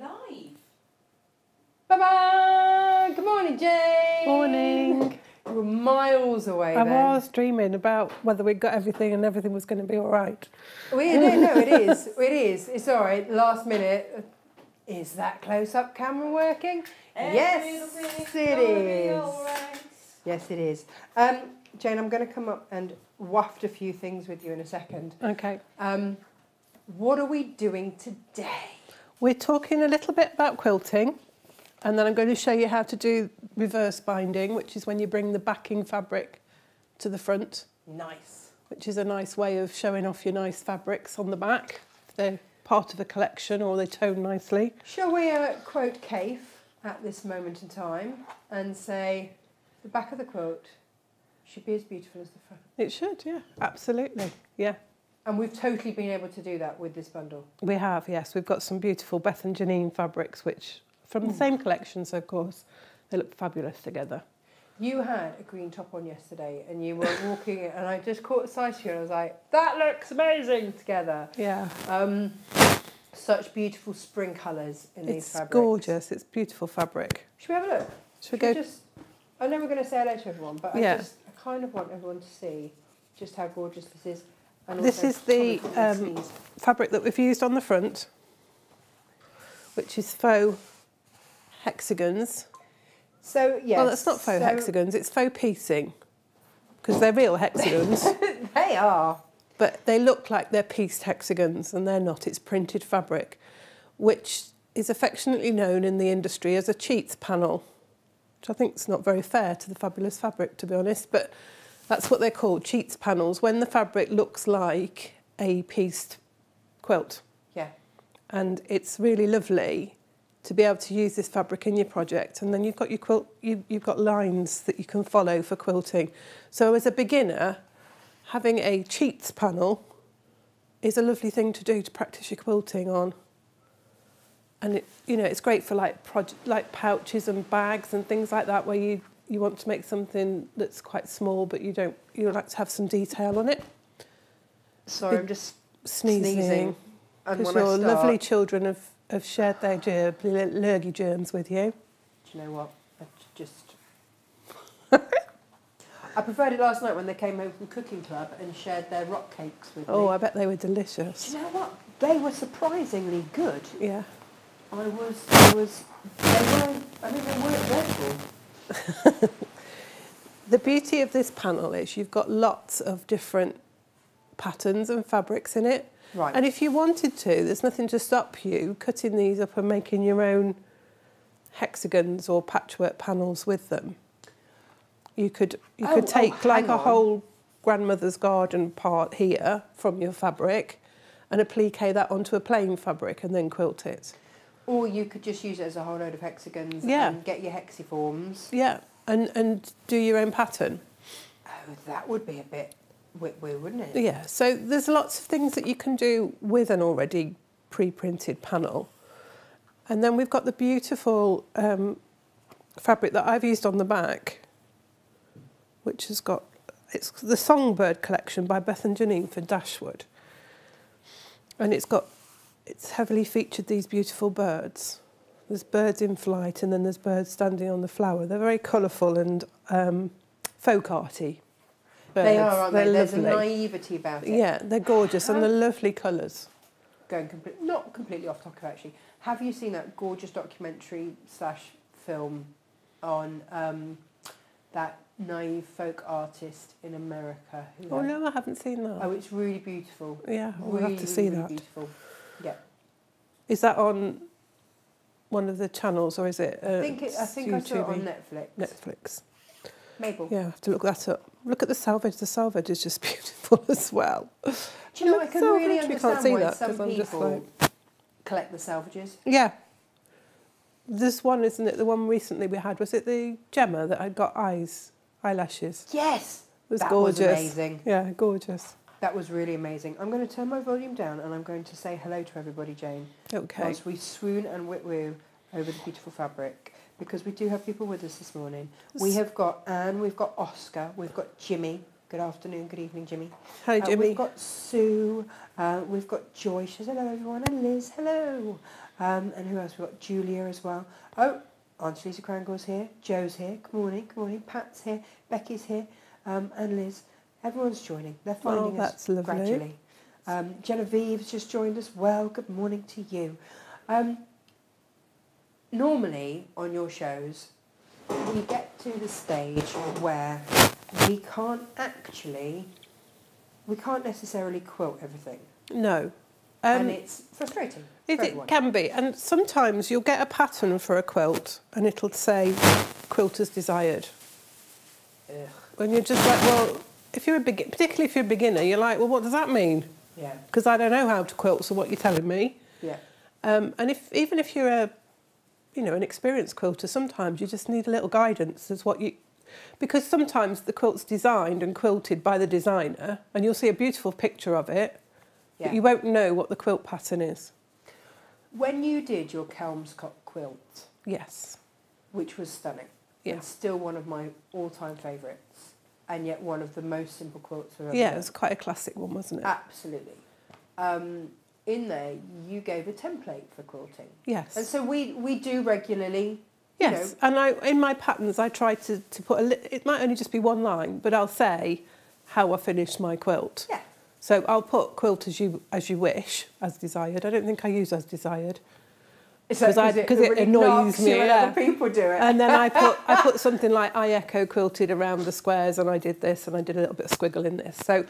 live. Bye bye. Good morning, Jane. Morning. You were miles away. I then. was dreaming about whether we'd got everything and everything was going to be all right. We, no, no, it is. It is. It's all right. Last minute. Is that close-up camera working? yes, Everything it gonna be alright. Yes, it is. Um, Jane, I'm going to come up and waft a few things with you in a second. Okay. Um, what are we doing today? We're talking a little bit about quilting and then I'm going to show you how to do reverse binding, which is when you bring the backing fabric to the front, Nice. which is a nice way of showing off your nice fabrics on the back. They're part of a collection or they tone nicely. Shall we uh, quote Kaffe at this moment in time and say the back of the quilt should be as beautiful as the front? It should, yeah, absolutely. Yeah, And we've totally been able to do that with this bundle. we have, yes. We've got some beautiful Bethan Janine fabrics, which from the same collections, of course, they look fabulous together. You had a green top on yesterday and you were walking and I just caught sight of you and I was like, that looks amazing together. Yeah, Um, such beautiful spring colours in these fabrics. it's gorgeous. It's beautiful fabric. Should we have a look? Should we go? just, I know we're going to say hello to everyone, but Yeah. I just I kind of want everyone to see just how gorgeous this is. This is the, probably put me um, fabric that we've used on the front, which is faux hexagons. So yes. well, that's not faux so hexagons, it's faux piecing because they're real hexagons, They are. but they look like they're pieced hexagons and they're not. It's printed fabric, which is affectionately known in the industry as a cheats panel, which I think is not very fair to the fabulous fabric, to be honest, but that's what they're called cheats panels when the fabric looks like a pieced quilt. Yeah. and it's really lovely to be able to use this fabric in your project and then you've got your quilt you, you've got lines that you can follow for quilting so as a beginner having a cheats panel is a lovely thing to do to practice your quilting on and it you know it's great for like project like pouches and bags and things like that where you you want to make something that's quite small but you don't you like to have some detail on it Sorry, It- I'm just sneezing, because your start, lovely children have, have shared their germ, lurgy germs with you. Do you know what? I just. I preferred it last night when they came home from cooking club and shared their rock cakes with Oh, me. Oh, I bet they were delicious. Do you know what? They were surprisingly good. Yeah. I was, I was, they were, I mean, they weren't dreadful. The beauty of this panel is you've got lots of different patterns and fabrics in it. Right. And if you wanted to, there's nothing to stop you cutting these up and making your own hexagons or patchwork panels with them. You could you Oh, could oh, oh take like hang a whole grandmother's garden part here from your fabric and applique that onto a plain fabric and then quilt it. Or you could just use it as a whole load of hexagons Yeah. and get your hexiforms. Yeah, and and do your own pattern. Oh, that would be a bit woo, wouldn't it? Yeah, so there's lots of things that you can do with an already pre-printed panel. And then we've got the beautiful um, fabric that I've used on the back, which has got, it's the Songbird collection by Bethan Janine for Dashwood. And it's got, it's heavily featured these beautiful birds. There's birds in flight and then there's birds standing on the flower. They're very colourful and um, folk arty. They are, aren't They're they? There's a naivety about it. Yeah, they're gorgeous and they're lovely colours. Going complete, not completely off topic actually. Have you seen that gorgeous documentary slash film on um, that naive folk artist in America? Who Oh had- no, I haven't seen that. Oh, it's really beautiful. yeah, we'll really, have to see really that. Beautiful. Yeah. Is that on one of the channels or is it? Uh, I think it, I think I saw it on Netflix. Netflix. Mabel. Yeah, I have to look that up. Look at the salvage. The salvage is just beautiful as well. Do you know I can salvage, really understand why that some 'cause I'm just people collect the salvages. Yeah. This one, isn't it? The one recently we had was it the Gemma that had got eyes, eyelashes. Yes. It was that gorgeous. was amazing. Yeah, gorgeous. That was really amazing. I'm going to turn my volume down and I'm going to say hello to everybody, Jane. Okay. Whilst we swoon and wit woo over the beautiful fabric. Because we do have people with us this morning. We have got Anne, we've got Oscar, we've got Jimmy. Good afternoon, good evening, Jimmy. Hi, Uh, Jimmy. we've got Sue, uh, we've got Joy, she says hello everyone, and Liz, hello. Um, and who else? We've got Julia as well. Oh, Aunt Lisa Crangle's here. Joe's here. Good morning. Good morning. Pat's here. Becky's here. Um, and Liz. Everyone's joining. They're Oh, finding us lovely. gradually. Um, Genevieve's just joined us. Well, good morning to you. Um, normally on your shows, we get to the stage where we can't actually, we can't necessarily quilt everything, No. and Um, it's frustrating. it, it can be. And sometimes you'll get a pattern for a quilt and it'll say quilt as desired. Ugh, When you're just like, well, if you're a begin, particularly if you're a beginner, you're like, well, what does that mean? yeah, Because I don't know how to quilt, so what you're telling me? yeah, Um, and if even if you're a, you know, an experienced quilter, sometimes you just need a little guidance as what you, because sometimes the quilt's designed and quilted by the designer, and you'll see a beautiful picture of it, yeah. but you won't know what the quilt pattern is. when you did your Kelmscott quilt, Yes. which was stunning, Yeah. and still one of my all-time favourites, and yet one of the most simple quilts I've ever Yeah, it was quite a classic one, wasn't it? Absolutely. Um, in there, you gave a template for quilting. yes. And so we, we do regularly, you Yes, know, and I in my patterns I try to, to put a li- it might only just be one line, but I'll say how I finished my quilt. yeah, So I'll put quilt as you as you wish, as desired. I don't think I use as desired. Is that 'Cause I- 'cause it really annoys me, yeah. other people do it. And then I put I put something like I echo quilted around the squares and I did this and I did a little bit of squiggle in this. So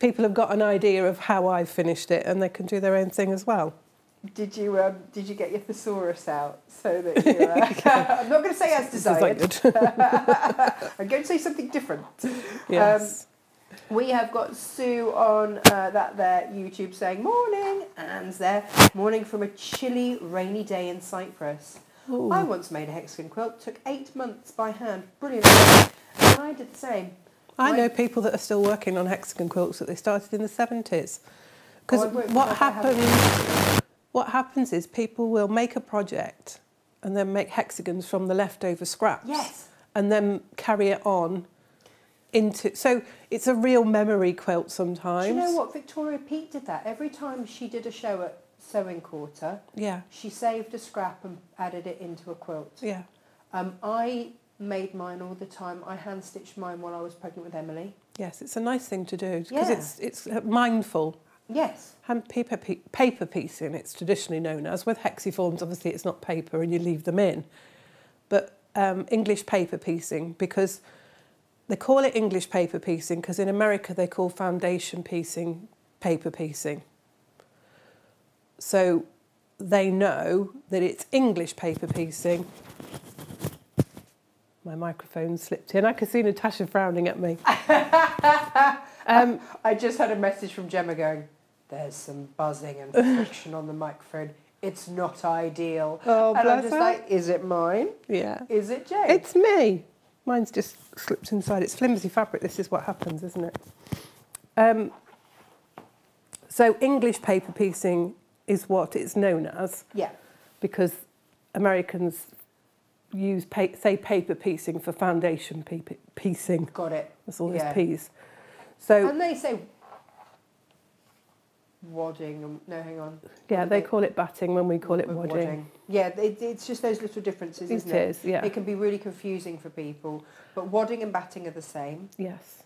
people have got an idea of how I finished it and they can do their own thing as well. Did you um, did you get your thesaurus out so that you? Uh, I'm not going to say as desired. Desired. I'm going to say something different. yes. We have got Sue on uh, that there YouTube saying morning. Anne's there. Morning from a chilly, rainy day in Cyprus. Ooh. I once made a hexagon quilt. Took eight months by hand. Brilliant. And I did the same. I My- know people that are still working on hexagon quilts that they started in the 70s. Oh, Because won't what because I haven't. happens, what happens is people will make a project and then make hexagons from the leftover scraps Yes. and then carry it on into. So it's a real memory quilt sometimes. Do you know what? Victoria Peake did that. Every time she did a show at Sewing Quarter, Yeah, she saved a scrap and added it into a quilt. yeah. Um, I made mine all the time. I hand stitched mine while I was pregnant with Emily. Yes, it's a nice thing to do because Yeah. it's it's uh, mindful. Yes. Hand paper, pe- paper piecing, it's traditionally known as. With hexiforms, obviously, it's not paper and you leave them in. But um, English paper piecing, because they call it English paper piecing, because in America they call foundation piecing paper piecing. So they know that it's English paper piecing. My microphone slipped in. I could see Natasha frowning at me. um, I just had a message from Gemma going, there's some buzzing and friction on the microphone. It's not ideal. oh, and I'm just her. like, is it mine? yeah. Is it Jane? It's me. Mine's just slipped inside. It's flimsy fabric. This is what happens, isn't it? Um, so English paper piecing is what it's known as yeah. because Americans use pa- say paper piecing for foundation piecing. Got it. That's all Yeah. this piece. So And they say wadding. and- No, hang on. yeah, they call it batting when we call it With wadding. Yeah, it, it's just those little differences, It isn't it? is, yeah. It can be really confusing for people. But wadding and batting are the same. Yes.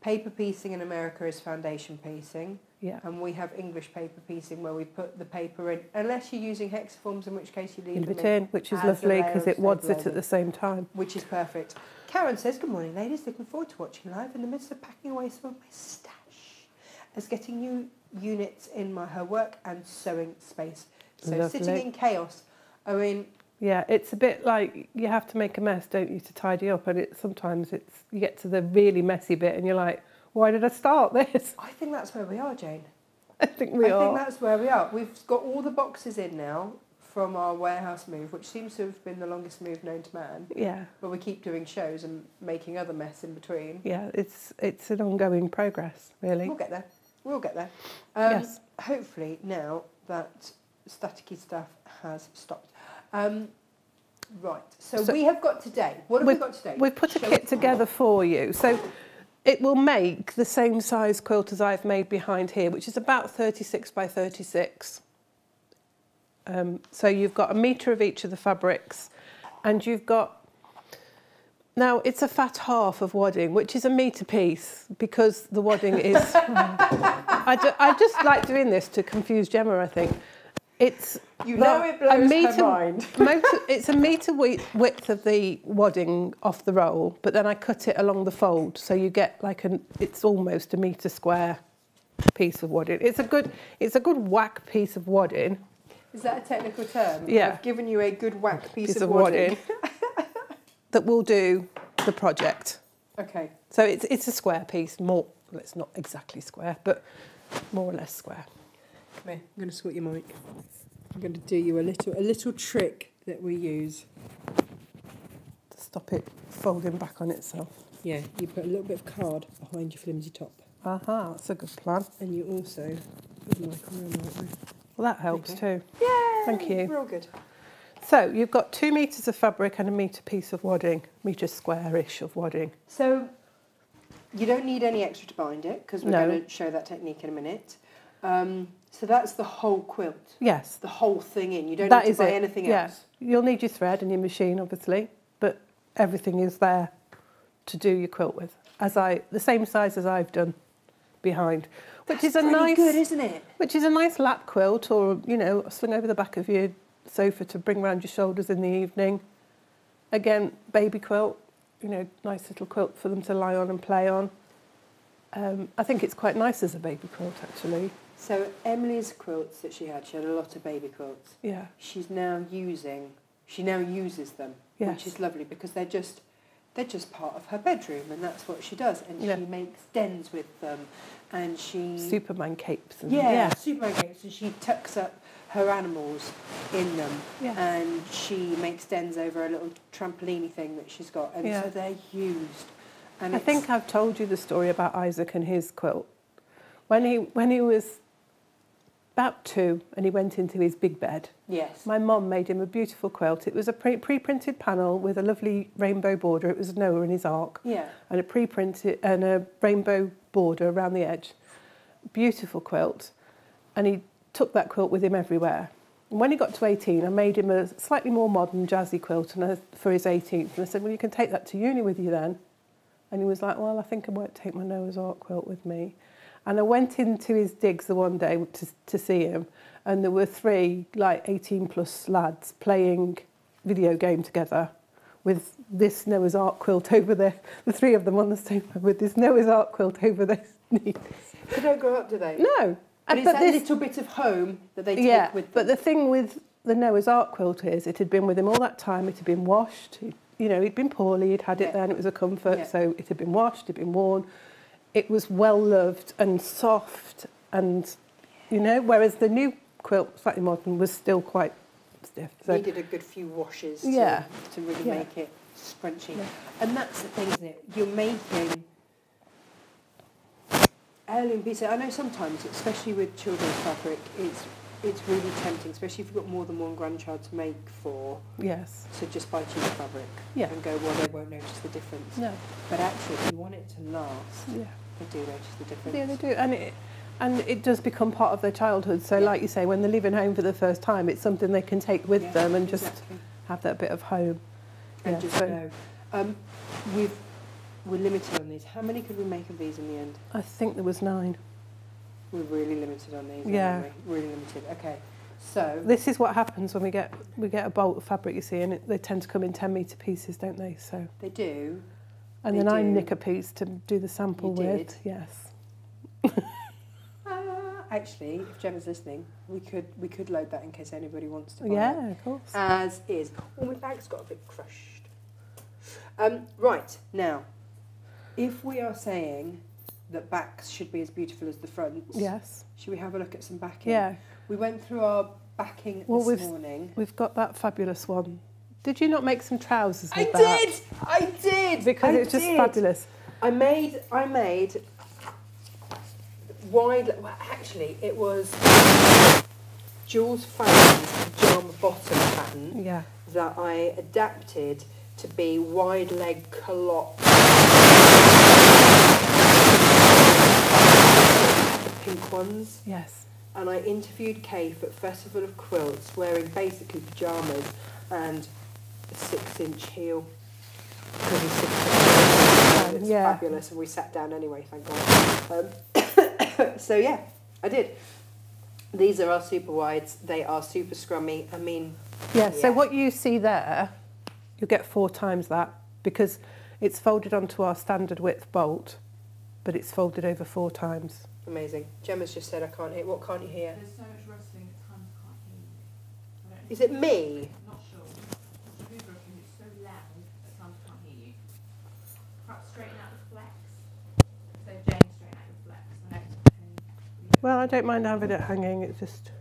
Paper piecing in America is foundation piecing. Yeah. And we have English paper piecing where we put the paper in, unless you're using hexiforms, in which case you leave it in, in, which is lovely because it wads it at the same time. which is perfect. Karen says, Good morning, ladies. Looking forward to watching live in the midst of packing away some of my stash as getting new units in my her work and sewing space. So sitting in chaos. I mean, Yeah, it's a bit like you have to make a mess, don't you, to tidy up? And it sometimes it's you get to the really messy bit, and you're like, why did I start this? I think that's where we are, Jane. I think we I are. think that's where we are. We've got all the boxes in now from our warehouse move, which seems to have been the longest move known to man. Yeah, But we keep doing shows and making other mess in between. yeah. It's it's an ongoing progress, really. We'll get there. We'll get there. Um, Yes. Hopefully now that staticky stuff has stopped. Um, right. So, So- we have got today. What have we got today? We've put a kit together for you, so it will make the same size quilt as I've made behind here, which is about 36 by 36. Um, so you've got a metre of each of the fabrics, and you've got now it's a fat half of wadding, which is a metre piece because the wadding is. I, ju- I just like doing this to confuse Gemma. I think it's You know it blows a metre, her mind. motor- it's a metre width of the wadding off the roll, but then I cut it along the fold, so you get like an. It's almost a metre square piece of wadding. It's a good. It's a good whack piece of wadding. Is that a technical term? Yeah. I've given you a good whack piece, Piece of, of wadding. wadding. that will do the project. Okay. So it's it's a square piece, more. Well, it's not exactly square, but more or less square. Come here. I'm going to sort your mic. I'm going to do you a little a little trick that we use. To stop it folding back on itself. Yeah, you put a little bit of card behind your flimsy top, Aha, that's a good plan. and you also put the mic on right there. Well, that helps Okay. too. Yay! Thank you. We're all good. So you've got two metres of fabric and a metre piece of wadding, metre square-ish of wadding. So you don't need any extra to bind it because we're No. going to show that technique in a minute. Um, so that's the whole quilt, Yes, the whole thing in. You don't that need to buy it. anything yeah. else. You'll need your thread and your machine, obviously, but everything is there to do your quilt with. As I, the same size as I've done behind, which is a nice, good, isn't it? which is a nice lap quilt, or you know, swing over the back of your sofa to bring round your shoulders in the evening. Again, baby quilt, you know, nice little quilt for them to lie on and play on. Um, I think it's quite nice as a baby quilt, actually. So Emily's quilts that she had, she had a lot of baby quilts. Yeah, She's now using, she now uses them, which is lovely because they're just, they're just part of her bedroom, and that's what she does. And Yeah. she makes dens with them, and she Superman capes. And, yeah, yeah, Superman capes, and she tucks up her animals in them, yeah. and she makes dens over a little trampoline thing that she's got, and Yeah. so they're used. And I think I've told you the story about Isaac and his quilt. When he when he was about two and he went into his big bed, yes, my mum made him a beautiful quilt. It was a pre- pre-printed panel with a lovely rainbow border. It was Noah and his ark, yeah, and a pre-printed and a rainbow border around the edge. Beautiful quilt, and he took that quilt with him everywhere. And when he got to 18, I made him a slightly more modern jazzy quilt and I, for his 18th. And I said, well, you can take that to uni with you then. And he was like, well, I think I won't take my Noah's Ark quilt with me. And I went into his digs the one day to, to see him, and there were three, like 18 plus lads playing video game together with this Noah's Ark quilt over their, the three of them on the sofa with this Noah's Ark quilt over their knees. they don't grow up, do they? No. But it's that this- little bit of home that they take yeah, with them. but the thing with the Noah's Ark quilt is it had been with him all that time. It had been washed. It, you know, he'd been poorly. He'd had it Yeah. then. It was a comfort. Yeah. So it had been washed. It had been worn. It was well loved and soft, and you know, whereas the new quilt, slightly modern, was still quite stiff. So needed a good few washes to, Yeah. to really Yeah. make it scrunchy. Yeah. And that's the thing, isn't it? You're making heirloom pieces. I know sometimes, especially with children's fabric, it's it's really tempting, especially if you've got more than one grandchild to make for, yes, to just buy cheap fabric Yeah. and go, well, they won't notice the difference. no, But actually, if you want it to last, yeah. they do notice the difference. Yeah, they do, and it and it does become part of their childhood. So, Yeah. like you say, when they're leaving home for the first time, it's something they can take with Yeah, them and just exactly. have that bit of home. and Yeah, just so- go. Um, we've we're limited on these. How many could we make of these in the end? I think there was nine. We're really limited on these. Yeah. We? Really limited. Okay. So This is what happens when we get we get a bolt of fabric, you see, and it, they tend to come in ten metre pieces, don't they? So, they do. and They then I nick a piece to do the sample You with. did? Yes. Uh, actually, if Gemma's listening, we could we could load that in case anybody wants to. Buy it. Yeah, of course. As is. Oh, my bag's got a bit crushed. Um, right now, if we are saying that backs should be as beautiful as the fronts, yes. should we have a look at some backing? Yeah. We went through our backing Well, this we've- morning. We've got that fabulous one. Did you not make some trousers I that? did. I did. Because I it's just did. fabulous. I made. I made wide. Well, actually, it was Jules Farren's pajama bottom pattern Yeah. that I adapted to be wide leg culotte. Pink ones. Yes. and I interviewed Kaffe at Festival of Quilts wearing basically pyjamas and a six-inch heel. Because he's six foot tall, It's Yeah. fabulous, and we sat down anyway, thank God. Um, so yeah, I did. These are our super wides. They are super scrummy. I mean, Yeah, so what you see there, you'll get four times that because it's folded onto our standard width bolt, but it's folded over four times. amazing. Gemma's just said I can't hear. What can't you hear? There's so much rustling at times I can't hear you. I. Is it me? I'm not sure. It's really rustling, it's so loud at times I can't hear you. Perhaps straighten out the flex. So Jane, straighten out your flex. I know it's a pain. Well, I don't mind having it hanging, it's just,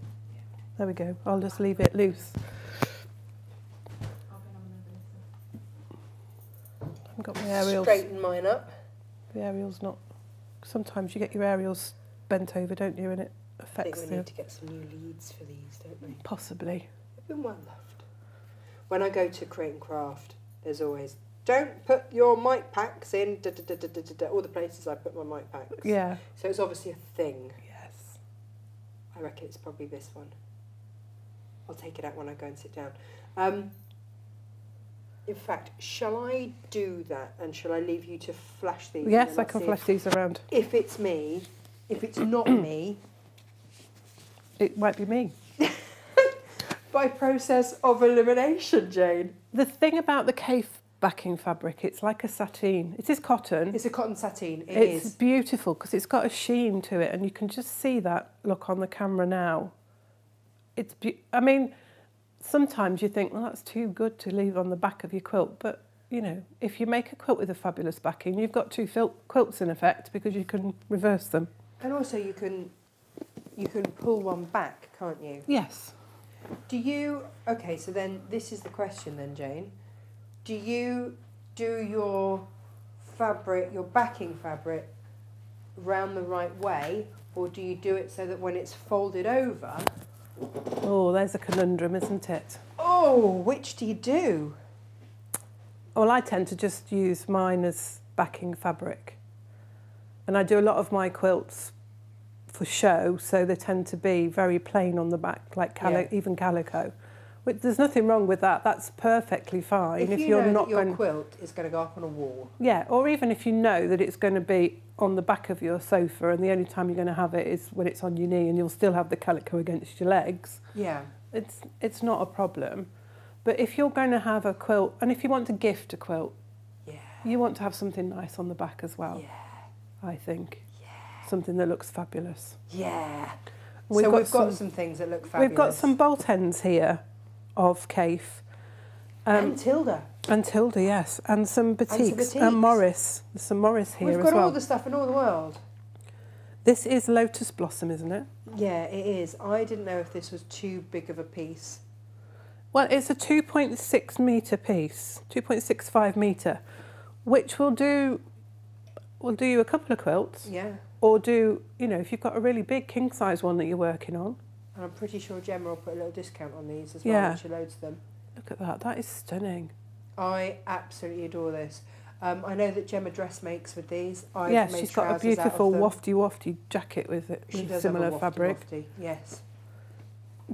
there we go. I'll just leave it loose. I'll go and have another listen. I haven't got my aerials. Straighten mine up. The aerial's not. Sometimes you get your aerials bent over, don't you? And it I think affects we the. need to get some new leads for these, don't we? Possibly. They've been well loved. When I go to Create and Craft, there's always don't put your mic packs in da, da, da, da, da, da, da, all the places I put my mic packs. Yeah. So it's obviously a thing. Yes. I reckon it's probably this one. I'll take it out when I go and sit down. Um, in fact, shall I do that and shall I leave you to flash these? Yes, I can flash these around. If, it's me, if it's not me, It might be me. by process of elimination, Jane. The thing about the Kaffe backing fabric, it's like a sateen. It is cotton. It's a cotton sateen. It it's is. beautiful because it's got a sheen to it, and you can just see that look on the camera now. It's, be- I mean, sometimes you think, well, that's too good to leave on the back of your quilt, but you know, if you make a quilt with a fabulous backing, you've got two quilts in effect because you can reverse them. And also, you can you can pull one back, can't you? Yes. Do you? Okay, so then this is the question, then, Jane. Do you do your fabric, your backing fabric, round the right way, or do you do it so that when it's folded over? Oh, there's a conundrum, isn't it? Oh, which do you do? Well, I tend to just use mine as backing fabric. And I do a lot of my quilts for show, so they tend to be very plain on the back, like cali- Yeah. even calico. But there's nothing wrong with that. That's perfectly fine if, you you're know not that your going. quilt is going to go up on a wall. Yeah, or even if you know that it's going to be on the back of your sofa, and the only time you're going to have it is when it's on your knee, and you'll still have the calico against your legs. Yeah. It's it's not a problem. But if you're going to have a quilt, and if you want to gift a quilt, Yeah. you want to have something nice on the back as well. Yeah. I think. Yeah, Something that looks fabulous. Yeah. We've so got we've got some- some things that look fabulous. We've got some bolt ends here of Kaffe. Um, and Tilda. and Tilda, yes. And some boutiques. boutiques. Morris. There's some Morris here We've got well. all the stuff in all the world. This is Lotus Blossom, isn't it? Yeah, it is. I didn't know if this was too big of a piece. Well, it's a 2.6 metre piece, 2.65 metre, which will do will do you a couple of quilts Yeah. or do, you know, if you've got a really big king size one that you're working on. And I'm pretty sure Gemma will put a little discount on these as well Yeah. when she loads them. Look at that. That is stunning. I absolutely adore this. Um, I know that Gemma dress makes with these. I've yes, she's got a trousers out of beautiful wafty wafty jacket with it, She with does similar wafty fabric. wafty, Yes.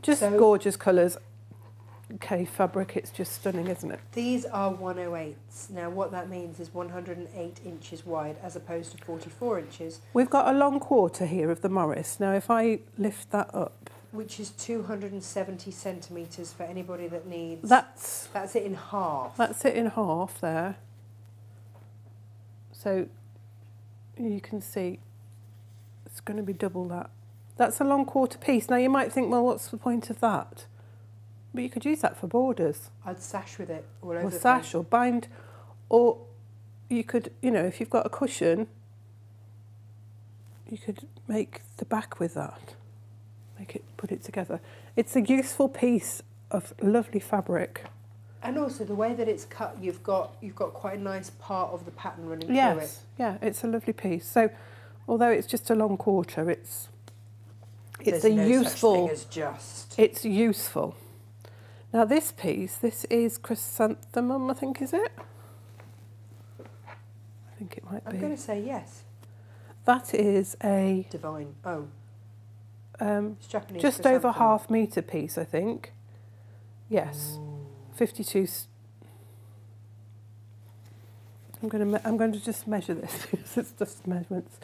Just So- gorgeous colours. Okay, fabric, it's just stunning, isn't it? These are 108s. Now, what that means is 108 inches wide as opposed to 44 inches, We've got a long quarter here of the Morris. Now, if I lift that up, which is 270 centimetres for anybody that needs. that's That's it in half. that's it in half there. So you can see it's going to be double that. That's a long quarter piece. Now you might think, well, what's the point of that? But you could use that for borders, I'd sash with it all over or sash, or bind, or you could, you know, if you've got a cushion, you could make the back with that. Make it, put it together. It's a useful piece of lovely fabric. And also the way that it's cut, you've got you've got quite a nice part of the pattern running through it. Yes, yeah, it's a lovely piece. So, although it's just a long quarter, it's it's There's a no such useful. thing as just. It's useful. Now this piece, this is chrysanthemum, I think, is it? I think it might be. I'm going to say yes. That is a Divine. Oh, um, It's Japanese just over chrysanthemum. half metre piece, I think. Yes, Ooh. 52. s- I'm going to me- I'm going to just measure this because it's just measurements.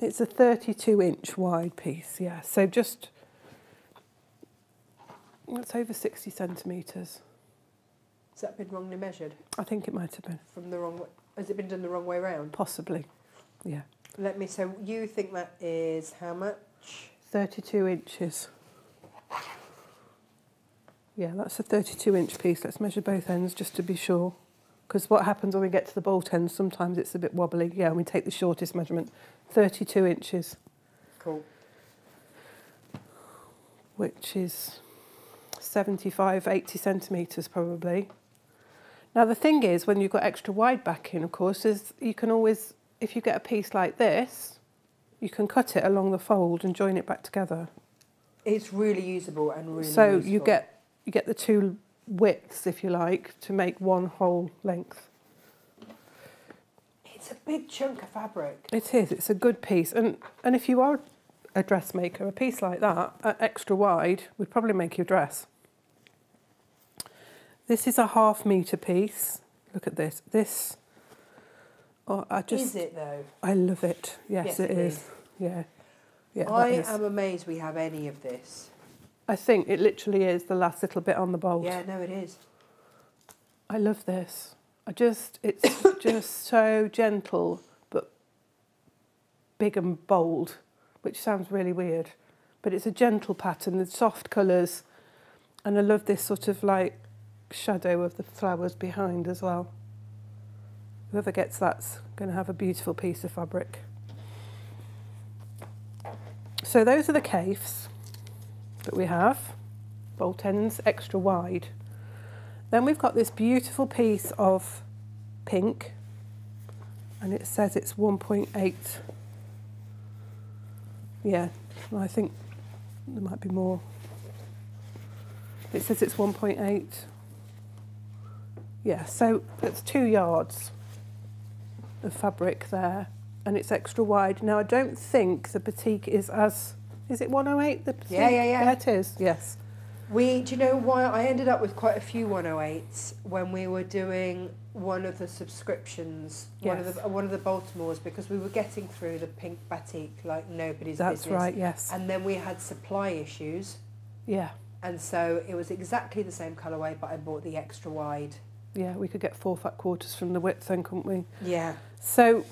It's a 32 inch wide piece, yeah. So just that's over 60 centimetres. Has that been wrongly measured I think it might have been, from the wrong way? Has it been done the wrong way round? possibly. Yeah, Let me. So you think that is how much? 32 inches. Yeah, that's a 32 inch piece. Let's measure both ends just to be sure. Because what happens when we get to the bolt ends, sometimes it's a bit wobbly. Yeah, we take the shortest measurement, 32 inches, Cool. which is 75, 80 centimetres probably. Now, the thing is, when you've got extra wide backing, of course, is you can always, if you get a piece like this, you can cut it along the fold and join it back together. It's really usable and really. so you get you get the two widths, if you like, to make one whole length. It's a big chunk of fabric. It is. It's a good piece, and and if you are a dressmaker, a piece like that, uh, extra wide, would probably make your dress. This is a half meter piece. Look at this. This. Oh, I just. is it though? I love it. Yes, Yes, it it is. is. Yeah. Yeah. I am amazed we have any of this. I think it literally is the last little bit on the bolt. Yeah, no, it is. I love this. I just, it's just so gentle, but big and bold, which sounds really weird. But it's a gentle pattern, the soft colours, and I love this sort of like shadow of the flowers behind as well. Whoever gets that's going to have a beautiful piece of fabric. So those are the Kaffes that we have, bolt ends extra wide. Then we've got this beautiful piece of pink, and it says it's 1.8. Yeah, I think there might be more. It says it's 1.8. Yeah, so that's two yards of fabric there, and it's extra wide. Now, I don't think the batik is as. Is it 108? The? Yeah, yeah, yeah. Yeah, it is, yes. We, do you know why I ended up with quite a few 108s when we were doing one of the subscriptions, one of the one of the Baltimores, because we were getting through the pink batik like nobody's That's business. right, yes. And then we had supply issues, Yeah. and so it was exactly the same colourway, but I bought the extra wide. Yeah, we could get four fat quarters from the width then, couldn't we? Yeah, So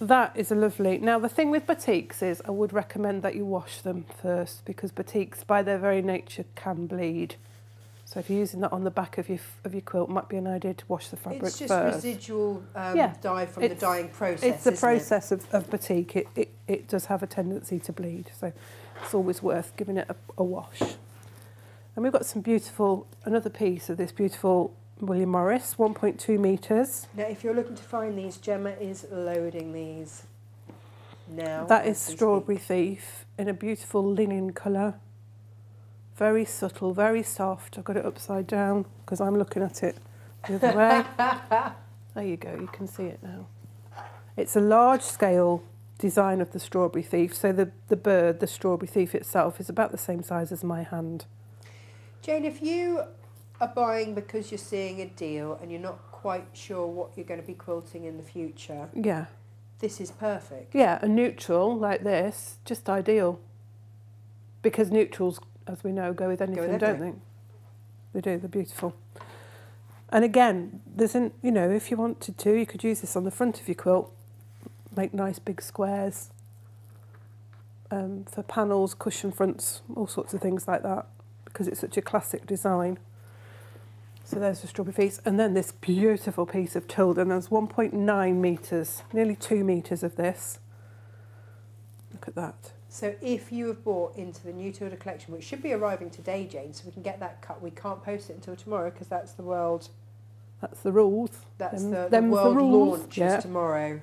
that is a lovely. Now the thing with batiks is I would recommend that you wash them first because batiks by their very nature can bleed. So if you're using that on the back of your of your quilt, might be an idea to wash the fabric first. It's just first. residual um, yeah. dye from it's, the dyeing process. It's the process it? of, of batik. It, it it does have a tendency to bleed, so it's always worth giving it a, a wash. And we've got some beautiful another piece of this beautiful William Morris, 1.2 metres. Now, if you're looking to find these, Gemma is loading these now. That is we speak. Strawberry Thief in a beautiful linen colour. Very subtle, very soft. I've got it upside down because I'm looking at it the other way. there you go, you can see it now. It's a large scale design of the Strawberry Thief. So the, the bird, the Strawberry Thief itself, is about the same size as my hand. Jane, if you are buying because you're seeing a deal and you're not quite sure what you're going to be quilting in the future, Yeah. this is perfect. Yeah, a neutral like this, just ideal. Because neutrals, as we know, go with anything, don't everything. they? They do, they're beautiful. And again, there's an, you know, if you wanted to, you could use this on the front of your quilt, make nice big squares um, for panels, cushion fronts, all sorts of things like that, because it's such a classic design. So there's the strawberry piece, and then this beautiful piece of told, and there's 1.9 metres, nearly two metres of this. Look at that. So if you have bought into the new Tilda collection, which should be arriving today, Jane, so we can get that cut. We can't post it until tomorrow because that's the world. That's the rules. That's Them- the, the the world rules, launch yeah. is tomorrow.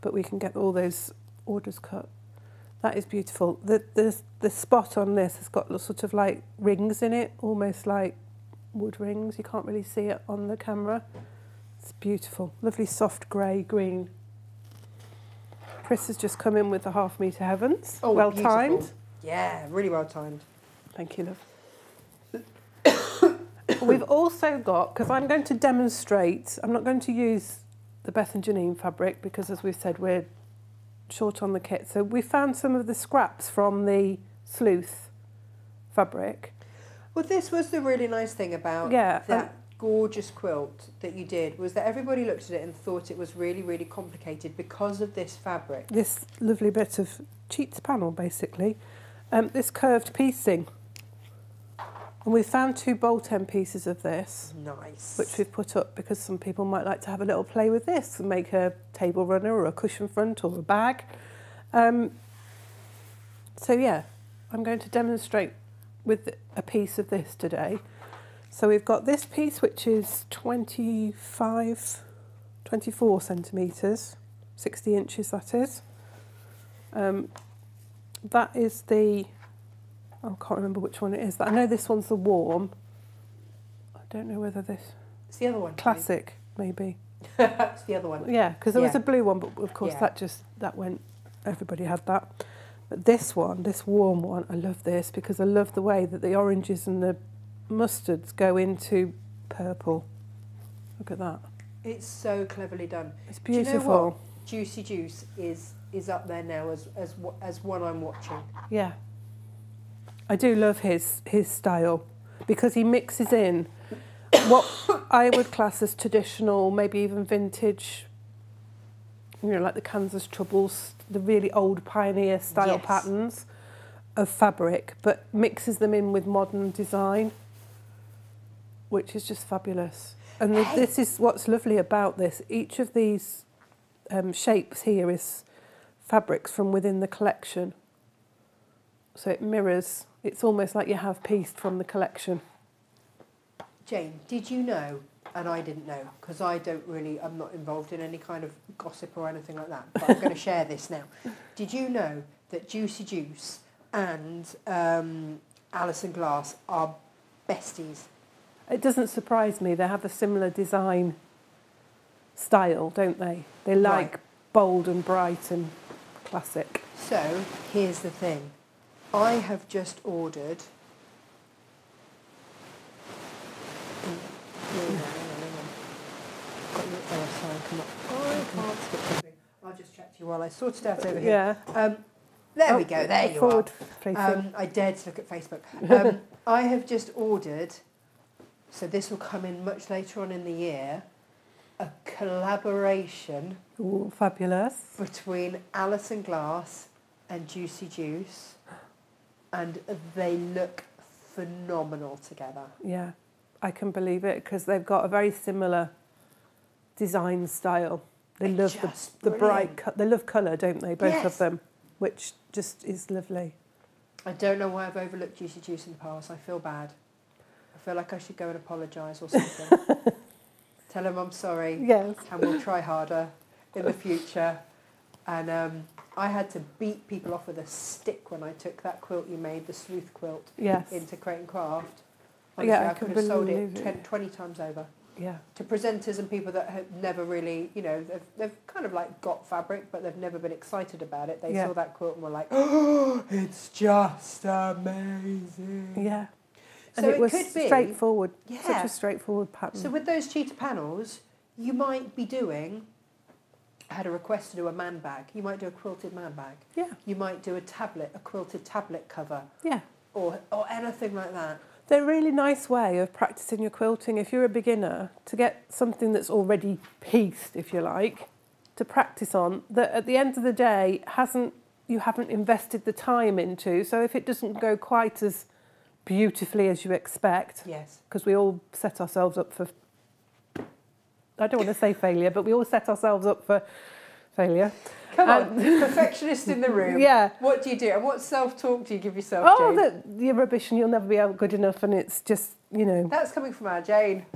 but we can get all those orders cut. That is beautiful. The the the spot on this has got sort of like rings in it, almost like wood rings. You can't really see it on the camera. It's beautiful. Lovely soft grey green. Chris has just come in with the half metre heavens. Oh, well beautiful. timed. Yeah, really well timed. Thank you, love. We've also got, because I'm going to demonstrate, I'm not going to use the Bethan Janine fabric because, as we've said, we're short on the kit. So we found some of the scraps from the sleuth fabric. Well, this was the really nice thing about Yeah, that and- gorgeous quilt that you did was that everybody looked at it and thought it was really, really complicated because of this fabric. This lovely bit of cheats panel, basically. Um, this curved piecing. And we found two bolt end pieces of this. Nice. which we've put up because some people might like to have a little play with this and make a table runner or a cushion front or a bag. Um, so yeah, I'm going to demonstrate with a piece of this today. So we've got this piece which is 25, 24 centimetres, 60 inches that is. Um, that is the, I can't remember which one it is. I know this one's the warm. I don't know whether this it's the other one. Classic maybe. it's the other one. Yeah, because there was a blue one, but of course Yeah. that just that went. Everybody had that. But this one, this warm one, I love this because I love the way that the oranges and the mustards go into purple. Look at that. It's so cleverly done. It's beautiful. Do you know? Giucy Giuce is is up there now as as as one I'm watching. Yeah. I do love his his style because he mixes in what I would class as traditional, maybe even vintage, you know, like the Kansas Troubles, the really old pioneer style Yes. patterns of fabric, but mixes them in with modern design, which is just fabulous. And Hey. this is what's lovely about this. Each of these um, shapes here is fabrics from within the collection. So it mirrors, it's almost like you have pieced from the collection. Jane, did you know? And I didn't know because I don't really. I'm not involved in any kind of gossip or anything like that. But I'm going to share this now. Did you know that Giucy Giuce and um, Alison Glass are besties? It doesn't surprise me, they have a similar design style, don't they? They like Right. bold and bright and classic. So here's the thing. I have just ordered. Hang on, hang on, hang on. Got your oh, sorry, come up. I can't skip something. I'll just chat to you while I sort it out over here. Yeah. Um, there we Oh, go. There you forward are. Um, I dared to look at Facebook. Um, I have just ordered, so this will come in much later on in the year, a collaboration Ooh, fabulous. between Alison Glass and Giucy Giuce, and they look phenomenal together. Yeah, I can believe it because they've got a very similar design style. They love the, the bright, co- they love colour, don't they? Both Yes. of them, which just is lovely. I don't know why I've overlooked Giucy Giuce in the past. I feel bad. I feel like I should go and apologise or something. Tell them I'm sorry. Yes. and we'll try harder in the future. And um, I had to beat people off with a stick when I took that quilt you made, the sleuth quilt, Yes. into Create and Craft. Yeah, I I, could have sold it it. 10, 20 times over. Yeah. To presenters and people that have never really, you know, they've, they've kind of like got fabric, but they've never been excited about it. They Yeah. saw that quilt and were like, oh, it's just amazing. Yeah. And So it, it was could be- straightforward. Such a straightforward pattern. So with those cheetah panels, you might be doing. I had a request to do a man bag. You might do a quilted man bag. yeah. You might do a tablet, a quilted tablet cover, Yeah. or or anything like that. They're a really nice way of practicing your quilting if you're a beginner to get something that's already pieced, if you like, to practice on that at the end of the day hasn't you haven't invested the time into. So if it doesn't go quite as beautifully as you expect, Yes. because we all set ourselves up for I don't want to say failure, but we all set ourselves up for failure. Come Um, on, perfectionist in the room. Yeah. What do you do? And what self-talk do you give yourself, Oh, Jane? that you're rubbish and you'll never be out good enough, and it's just you know. That's coming from our Jane.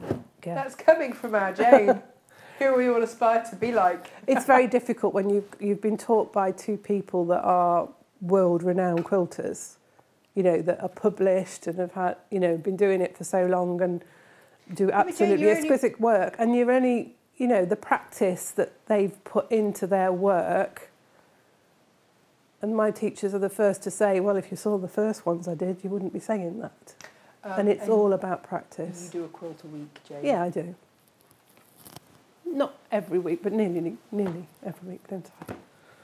Yeah. That's coming from our Jane. Who we all aspire to be like. it's very difficult when you you've been taught by two people that are world renowned quilters, you know, that are published and have had you know been doing it for so long and do absolutely you're only- exquisite work, and you're only you know the practice that they've put into their work And my teachers are the first to say, well, if you saw the first ones I did, you wouldn't be saying that. Um, and it's all about practice. You do a quilt a week, Jane. Yeah, I do. Not every week, but nearly, nearly every week, don't I?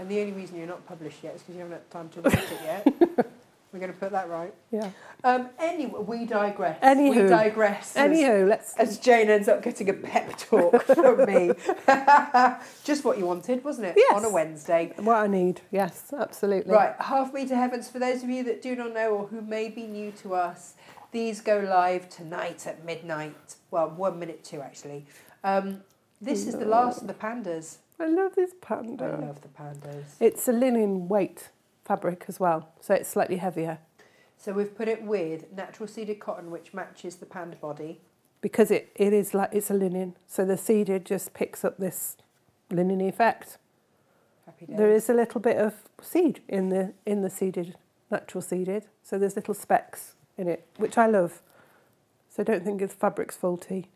And the only reason you're not published yet is because you haven't had time to write it yet. We're going to put that right. Yeah. Um, anyway, we digress. Anywho. we digress. as- let's. as Jane ends up getting a pep talk from me. Just what you wanted, wasn't it? Yes. On a Wednesday. What I need, yes, absolutely. Right, Half to Heavens, for those of you that do not know or who may be new to us, these go live tonight at midnight. Well, one minute two actually. Um, this is the last of the pandas. I love this panda. I love the pandas. It's a linen weight fabric as well, so it's slightly heavier So we've put it with natural seeded cotton, which matches the panda body. because it, it is like it's a linen. So the seeded just picks up this linen effect. There is a little bit of seed in the in the seeded, natural seeded. So there's little specks in it, which I love. So don't think the fabric's faulty.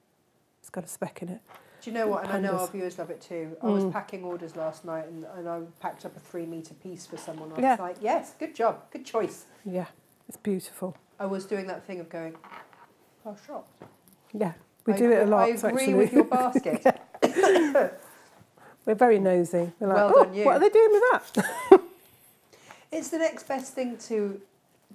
It's got a speck in it. Do you know what? And I know our viewers love it too. I was Mm. packing orders last night and, and I packed up a three metre piece for someone. I was Yeah. like, yes, good job, good choice. Yeah, it's beautiful. I was doing that thing of going, oh, shop. Yeah, we I do it a lot. I agree actually. with your basket. We're very nosy. We're like, Well oh, done you." what are they doing with that? It's the next best thing to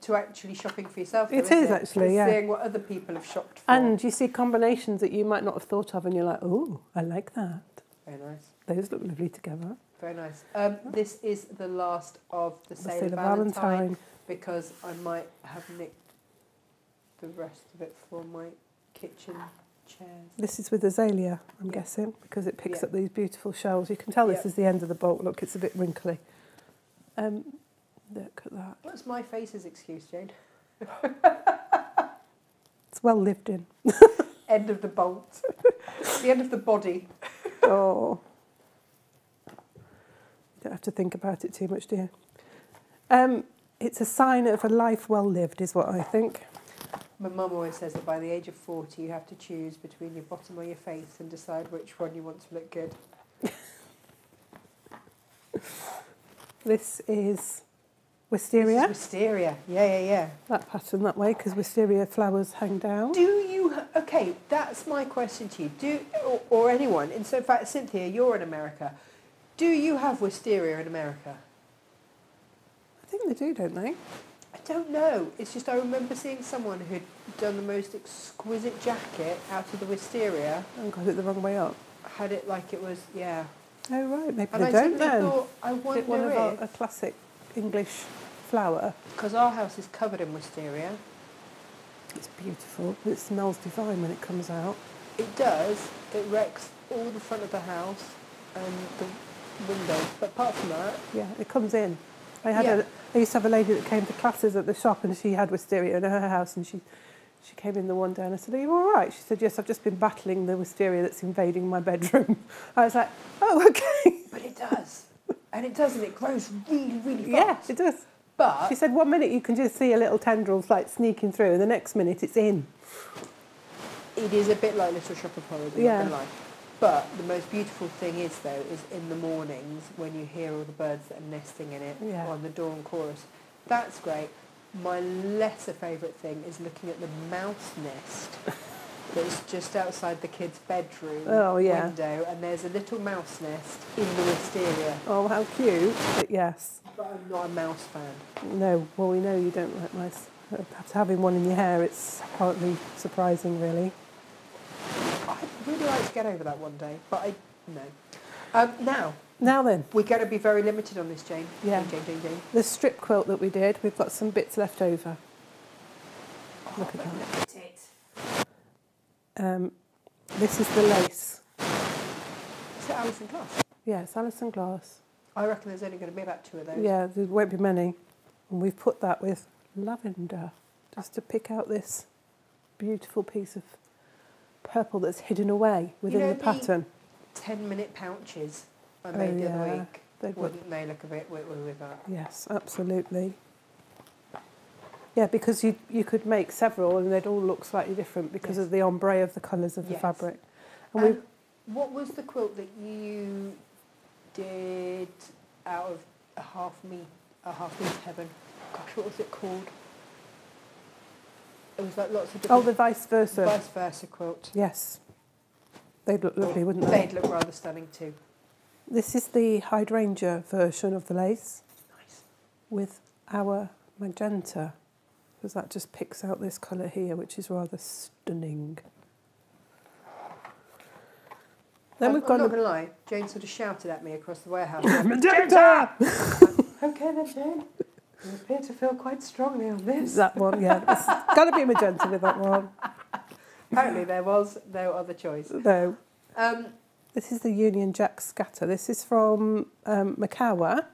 to actually shopping for yourself. though, It is actually, Is yeah. Seeing what other people have shopped for. And you see combinations that you might not have thought of, and you're like, oh, I like that. very nice. Those look lovely together. Very nice. Um, this is the last of the The sale Sale of Valentine, Valentine. because I might have nicked the rest of it for my kitchen chairs. This is with azalea, I'm guessing, because it picks Yeah. up these beautiful shells. You can tell this Yeah. is the end of the bolt. Look, it's a bit wrinkly. Um, look at that. What's my face's excuse, Jane? It's well lived in. End of the bolt. the end of the body. oh. You don't have to think about it too much, do you? Um, it's a sign of a life well lived, is what I think. My mum always says that by the age of 40, you have to choose between your bottom or your face and decide which one you want to look good. This is wisteria, is wisteria. Yeah, yeah, yeah. that pattern that way, because wisteria flowers hang down. Do you, okay, that's my question to you. Do, or, or anyone, in so in fact, Cynthia, you're in America. Do you have wisteria in America? I think they do, don't they? I don't know. It's just I remember seeing someone who'd done the most exquisite jacket out of the wisteria, I got it the wrong way up. had it like it was, yeah. Oh, right, maybe And they I don't then. thought, I it one of wonder our, a classic English flower? because our house is covered in wisteria, It's beautiful. It smells divine when it comes out. it does, it wrecks all the front of the house and the windows. But apart from that, Yeah, it comes in. I had Yeah. a, I used to have a lady that came to classes at the shop and she had wisteria in her house and she she came in the one day and I said, Are you all right? She said, Yes, I've just been battling the wisteria that's invading my bedroom. I was like, Oh, okay. but it does. And it does, and it grows really, really fast. yeah, it does. But She said one minute you can just see a little tendrils like sneaking through and the next minute it's in. it is a bit like Little Shop of Horrors, Yeah. But the most beautiful thing is, though, is in the mornings when you hear all the birds that are nesting in it Yeah. on the dawn chorus. That's great. My lesser favourite thing is looking at the mouse nest that's just outside the kid's bedroom Oh, yeah. window, and there's a little mouse nest in the wisteria. Oh, how cute. But yes. But I'm not a mouse fan. No, well, we know you don't like mice. Perhaps having one in your hair, it's partly surprising, really. I'd really like to get over that one day, but I no. Um, now Now then, we're going to be very limited on this, Jane. Yeah. Jane, Jane, Jane. the strip quilt that we did, we've got some bits left over. Look at Oh, that. Look at it. Um, this is the lace. Is it Alison Glass? Yeah, it's Alison Glass. I reckon there's only going to be about two of those. Yeah, there won't be many. And we've put that with lavender, just to pick out this beautiful piece of purple that's hidden away within know the the- pattern. Ten minute pouches I Oh, made the other yeah. week. They'd look Wouldn't they look a bit with that? Yes, absolutely. Yeah, because you you could make several and they'd all look slightly different because Yes. of the ombre of the colours of the Yes. fabric. And we what was the quilt that you did out of a half me a Half Moon Heaven. Gosh, what was it called? It was like lots of Oh, the vice versa. vice versa quilt. Yes. They'd look lovely, wouldn't they? They'd look rather stunning too. This is the hydrangea version of the lace Nice. with our magenta, because that just picks out this colour here, which is rather stunning. Then I'm, we've I'm got not a going to lie. Jane sort of shouted at me across the warehouse. magenta. okay then, Jane. You appear to feel quite strongly on this. that one, yeah, it's got to be magenta with that one. Apparently, there was no other choice. No, Um, this is the Union Jack scatter. This is from um, Makower,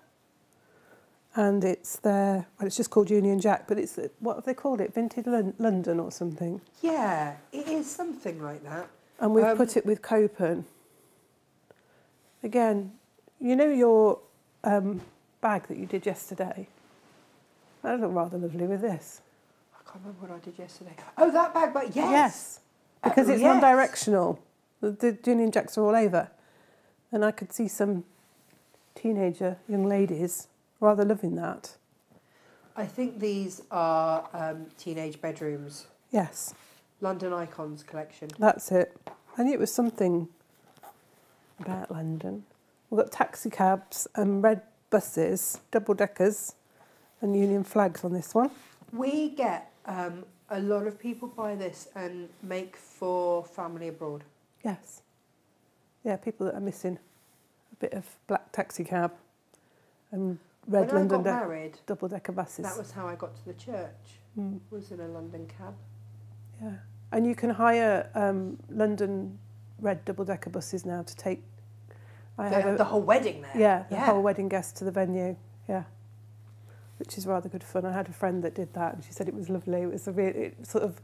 and it's their. Well, it's just called Union Jack, but it's what have they called it? Vintage Lon- London or something. yeah, it is something like that. And we've Um, put it with Copen. Again, you know your um, bag that you did yesterday? That looked rather lovely with this. I can't remember what I did yesterday. Oh, that bag, but yes. yes, Because Oh, it's yes. one directional. The, the Union Jacks are all over. And I could see some teenager young ladies rather loving that. I think these are um, teenage bedrooms. Yes, London Icons collection. that's it. I knew it was something about London. We've got taxi cabs and red buses, double deckers, and Union flags on this one. We get um, a lot of people buy this and make for family abroad. Yes. Yeah, people that are missing a bit of black taxi cab and red when London I got married, double decker buses. that was how I got to the church. Mm, Was in a London cab. yeah. And you can hire um, London red double decker buses now to take. I They had a, the whole wedding there. yeah, the yeah. whole wedding guest to the venue. Yeah. Which is rather good fun. I had a friend that did that and she said it was lovely. It was a real, it sort of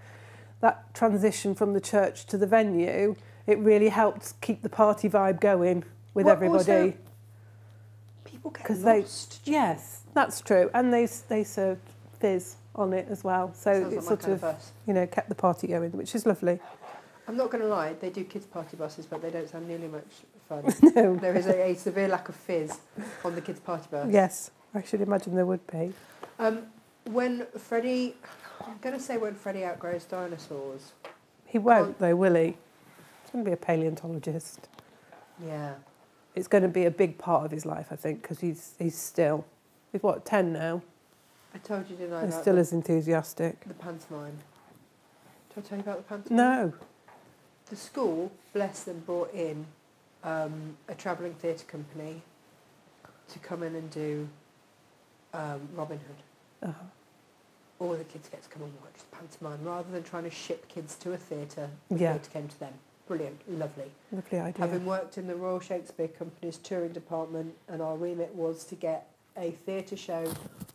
that transition from the church to the venue, it really helped keep the party vibe going with Well, everybody. also, People get 'Cause they- lost. Yes, that's true. And they they served fizz on it as well. So Sounds it sort of, of you know, kept the party going, which is lovely. I'm not going to lie, they do kids' party buses, but they don't sound nearly much fun. no. there is a, a severe lack of fizz on the kids' party bus. Yes, I should imagine there would be. Um, when Freddie, I'm going to say when Freddie outgrows dinosaurs. He won't though, will he? He's going to be a paleontologist. Yeah. It's going to be a big part of his life, I think, because he's he's still he's what ten now. I told you, didn't I? He's still the, as enthusiastic. the pantomime. Did I tell you about the pantomime? No. The school, bless them, brought in um, a travelling theatre company to come in and do um, Robin Hood. Uh-huh. All the kids get to come and watch the pantomime rather than trying to ship kids to a theatre. The Yeah. theatre came to them. Brilliant, lovely. Lovely idea. Having worked in the Royal Shakespeare Company's touring department, and our remit was to get a theatre show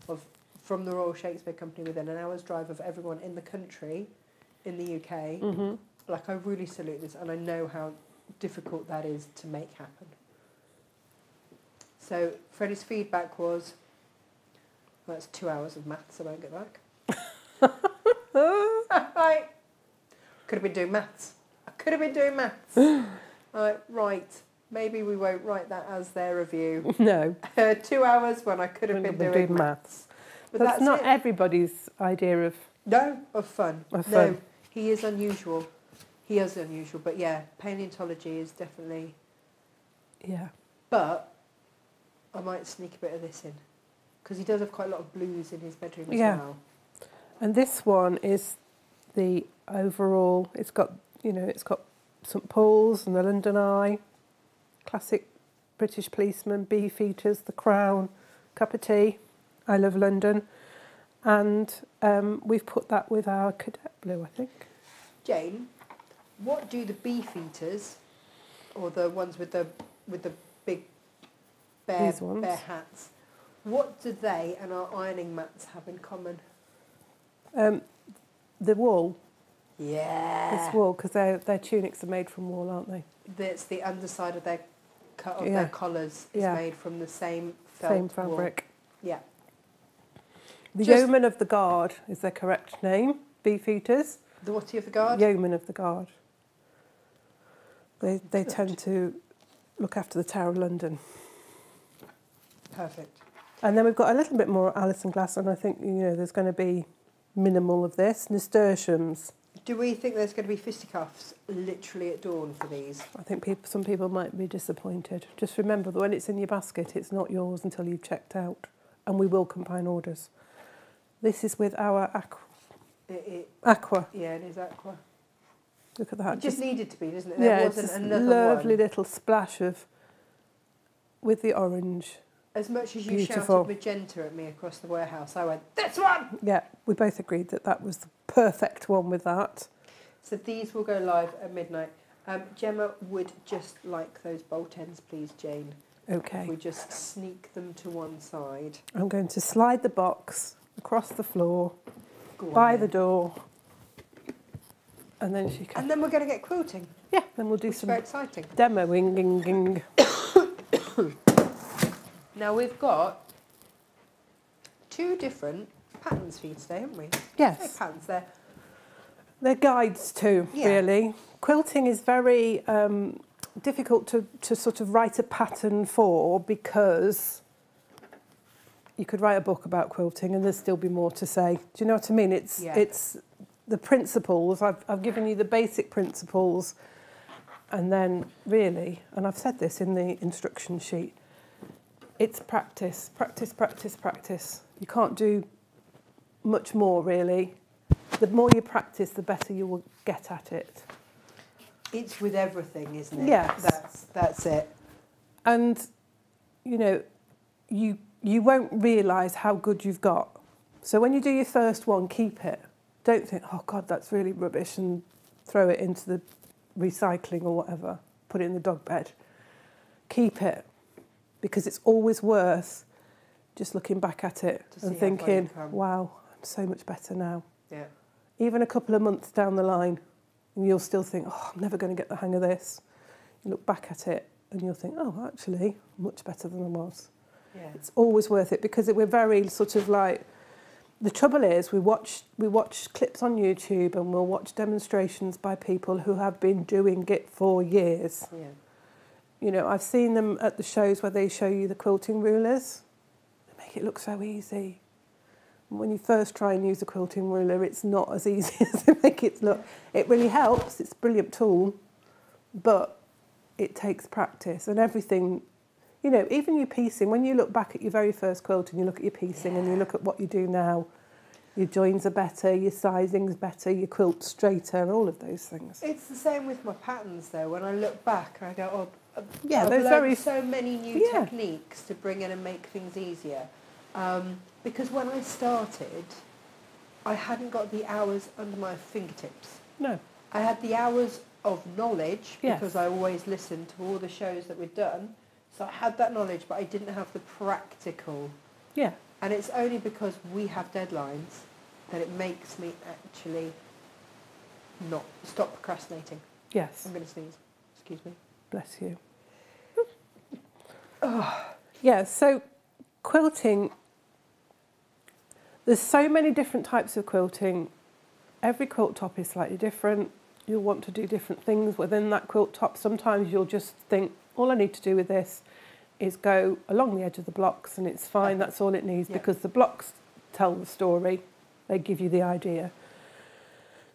of from the Royal Shakespeare Company within an hour's drive of everyone in the country, in the UK. hmm Like I really salute this, and I know how difficult that is to make happen. So Freddie's feedback was, well, "That's two hours of maths I won't get back." right. Could have been doing maths. Could have been doing maths. right, right. Maybe we won't write that as their review. No, Uh, two hours when I could have been We're doing, doing maths. But that's, that's not it. everybody's idea of. No, of fun. Of No, fun. he is unusual. He is unusual, but yeah, paleontology is definitely. Yeah. But I might sneak a bit of this in because he does have quite a lot of blues in his bedroom as Yeah. well. And this one is the overall. It's got you know it's got St Paul's and the London Eye, classic British policeman, Beefeaters, The Crown, cup of tea. I love London, and um, we've put that with our cadet blue. I think. Jane, what do the beef eaters, or the ones with the with the big bear bear hats, what do they and our ironing mats have in common? Um, the wool, Yeah, This wool because their their tunics are made from wool, aren't they? It's the underside of their cut of Yeah. their collars is Yeah. made from the same felt Same wool. fabric. Yeah. The Just- Yeoman of the Guard is their correct name. Beefeaters. The whatty of the guard? Yeoman of the Guard. They they Good. tend to look after the Tower of London. Perfect. And then we've got a little bit more Alison glass, and I think you know there's going to be minimal of this nasturtiums. Do we think there's going to be fisticuffs literally at dawn for these? I think people, some people might be disappointed. Just remember that when it's in your basket, it's not yours until you've checked out, and we will combine orders. This is with our aqua. It, it, aqua. yeah, it is aqua. Look at that. It just needed to be, doesn't it? There yeah, it's wasn't this another lovely one. little splash of with the orange. As much as you Beautiful. shouted magenta at me across the warehouse, I went, this one! Yeah, we both agreed that that was the perfect one with that. So these will go live at midnight. Um, Gemma would just like those bolt ends, please, Jane. Okay. we just sneak them to one side. I'm going to slide the box across the floor by then. the door, and then she can. And then we're going to get quilting. yeah, then we'll do Which some very exciting. demoing. Now we've got two different patterns for you today, haven't we? Yes. Say patterns there. They're guides too, Yeah. really. Quilting is very um, difficult to, to sort of write a pattern for because you could write a book about quilting and there'd still be more to say. Do you know what I mean? It's Yeah. it's the principles. I've I've given you the basic principles, and then really, and I've said this in the instruction sheet. It's practice, practice, practice, practice. You can't do much more really. The more you practice, the better you will get at it. It's with everything, isn't it? Yes. That's, that's it. And you know, you you won't realise how good you've got. So when you do your first one, keep it. Don't think, oh God, that's really rubbish, and throw it into the recycling or whatever. Put it in the dog bed. Keep it because it's always worth just looking back at it To and see how far you've thinking, wow, I'm so much better now. Yeah. even a couple of months down the line, and you'll still think, oh, I'm never going to get the hang of this. You look back at it and you'll think, oh, actually, much better than I was. Yeah. It's always worth it because it, we're very sort of like. The trouble is, we watch we watch clips on YouTube and we'll watch demonstrations by people who have been doing it for years. Yeah. You know, I've seen them at the shows where they show you the quilting rulers. They make it look so easy. And When you first try and use a quilting ruler, it's not as easy as they make it look. It really helps. It's a brilliant tool, but it takes practice and everything. You know, even your piecing. When you look back at your very first quilt and you look at your piecing and you look at what you do now, your joins are better, your sizing's better, your quilt's straighter, all of those things. It's the same with my patterns, though. When I look back, I go, oh, Yeah, those very so many new Yeah. techniques to bring in and make things easier. Um, because when I started, I hadn't got the hours under my fingertips. no. I had the hours of knowledge Yes. because I always listened to all the shows that we'd done. So I had that knowledge, but I didn't have the practical. Yeah. And it's only because we have deadlines that it makes me actually not stop procrastinating. Yes. I'm going to sneeze. Excuse me. Bless you. Yeah, so quilting, there's so many different types of quilting. Every quilt top is slightly different. You'll want to do different things within that quilt top. Sometimes you'll just think, all I need to do with this is go along the edge of the blocks and it's fine, that's all it needs Yeah. because the blocks tell the story, they give you the idea.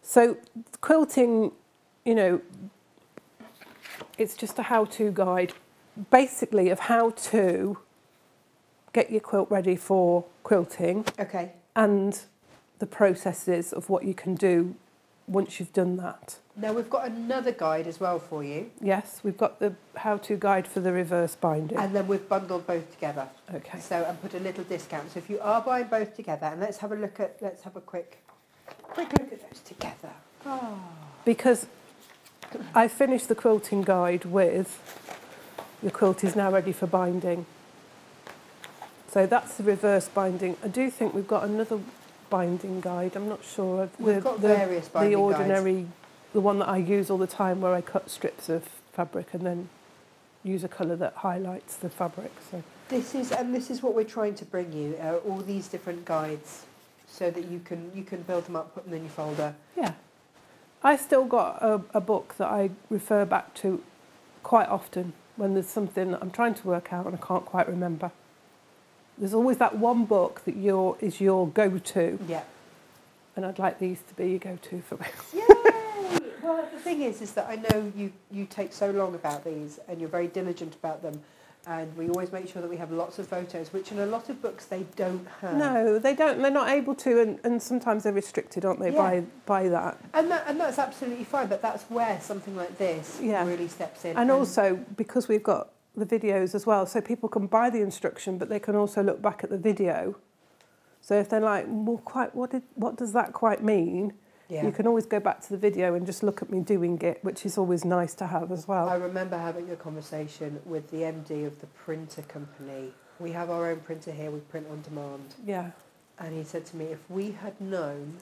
So, quilting, you know, it's just a how to guide basically of how to get your quilt ready for quilting Okay. and the processes of what you can do once you've done that. Now we've got another guide as well for you, Yes, we've got the how to guide for the reverse binding. and then we've bundled both together. Okay. So and put a little discount. So if you are buying both together, and let's have a look at let's have a quick quick look at those together. Oh. Because I finished the quilting guide with your quilt is now ready for binding. So that's the reverse binding. I do think we've got another binding guide. I'm not sure. We've the, got the, various binding the guides. ordinary, the one that I use all the time, where I cut strips of fabric and then use a colour that highlights the fabric. So This is and this is what we're trying to bring you. Uh, all these different guides, so that you can you can build them up, put them in your folder. yeah, I still got a, a book that I refer back to quite often when there's something that I'm trying to work out and I can't quite remember. there's always that one book that your is your go-to, Yeah. and I'd like these to be your go-to for me. Yay! well, the thing is, is that I know you, you take so long about these and you're very diligent about them. And we always make sure that we have lots of photos, which in a lot of books they don't have. No, they don't. They're not able to, and, and sometimes they're restricted, aren't they, Yeah. by by that. And, that, and that's absolutely fine, but that's where something like this Yeah. really steps in. And also because we've got the videos as well, so people can buy the instruction, but they can also look back at the video. So if they're like, well, quite, what did, what does that quite mean? Yeah. You can always go back to the video and just look at me doing it, which is always nice to have as well. I remember having a conversation with the MD of the printer company. We have our own printer here, we print on demand. Yeah, And he said to me, if we had known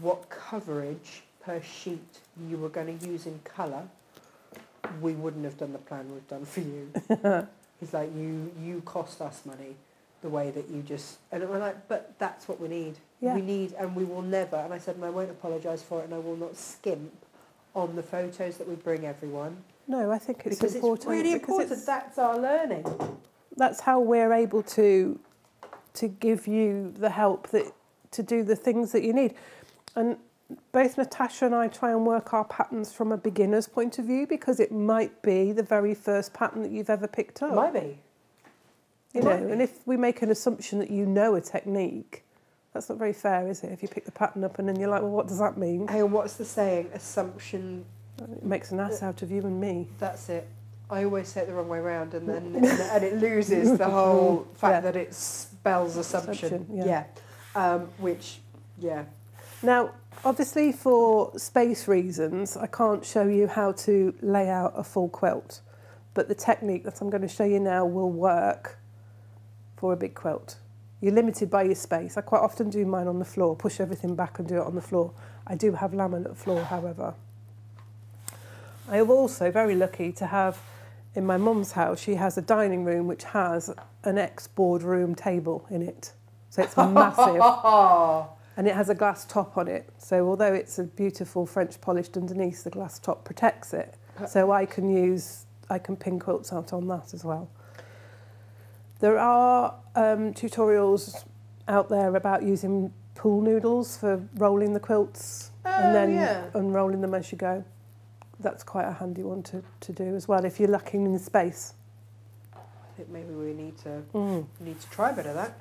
what coverage per sheet you were going to use in colour, we wouldn't have done the plan we've done for you. He's like, you, you cost us money the way that you just... And I'm like, but that's what we need. Yeah. We need, and we will never, and I said, and I won't apologise for it, and I will not skimp on the photos that we bring everyone. no, I think it's because important. it's really important. it's- That's our learning. that's how we're able to to give you the help that to do the things that you need and both Natasha and I try and work our patterns from a beginner's point of view because it might be the very first pattern that you've ever picked up Might be. You know and if we make an assumption that you know a technique that's not very fair is it if you pick the pattern up and then you're like well what does that mean Hey, what's the saying? Assumption it makes an ass out of you and me That's it. I always say it the wrong way round, and then and it loses the whole fact Yeah. that it spells assumption. Assumption, yeah. Um, which, yeah. Now, obviously, for space reasons, I can't show you how to lay out a full quilt, but the technique that I'm going to show you now will work for a big quilt. You're limited by your space. I quite often do mine on the floor, push everything back and do it on the floor. I do have laminate floor, however. I am also very lucky to have in my mum's house, she has a dining room which has an ex boardroom table in it. So it's massive and it has a glass top on it. So although it's a beautiful French polished underneath, the glass top protects it. Uh. So I can use, I can pin quilts out on that as well. There are um, tutorials out there about using pool noodles for rolling the quilts and Oh, then yeah. unrolling them as you go. That's quite a handy one to, to do as well if you're lacking in space. I think maybe we need to Mm. need to try a bit of that.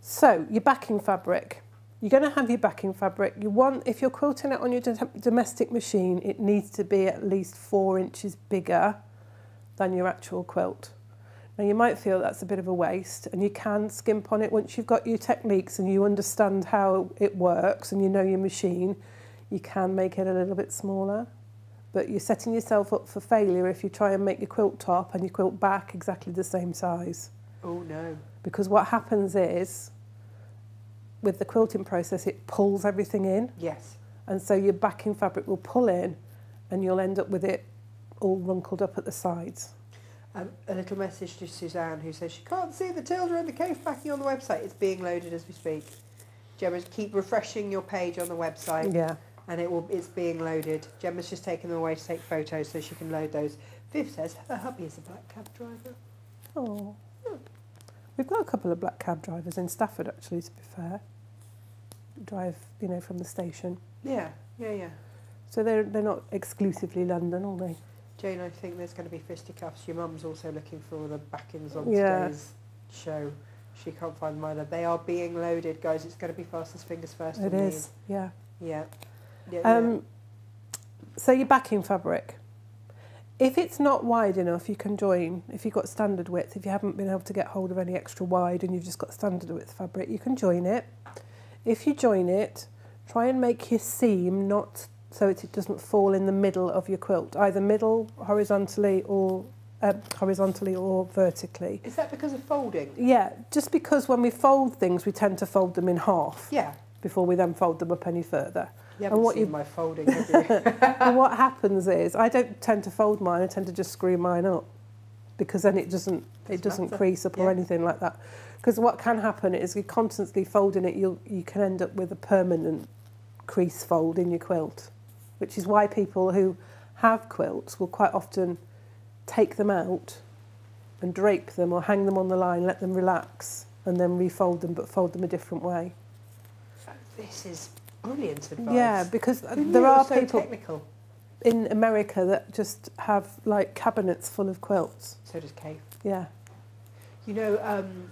So your backing fabric. You're going to have your backing fabric. You want, if you're quilting it on your domestic machine, it needs to be at least four inches bigger than your actual quilt. Now you might feel that's a bit of a waste, and you can skimp on it once you've got your techniques and you understand how it works and you know your machine. You can make it a little bit smaller, but you're setting yourself up for failure if you try and make your quilt top and your quilt back exactly the same size Oh no. because what happens is with the quilting process it pulls everything in Yes. and so your backing fabric will pull in and you'll end up with it all wrinkled up at the sides Um, a little message to Suzanne who says she can't see the Tilda and the Kaffe backing on the website. It's being loaded as we speak. Gemma, keep refreshing your page on the website. yeah and it will it's being loaded. Gemma's just taken them away to take photos so she can load those. Viv says her hubby is a black cab driver. oh we've got a couple of black cab drivers in Stafford actually to be fair drive you know from the station Yeah, yeah, yeah. so they're they're not exclusively London are they Jane, I think there's going to be fisticuffs. Your mum's also looking for all the backings on Yeah. today's show. She can't find them either. They are being loaded, guys. It's going to be fastest fingers first. it is yeah Yeah. Yeah. yeah. Um, so your backing fabric. If it's not wide enough, you can join. If you've got standard width, if you haven't been able to get hold of any extra wide and you've just got standard width fabric, you can join it. If you join it, try and make your seam not so it, it doesn't fall in the middle of your quilt, either middle, horizontally, or uh, horizontally or vertically. is that because of folding? Yeah, just because when we fold things, we tend to fold them in half Yeah. before we then fold them up any further. You haven't what seen you- my folding, and what happens is I don't tend to fold mine. I tend to just screw mine up because then it doesn't it Doesn't matter. crease up or anything like that. Because what can happen is you're constantly folding it. You you can end up with a permanent crease fold in your quilt, which is why people who have quilts will quite often take them out and drape them or hang them on the line, let them relax, and then refold them, but fold them a different way. This is brilliant advice. Yeah, because knew there are so people technical. in America that just have like cabinets full of quilts. So does Kaffe. Yeah. You know, um,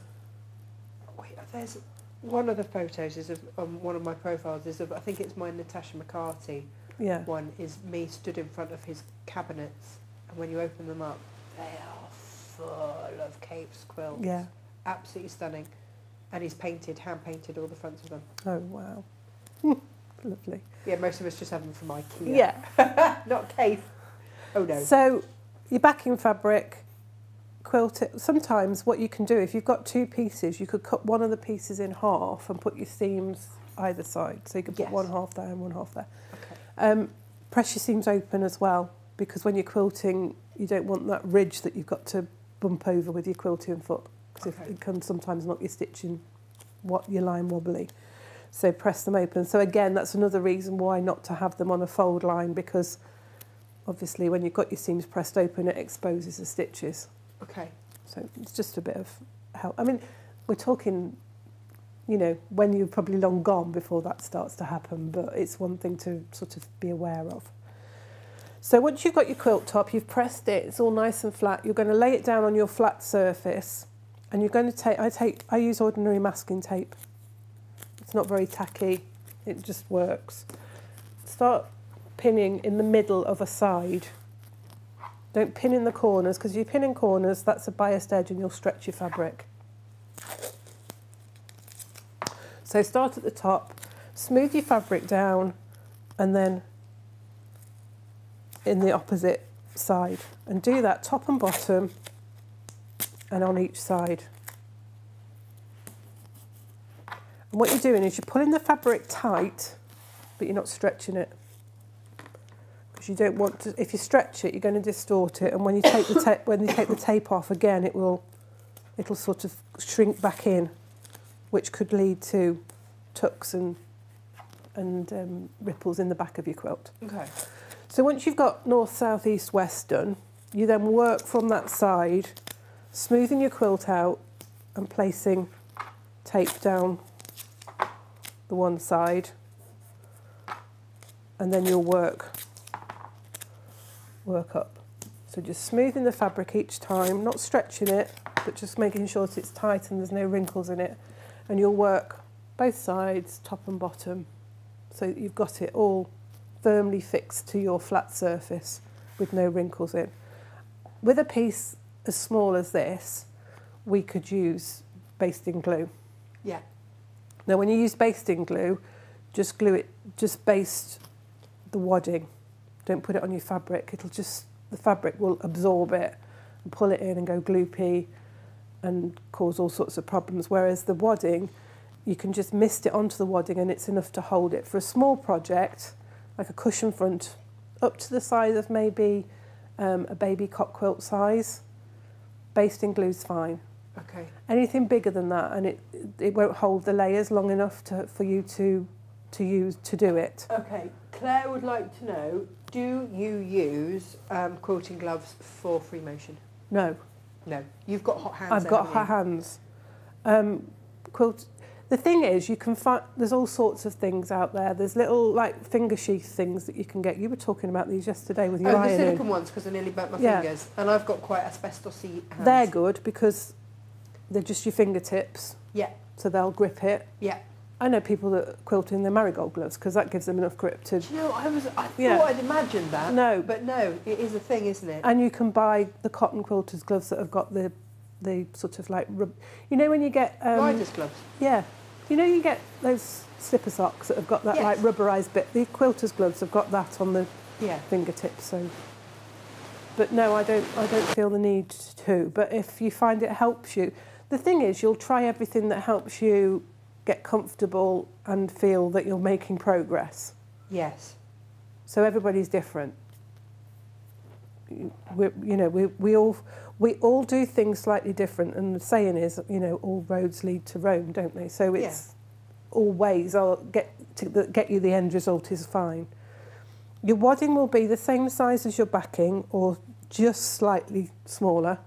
wait, there's one of the photos is of on one of my profiles is of I think it's my Natasha McCarty Yeah. one is me stood in front of his cabinets, and when you open them up, they are full of Kaffe's quilts. Yeah. absolutely stunning. And he's painted, hand painted all the fronts of them. Oh wow. Lovely. Yeah, most of us just have them from IKEA. Yeah. not Kaffe. Oh no. So your backing fabric, quilt it. Sometimes what you can do, if you've got two pieces, you could cut one of the pieces in half and put your seams either side. So you could put Yes. one half there and one half there. Okay. Um, pressure seams open as well because when you're quilting, you don't want that ridge that you've got to bump over with your quilting foot because okay. it can sometimes knock your stitching, what your line wobbly. So press them open. So again, that's another reason why not to have them on a fold line because obviously when you've got your seams pressed open, it exposes the stitches. Okay. So it's just a bit of help. I mean, we're talking you know, when you're probably long gone before that starts to happen, but it's one thing to sort of be aware of. So once you've got your quilt top, you've pressed it, it's all nice and flat. You're going to lay it down on your flat surface, and you're going to take. I take. I use ordinary masking tape. It's not very tacky. It just works. Start pinning in the middle of a side. Don't pin in the corners because if you pin in corners, that's a biased edge and you'll stretch your fabric. So start at the top, smooth your fabric down, and then in the opposite side. And do that top and bottom and on each side. And what you're doing is you're pulling the fabric tight, but you're not stretching it because you don't want to. If you stretch it, you're going to distort it, and when you take the when you take the tape off again, it will it'll sort of shrink back in, which could lead to tucks and and um, ripples in the back of your quilt. Okay. So once you've got north, south, east, west done, you then work from that side, smoothing your quilt out and placing tape down the one side, and then you'll work work up. So just smoothing the fabric each time, not stretching it, but just making sure that it's tight and there's no wrinkles in it. And you'll work both sides, top and bottom, so that you've got it all firmly fixed to your flat surface with no wrinkles in. With a piece as small as this, we could use basting glue. Yeah. Now, when you use basting glue, just glue it, just baste the wadding. Don't put it on your fabric. It'll just, the fabric will absorb it and pull it in and go gloopy and cause all sorts of problems. Whereas the wadding, you can just mist it onto the wadding and it's enough to hold it. For a small project, like a cushion front, up to the size of maybe um, a baby cot quilt size, basting glue's fine. Okay. Anything bigger than that, and it it won't hold the layers long enough to for you to to use to do it. Okay. Claire would like to know: Do you use um, quilting gloves for free motion? No, No. You've got hot hands. I've got hot hands. Um, quilt. The thing is, you can find there's all sorts of things out there. There's little like finger sheath things that you can get. You were talking about these yesterday with you? your Oh, the silicone ones because I nearly burnt my Yeah. fingers, and I've got quite asbestosy hands. They're good because they're just your fingertips, Yeah. so they'll grip it. Yeah. I know people that quilt in their marigold gloves because that gives them enough grip to. Do you know? I was. I thought I'd imagined that. No. But no, it is a thing, isn't it? And you can buy the cotton quilters gloves that have got the, the sort of like, rub- you know when you get, um, Riders gloves. yeah, you know you get those slipper socks that have got that Yes. like rubberized bit. The quilters gloves have got that on the Yeah. fingertips. So, but no, I don't. I don't feel the need to. But if you find it helps you, the thing is, you'll try everything that helps you get comfortable and feel that you're making progress. Yes. So everybody's different. We, you know, we, we all we all do things slightly different, and the saying is, you know, all roads lead to Rome, don't they? So it's all ways I'll get to the, get you the end result is fine. Your wadding will be the same size as your backing, or just slightly smaller.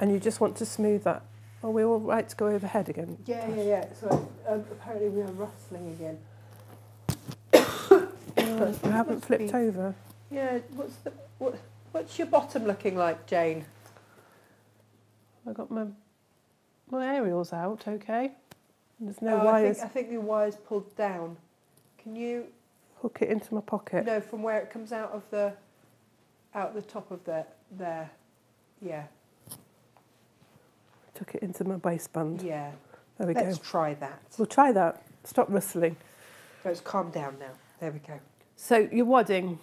and you just want to smooth that. Are we all right to go overhead again? Yeah, yeah, yeah. So um, apparently we are rustling again. You haven't flipped be- over. Yeah. What's the what? What's your bottom looking like, Jane? I got my my aerials out. Okay. There's no Oh, I wires. think, I think the wire's pulled down. Can you Hook it into my pocket. no from where it comes out of the out the top of the there? Yeah, Took it into my waistband. yeah. There we Let's go. try that. We'll try that. Stop rustling. Let's calm down now. There we go. So your wadding,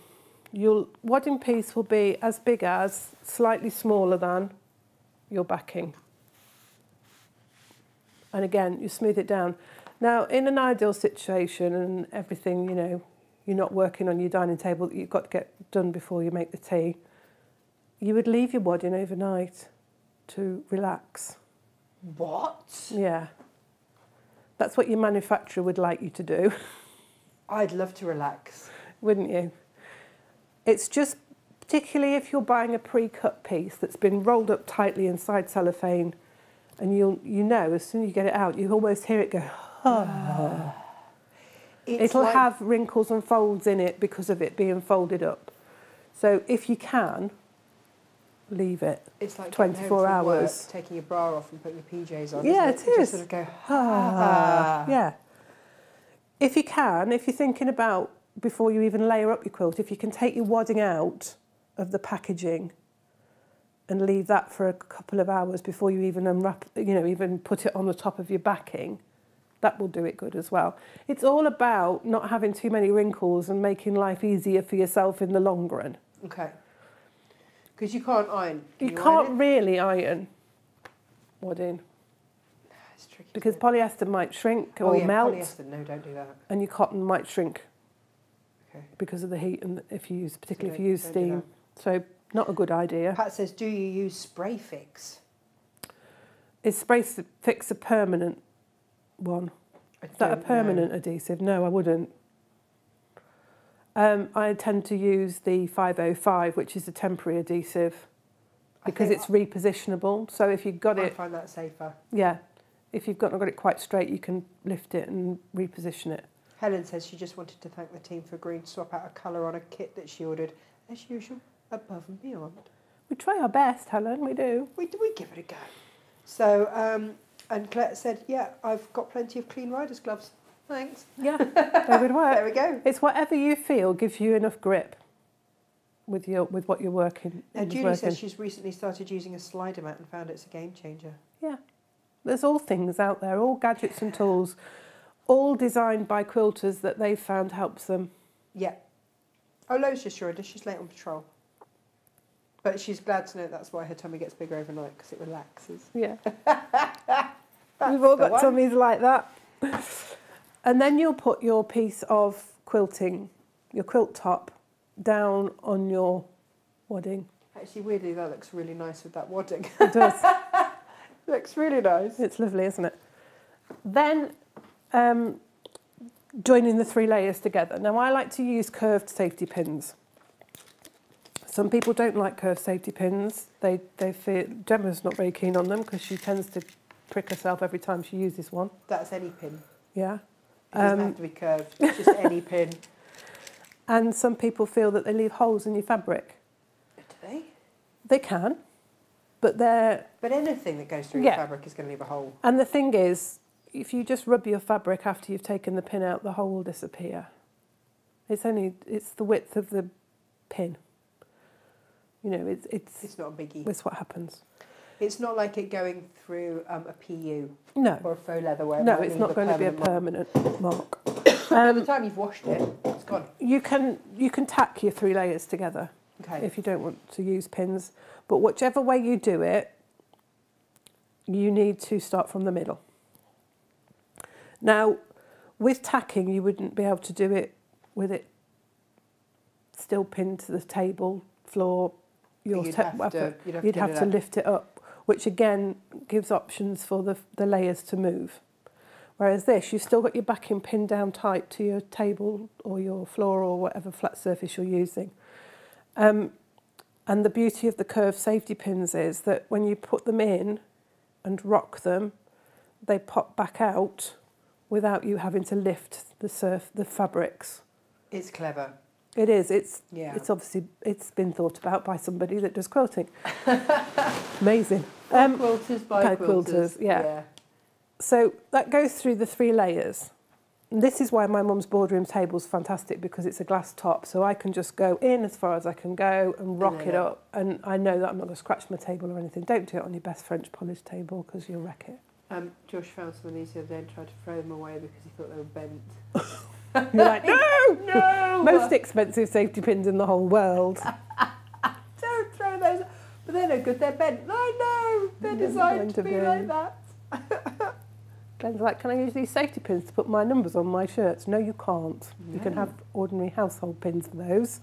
your wadding piece will be as big as, slightly smaller than your backing. And again, you smooth it down. Now, in an ideal situation and everything, you know, you're not working on your dining table that you've got to get done before you make the tea, you would leave your wadding overnight to relax. What? Yeah. That's what your manufacturer would like you to do. I'd love to relax. wouldn't you? It's just particularly if you're buying a pre-cut piece that's been rolled up tightly inside cellophane, and you'll you know as soon as you get it out, you almost hear it go. It's It'll like- have wrinkles and folds in it because of it being folded up. So if you can, leave it. It's like 24 getting home from work, hours. taking your bra off and putting your PJs on. Yeah, it You. Just sort of go. Ah, yeah. If you can, if you're thinking about before you even layer up your quilt, if you can take your wadding out of the packaging and leave that for a couple of hours before you even unwrap, you know, even put it on the top of your backing, that will do it good as well. It's all about not having too many wrinkles and making life easier for yourself in the long run. Okay. Because you can't iron. Can You iron can't it? really iron wadding It's tricky. because polyester might shrink oh, or yeah, melt. Polyester. No, don't do that. and your cotton might shrink Okay. because of the heat and if you use particularly if you use steam so not a good idea Pat says, do you use spray fix? is spray fix a permanent one is that a don't know. permanent adhesive no i wouldn't um, i tend to use the 505 which is a temporary adhesive because it's repositionable so if you've got I it I find that safer. yeah if you've got, not got it quite straight you can lift it and reposition it Helen says she just wanted to thank the team for agreeing to swap out a colour on a kit that she ordered, as usual, above and beyond. we try our best helen we do We, we give it a go. So, um, and Colette said, yeah, I've got plenty of clean rider's gloves. Thanks. yeah they would work There we go. It's whatever you feel gives you enough grip with your with what you're working. Now, Julie working. says she's recently started using a slider mat and found it's a game changer. Yeah, there's all things out there, all gadgets and tools, all designed by quilters that they've found helps them. Yeah. Oh, Lo's just joined. She's late on patrol. But she's glad to know that's why her tummy gets bigger overnight because it relaxes. Yeah, we've all got one. tummies like that. And then you'll put your piece of quilting, your quilt top, down on your wadding. Actually, weirdly, that looks really nice with that wadding. It does. looks really nice. It's lovely, isn't it? Then um, joining the three layers together. Now, I like to use curved safety pins. Some people don't like curved safety pins. They they feel Gemma's not very keen on them because she tends to prick herself every time she uses one. That's any pin. Yeah. It doesn't Um, have to be curved. It's just any pin. And some people feel that they leave holes in your fabric. Do they? They can, but they're But anything that goes through Yeah. your fabric is going to leave a hole. And the thing is, if you just rub your fabric after you've taken the pin out, the hole will disappear. It's only it's the width of the pin. You know, it's it's It's not a biggie. it's what happens. It's not like it going through um, a PU No, or a faux leather where no, it's not going to be a permanent mark. mark. By the Um, time you've washed it, it's gone. you can you can tack your three layers together Okay. if you don't want to use pins, but whichever way you do it, you need to start from the middle. Now, with tacking, you wouldn't be able to do it with it still pinned to the table, floor, your you'd have whatever. to, you'd have You'd to, have to lift it up, which again gives options for the, the layers to move. Whereas this, you've still got your backing pinned down tight to your table or your floor or whatever flat surface you're using. Um, And the beauty of the curved safety pins is that when you put them in and rock them, they pop back out without you having to lift the surf, the fabrics. It's clever. It is. It's Yeah. it's obviously it's been thought about by somebody that does quilting. Amazing. Um, quilters by, quilters. quilters, yeah. so that goes through the three layers. And this is why my mum's boardroom table is fantastic because it's a glass top, so I can just go in as far as I can go and rock it up. up, and I know that I'm not going to scratch my table or anything. Don't do it on your best French polished table because you'll wreck it. Um, Josh found some of these the other day and tried to throw them away because he thought they were bent. You're like, no, no! most expensive safety pins in the whole world. Don't throw those. But they're no good. They're bent. I know. They're They're designed to be like that. Glenn's like, can I use these safety pins to put my numbers on my shirts? No, you can't. You can have ordinary household pins for those.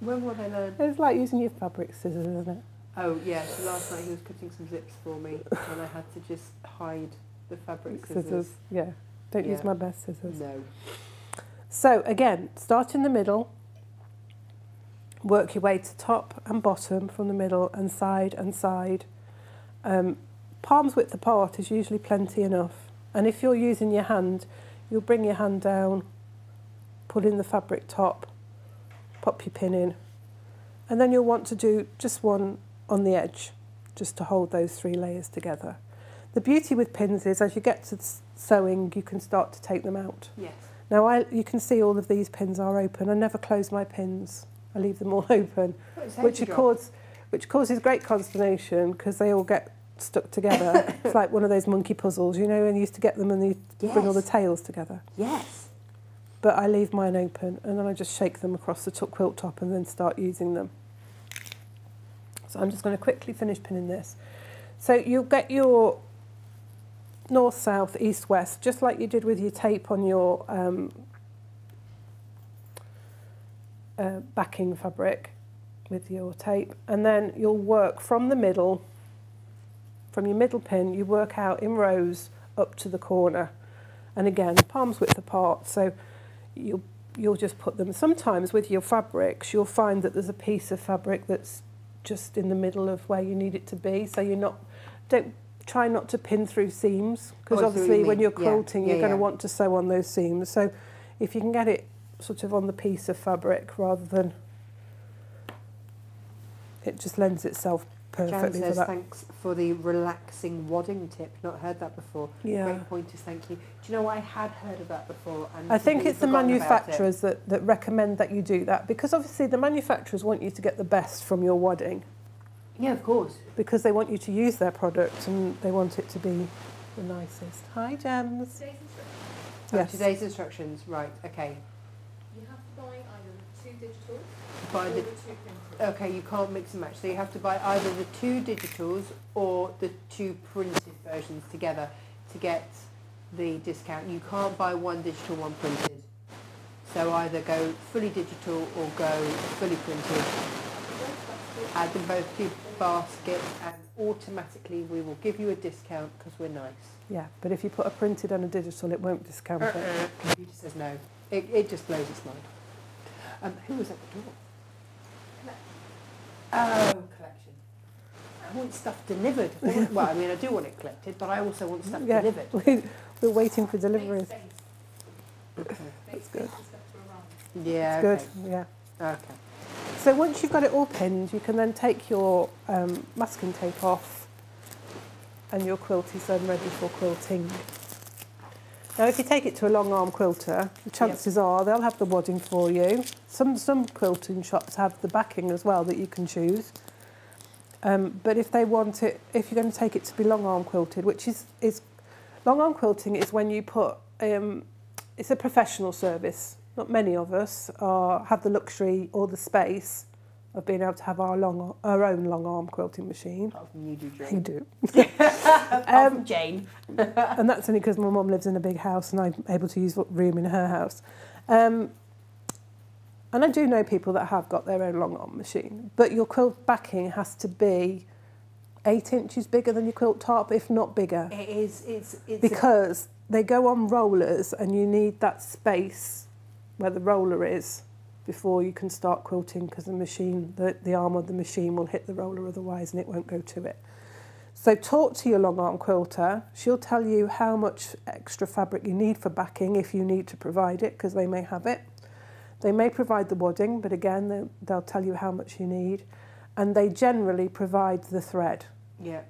When will they learn? It's like using your fabric scissors, isn't it? Oh yeah. So last night he was cutting some zips for me, and I had to just hide the fabric scissors. Yeah. Don't use my best scissors. No. So again, start in the middle. Work your way to top and bottom from the middle and side and side. Um, palms width apart is usually plenty enough. And if you're using your hand, you'll bring your hand down, pull in the fabric top, pop your pin in, and then you'll want to do just one on the edge, just to hold those three layers together. The beauty with pins is as you get to sewing, you can start to take them out. Yes. Now I, you can see all of these pins are open. I never close my pins. I leave them all open, which course, which causes great consternation because they all get stuck together. it's like one of those monkey puzzles, you know, when you used to get them and you bring all the tails together. Yes. But I leave mine open and then I just shake them across the tuck quilt top and then start using them. So I'm just going to quickly finish pinning this. So you'll get your north, south, east, west, just like you did with your tape on your um, uh, backing fabric with your tape. And then you'll work from the middle, from your middle pin, you work out in rows up to the corner. And again, palms width apart. So you'll, you'll just put them. Sometimes with your fabrics, you'll find that there's a piece of fabric that's just in the middle of where you need it to be. So you're not, don't try not to pin through seams because Oh, I see what you obviously when you're quilting, yeah, you're going to yeah. want to sew on those seams. So if you can get it sort of on the piece of fabric rather than it just lends itself perfectly for says that. thanks for the relaxing wadding tip. Not heard that before. Yeah. Great pointers, thank you. Do you know what? I had heard of that before? And I think it's the about it. manufacturers that, that recommend that you do that because obviously the manufacturers want you to get the best from your wadding Yeah, of course. because they want you to use their product and they want it to be the nicest. Hi, Gems. Today's instructions. Oh, Yes. today's instructions, right? Okay. You have to buy either the two digital Buy or the the two printed. Okay, you can't mix and match. So you have to buy either the two digitals or the two printed versions together to get the discount. You can't buy one digital, one printed. So either go fully digital or go fully printed. Add them both to your basket and automatically we will give you a discount because we're nice. Yeah, but if you put a printed and a digital, it won't discount it. Computer says no. It, it just blows its mind. Um, who was at the door? Oh, collection. I want stuff delivered. Well, I mean, I do want it collected, but I also want stuff Yeah. delivered. We- We're waiting for deliveries. Bake space. Bake space good. is stuff to run. Yeah. Good, yeah. Okay. So once you've got it all pinned, you can then take your um, masking tape off and your quilt is then ready for quilting. Now if you take it to a long arm quilter, the chances are they'll have the wadding for you. Some, some quilting shops have the backing as well that you can choose. Um, but if they want it, if you're going to take it to be long arm quilted, which is, is long arm quilting is when you put, um, it's a professional service. Not many of us are, have the luxury or the space of being able to have our long, our own long arm quilting machine. Apart from you do, Jane. You do. Apart Um, Jane. and that's only because my mum lives in a big house and I'm able to use what room in her house. Um, and I do know people that have got their own long arm machine, but your quilt backing has to be eight inches bigger than your quilt top, if not bigger, It is. It's. It's. a- because they go on rollers and you need that space where the roller is before you can start quilting because the machine, the, the arm of the machine will hit the roller otherwise and it won't go to it. So talk to your long arm quilter. She'll tell you how much extra fabric you need for backing if you need to provide it because they may have it. They may provide the wadding, but again, they, they'll tell you how much you need. And they generally provide the thread. Yeah.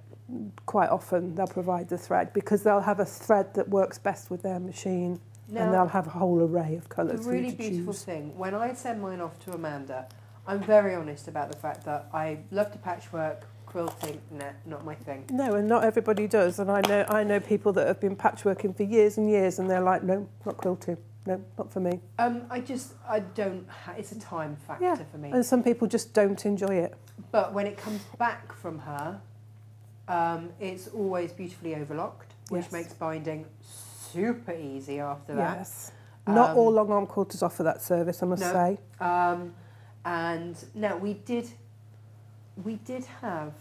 Quite often, they'll provide the thread because they'll have a thread that works best with their machine and they'll have a whole array of the colours for you really beautiful choose. thing, when I send mine off to Amanda, I'm very honest about the fact that I love to patchwork, quilting, nah, not my thing. No, and not everybody does. And I know I know people that have been patchworking for years and years, and they're like, no, not quilting, no, not for me. Um, I just, I don't, it's a time factor Yeah, for me. And some people just don't enjoy it. But when it comes back from her, um, it's always beautifully overlocked, which Yes. makes binding super easy after that. Yes. Not Um, all long arm quilters offer that service, I must No. say. Um, and now we did, we did have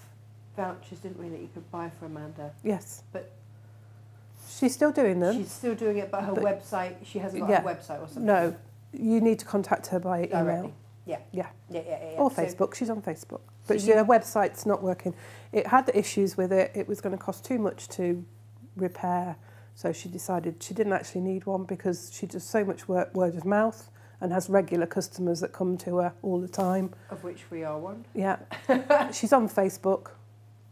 vouchers, didn't we, that you could buy for Amanda? Yes. But- she's still doing them. She's still doing it, but her But- website, she hasn't got Yeah. a website or something. No, you need to contact her by email directly. Yeah. Yeah. Yeah, yeah, yeah. or So- Facebook. She's on Facebook, but So she, her website's not working. It had the issues with it. It was going to cost too much to repair, so she decided she didn't actually need one because she does so much work word of mouth and has regular customers that come to her all the time. of which we are one. Yeah, she's on Facebook,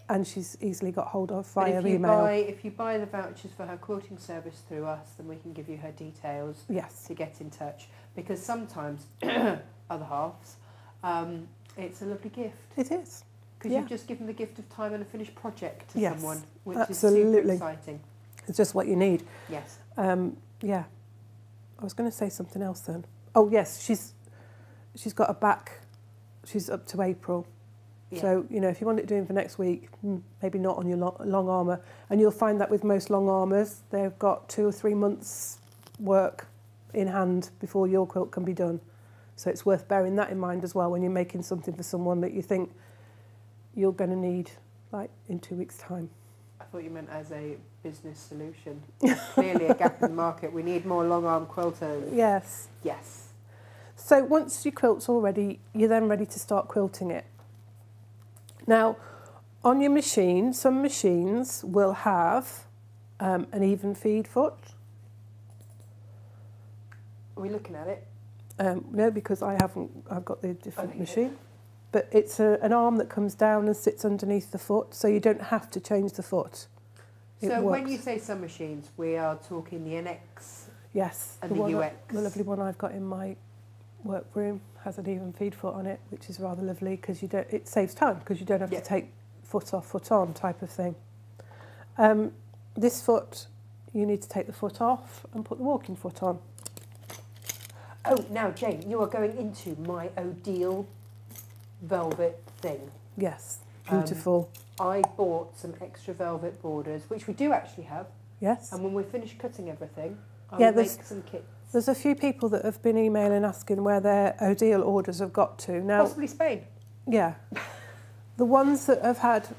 and she's easily got hold of But via if you email. buy if you buy the vouchers for her quilting service through us, then we can give you her details yes, to get in touch. Because sometimes other halves, um, it's a lovely gift it is. because Yeah. you've just given the gift of time and a finished project to Yes, someone, which is super exciting. It's just what you need. Yes. Um, yeah, I was going to say something else then. Oh yes, she's she's got a back. She's up to April. Yeah. So you know, if you want it doing for next week, mm, maybe not on your long, long armour. And you'll find that with most long armours, they've got two or three months' work in hand before your quilt can be done. So it's worth bearing that in mind as well when you're making something for someone that you think you're going to need, like in two weeks' time. I thought you meant as a business solution. Clearly, a gap in the market. We need more long arm quilters. Yes. Yes. So once your quilt's all ready, you're then ready to start quilting it. Now, on your machine, some machines will have um, an even feed foot. Are we looking at it? Um, no, because I haven't. I've got the different machine. But it's a, an arm that comes down and sits underneath the foot, so you don't have to change the foot. It so when you say some machines, we are talking the NX Yes, and the, the, UX. the lovely one I've got in my workroom has an even feed foot on it, which is rather lovely because you don't. It saves time because you don't have Yeah. to take foot off, foot on type of thing. Um, this foot, you need to take the foot off and put the walking foot on. Oh, now Jane, you are going into my Odile velvet thing. Yes, Um, beautiful. I bought some extra velvet borders, which we do actually have, yes. and when we're finished cutting everything, I Yeah, will make there's- some kits. There's a few people that have been emailing asking where their Odile orders have got to. Now, Possibly Spain. yeah, the ones that have had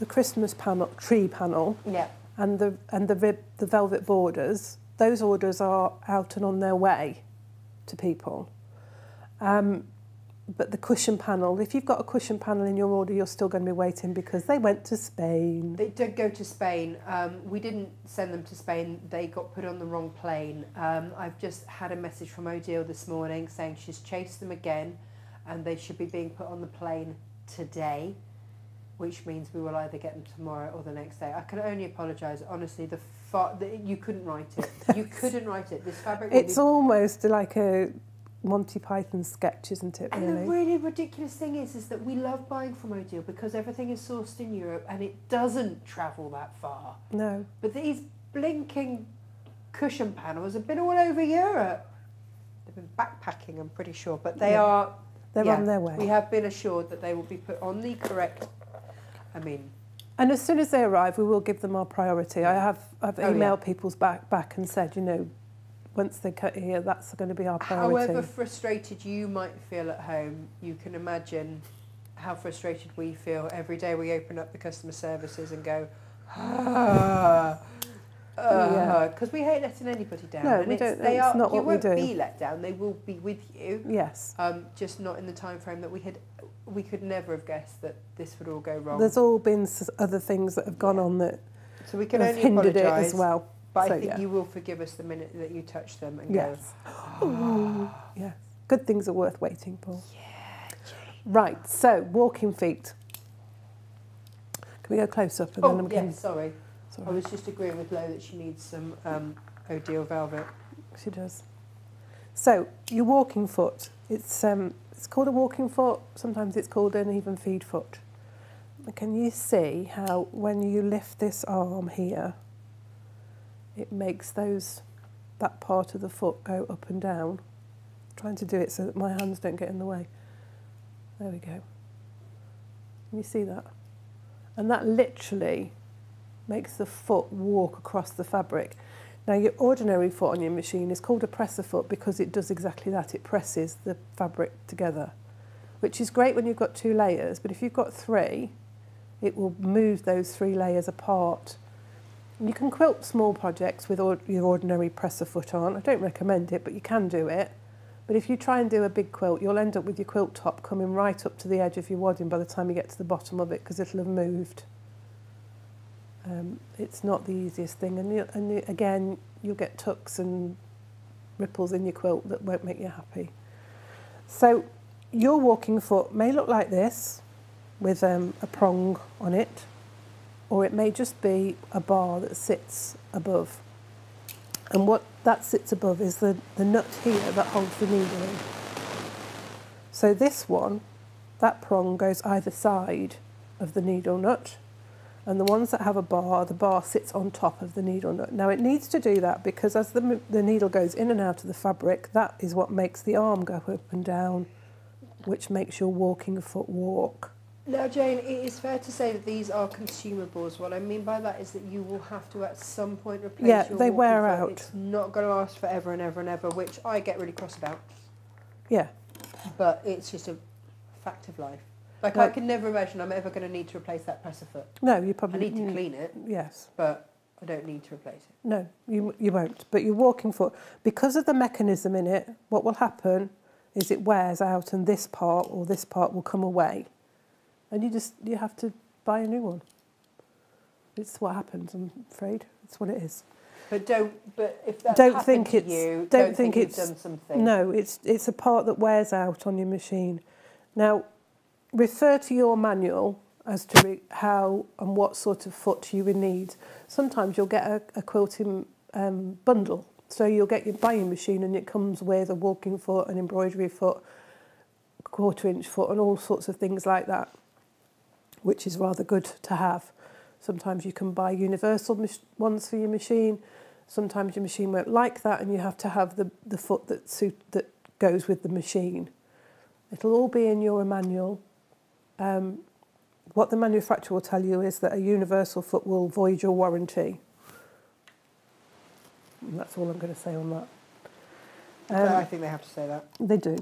the Christmas panel, tree panel, Yeah. and the and the rib, the velvet borders, those orders are out and on their way to people. Um, but the cushion panel, if you've got a cushion panel in your order, you're still going to be waiting because they went to Spain. They did go to Spain. Um, we didn't send them to Spain. They got put on the wrong plane. Um, I've just had a message from Odile this morning saying she's chased them again and they should be being put on the plane today, which means we will either get them tomorrow or the next day. I can only apologise. Honestly, the, the you couldn't write it. You couldn't write it. This fabric It's be almost like a Monty Python sketch, isn't it? And the Really? really ridiculous thing is, is that we love buying from Odile because everything is sourced in Europe and it doesn't travel that far. No. But these blinking cushion panels have been all over Europe. They've been backpacking, I'm pretty sure, but they Yeah. are. They're yeah, on their way. We have been assured that they will be put on the correct. I mean, And as soon as they arrive, we will give them our priority. I have I've Oh, yeah. emailed people's back back and said, you know, once they cut here, that's going to be our priority. however frustrated you might feel at home, you can imagine how frustrated we feel every day we open up the customer services and go, ah, ah, Yeah. because we hate letting anybody down. No, and we it's, don't- They are, not you what we won't be let down. They will be with you. Yes. Um, just not in the time frame that we had. We could never have guessed that this would all go wrong. There's all been other things that have gone Yeah. on that so we can have only hindered it apologise. as well. But So, I think yeah. you will forgive us the minute that you touch them and Yes. go. Ooh, yes. Good things are worth waiting for. Yeah. Right, so walking feet. Can we go close up and Oh, then I'm yes, sorry. Sorry. I was just agreeing with Lo that she needs some um, Odile Velvet. She does. So your walking foot. It's um, it's called a walking foot. Sometimes it's called an even feed foot. Can you see how when you lift this arm here, it makes those that part of the foot go up and down. trying to do it so that my hands don't get in the way. There we go. Can you see that? And that literally makes the foot walk across the fabric. Now, your ordinary foot on your machine is called a presser foot because it does exactly that. It presses the fabric together, which is great when you've got two layers, but if you've got three, it will move those three layers apart. You can quilt small projects with or- your ordinary presser foot on. I don't recommend it, but you can do it. But if you try and do a big quilt, you'll end up with your quilt top coming right up to the edge of your wadding by the time you get to the bottom of it because it'll have moved. Um, it's not the easiest thing, and, you, and you, again, you'll get tucks and ripples in your quilt that won't make you happy. So, your walking foot may look like this with um, a prong on it, or it may just be a bar that sits above. And what that sits above is the, the nut here that holds the needle in. So, this one, that prong goes either side of the needle nut and the ones that have a bar, the bar sits on top of the needle nut. Now it needs to do that because as the, the needle goes in and out of the fabric, that is what makes the arm go up and down, which makes your walking foot walk. Now, Jane, it is fair to say that these are consumables. What I mean by that is that you will have to at some point replace Yeah, your they wear out. It's not going to last forever and ever and ever, which I get really cross about. Yeah, But it's just a fact of life. Like, I can never imagine I'm ever going to need to replace that presser foot. no, you probably... I need to clean it, Yes, but I don't need to replace it. no, you you won't. But your walking foot, because of the mechanism in it, what will happen is it wears out, and this part or this part will come away, and you just you have to buy a new one. It's what happens. I'm afraid it's what it is. But don't. But if that's Don't think it's- you, don't don't, think think, it's- done something. No, it's it's a part that wears out on your machine. Now, refer to your manual as to how and what sort of foot you would need. Sometimes you'll get a, a quilting um, bundle, so you'll get your buying machine and it comes with a walking foot, an embroidery foot, quarter inch foot, and all sorts of things like that, which is rather good to have. Sometimes you can buy universal ones for your machine. Sometimes your machine won't like that, and you have to have the, the foot that suit that goes with the machine. It'll all be in your manual. Um, what the manufacturer will tell you is that a universal foot will void your warranty. And that's all I'm going to say on that. But I Um, think they have to say that. they do.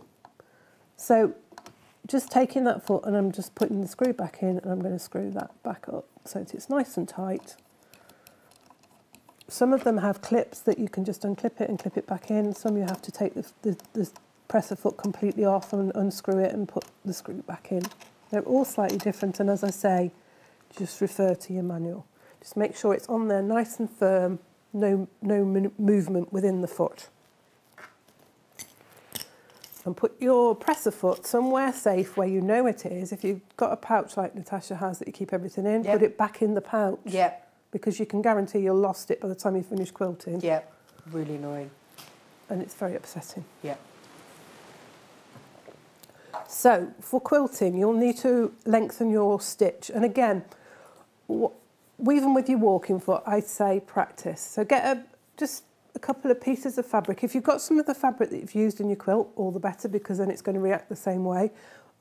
So just taking that foot and I'm just putting the screw back in and I'm going to screw that back up so that it's nice and tight. Some of them have clips that you can just unclip it and clip it back in. Some you have to take the, the, the presser foot completely off and unscrew it and put the screw back in. They're all slightly different and as I say, just refer to your manual. Just make sure it's on there nice and firm, no, no movement within the foot and put your presser foot somewhere safe where you know it is. If you've got a pouch like Natasha has that you keep everything in, Yep. put it back in the pouch Yep, because you can guarantee you'll lost it by the time you finish quilting, yep. Really annoying. and it's very upsetting. Yep. So for quilting, you'll need to lengthen your stitch, and again, wh- even with your walking foot, I'd say practice. So get a just a couple of pieces of fabric. If you've got some of the fabric that you've used in your quilt, all the better because then it's going to react the same way.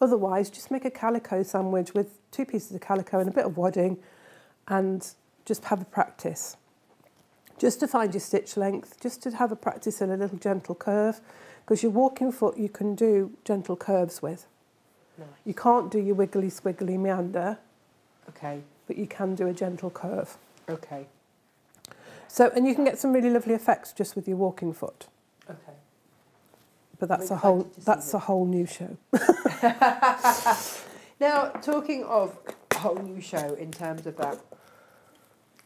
Otherwise, just make a calico sandwich with two pieces of calico and a bit of wadding and just have a practice. Just to find your stitch length, just to have a practice in a little gentle curve because your walking foot you can do gentle curves with. Nice. You can't do your wiggly squiggly meander, Okay. but you can do a gentle curve. Okay. So, and you can get some really lovely effects just with your walking foot. Okay. But that's a whole excited to see that's a whole new show. Now, talking of a whole new show in terms of that,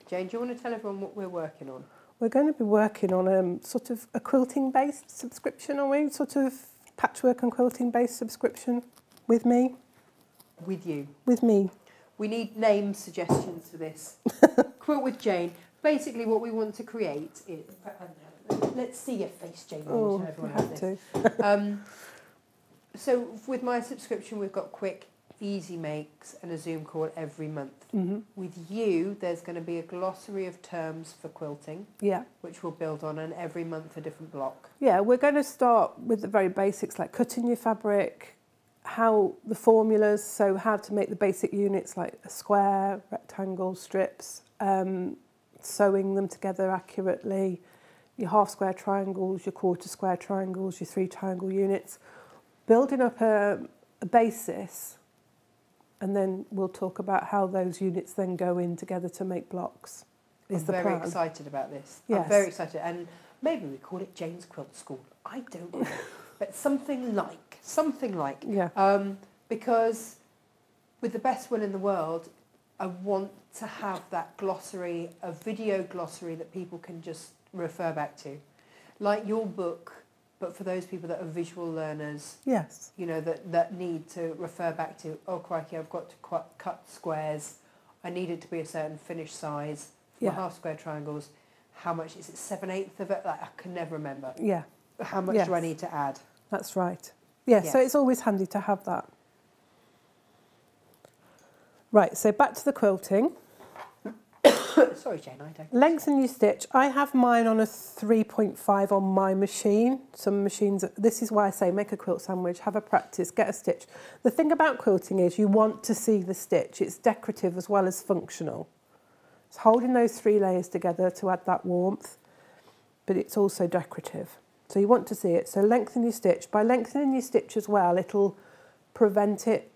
Jane, do you want to tell everyone what we're working on? We're going to be working on a sort of a quilting based subscription, are we? Sort of patchwork and quilting based subscription with me. With you. With me. We need name suggestions for this. Quilt with Jane. Basically, what we want to create is. Let's see your face, Jane. Oh, everyone have to. Um, so, with my subscription, we've got quick, easy makes and a Zoom call every month. hmm With you, there's going to be a glossary of terms for quilting, Yeah. which we'll build on, and every month a different block. Yeah, we're going to start with the very basics like cutting your fabric, how the formulas, so how to make the basic units like a square, rectangle, strips, um, sewing them together accurately, your half square triangles, your quarter square triangles, your three triangle units, building up a, a basis, and then we'll talk about how those units then go in together to make blocks. Is I'm the very plan. excited about this. Yes. I'm very excited, and maybe we call it Jane's Quilt School. I don't know, but something like something like Yeah. um, because with the best will in the world, I want to have that glossary, a video glossary that people can just refer back to, like your book, but for those people that are visual learners, Yes. you know, that, that need to refer back to, oh crikey, I've got to cut, cut squares. I need it to be a certain finished size. For Yeah. half square triangles, how much is it? Seven eighths of it? Like, I can never remember. Yeah. How much do I need to add? That's right. Yeah, so it's always handy to have that. Right, so back to the quilting. Sorry, Jane, I don't. Lengthen your stitch. I have mine on a 3.5 on my machine. Some machines, this is why I say make a quilt sandwich, have a practice, get a stitch. The thing about quilting is you want to see the stitch. It's decorative as well as functional. It's holding those three layers together to add that warmth, but it's also decorative. So you want to see it. So lengthen your stitch. By lengthening your stitch as well, it'll prevent it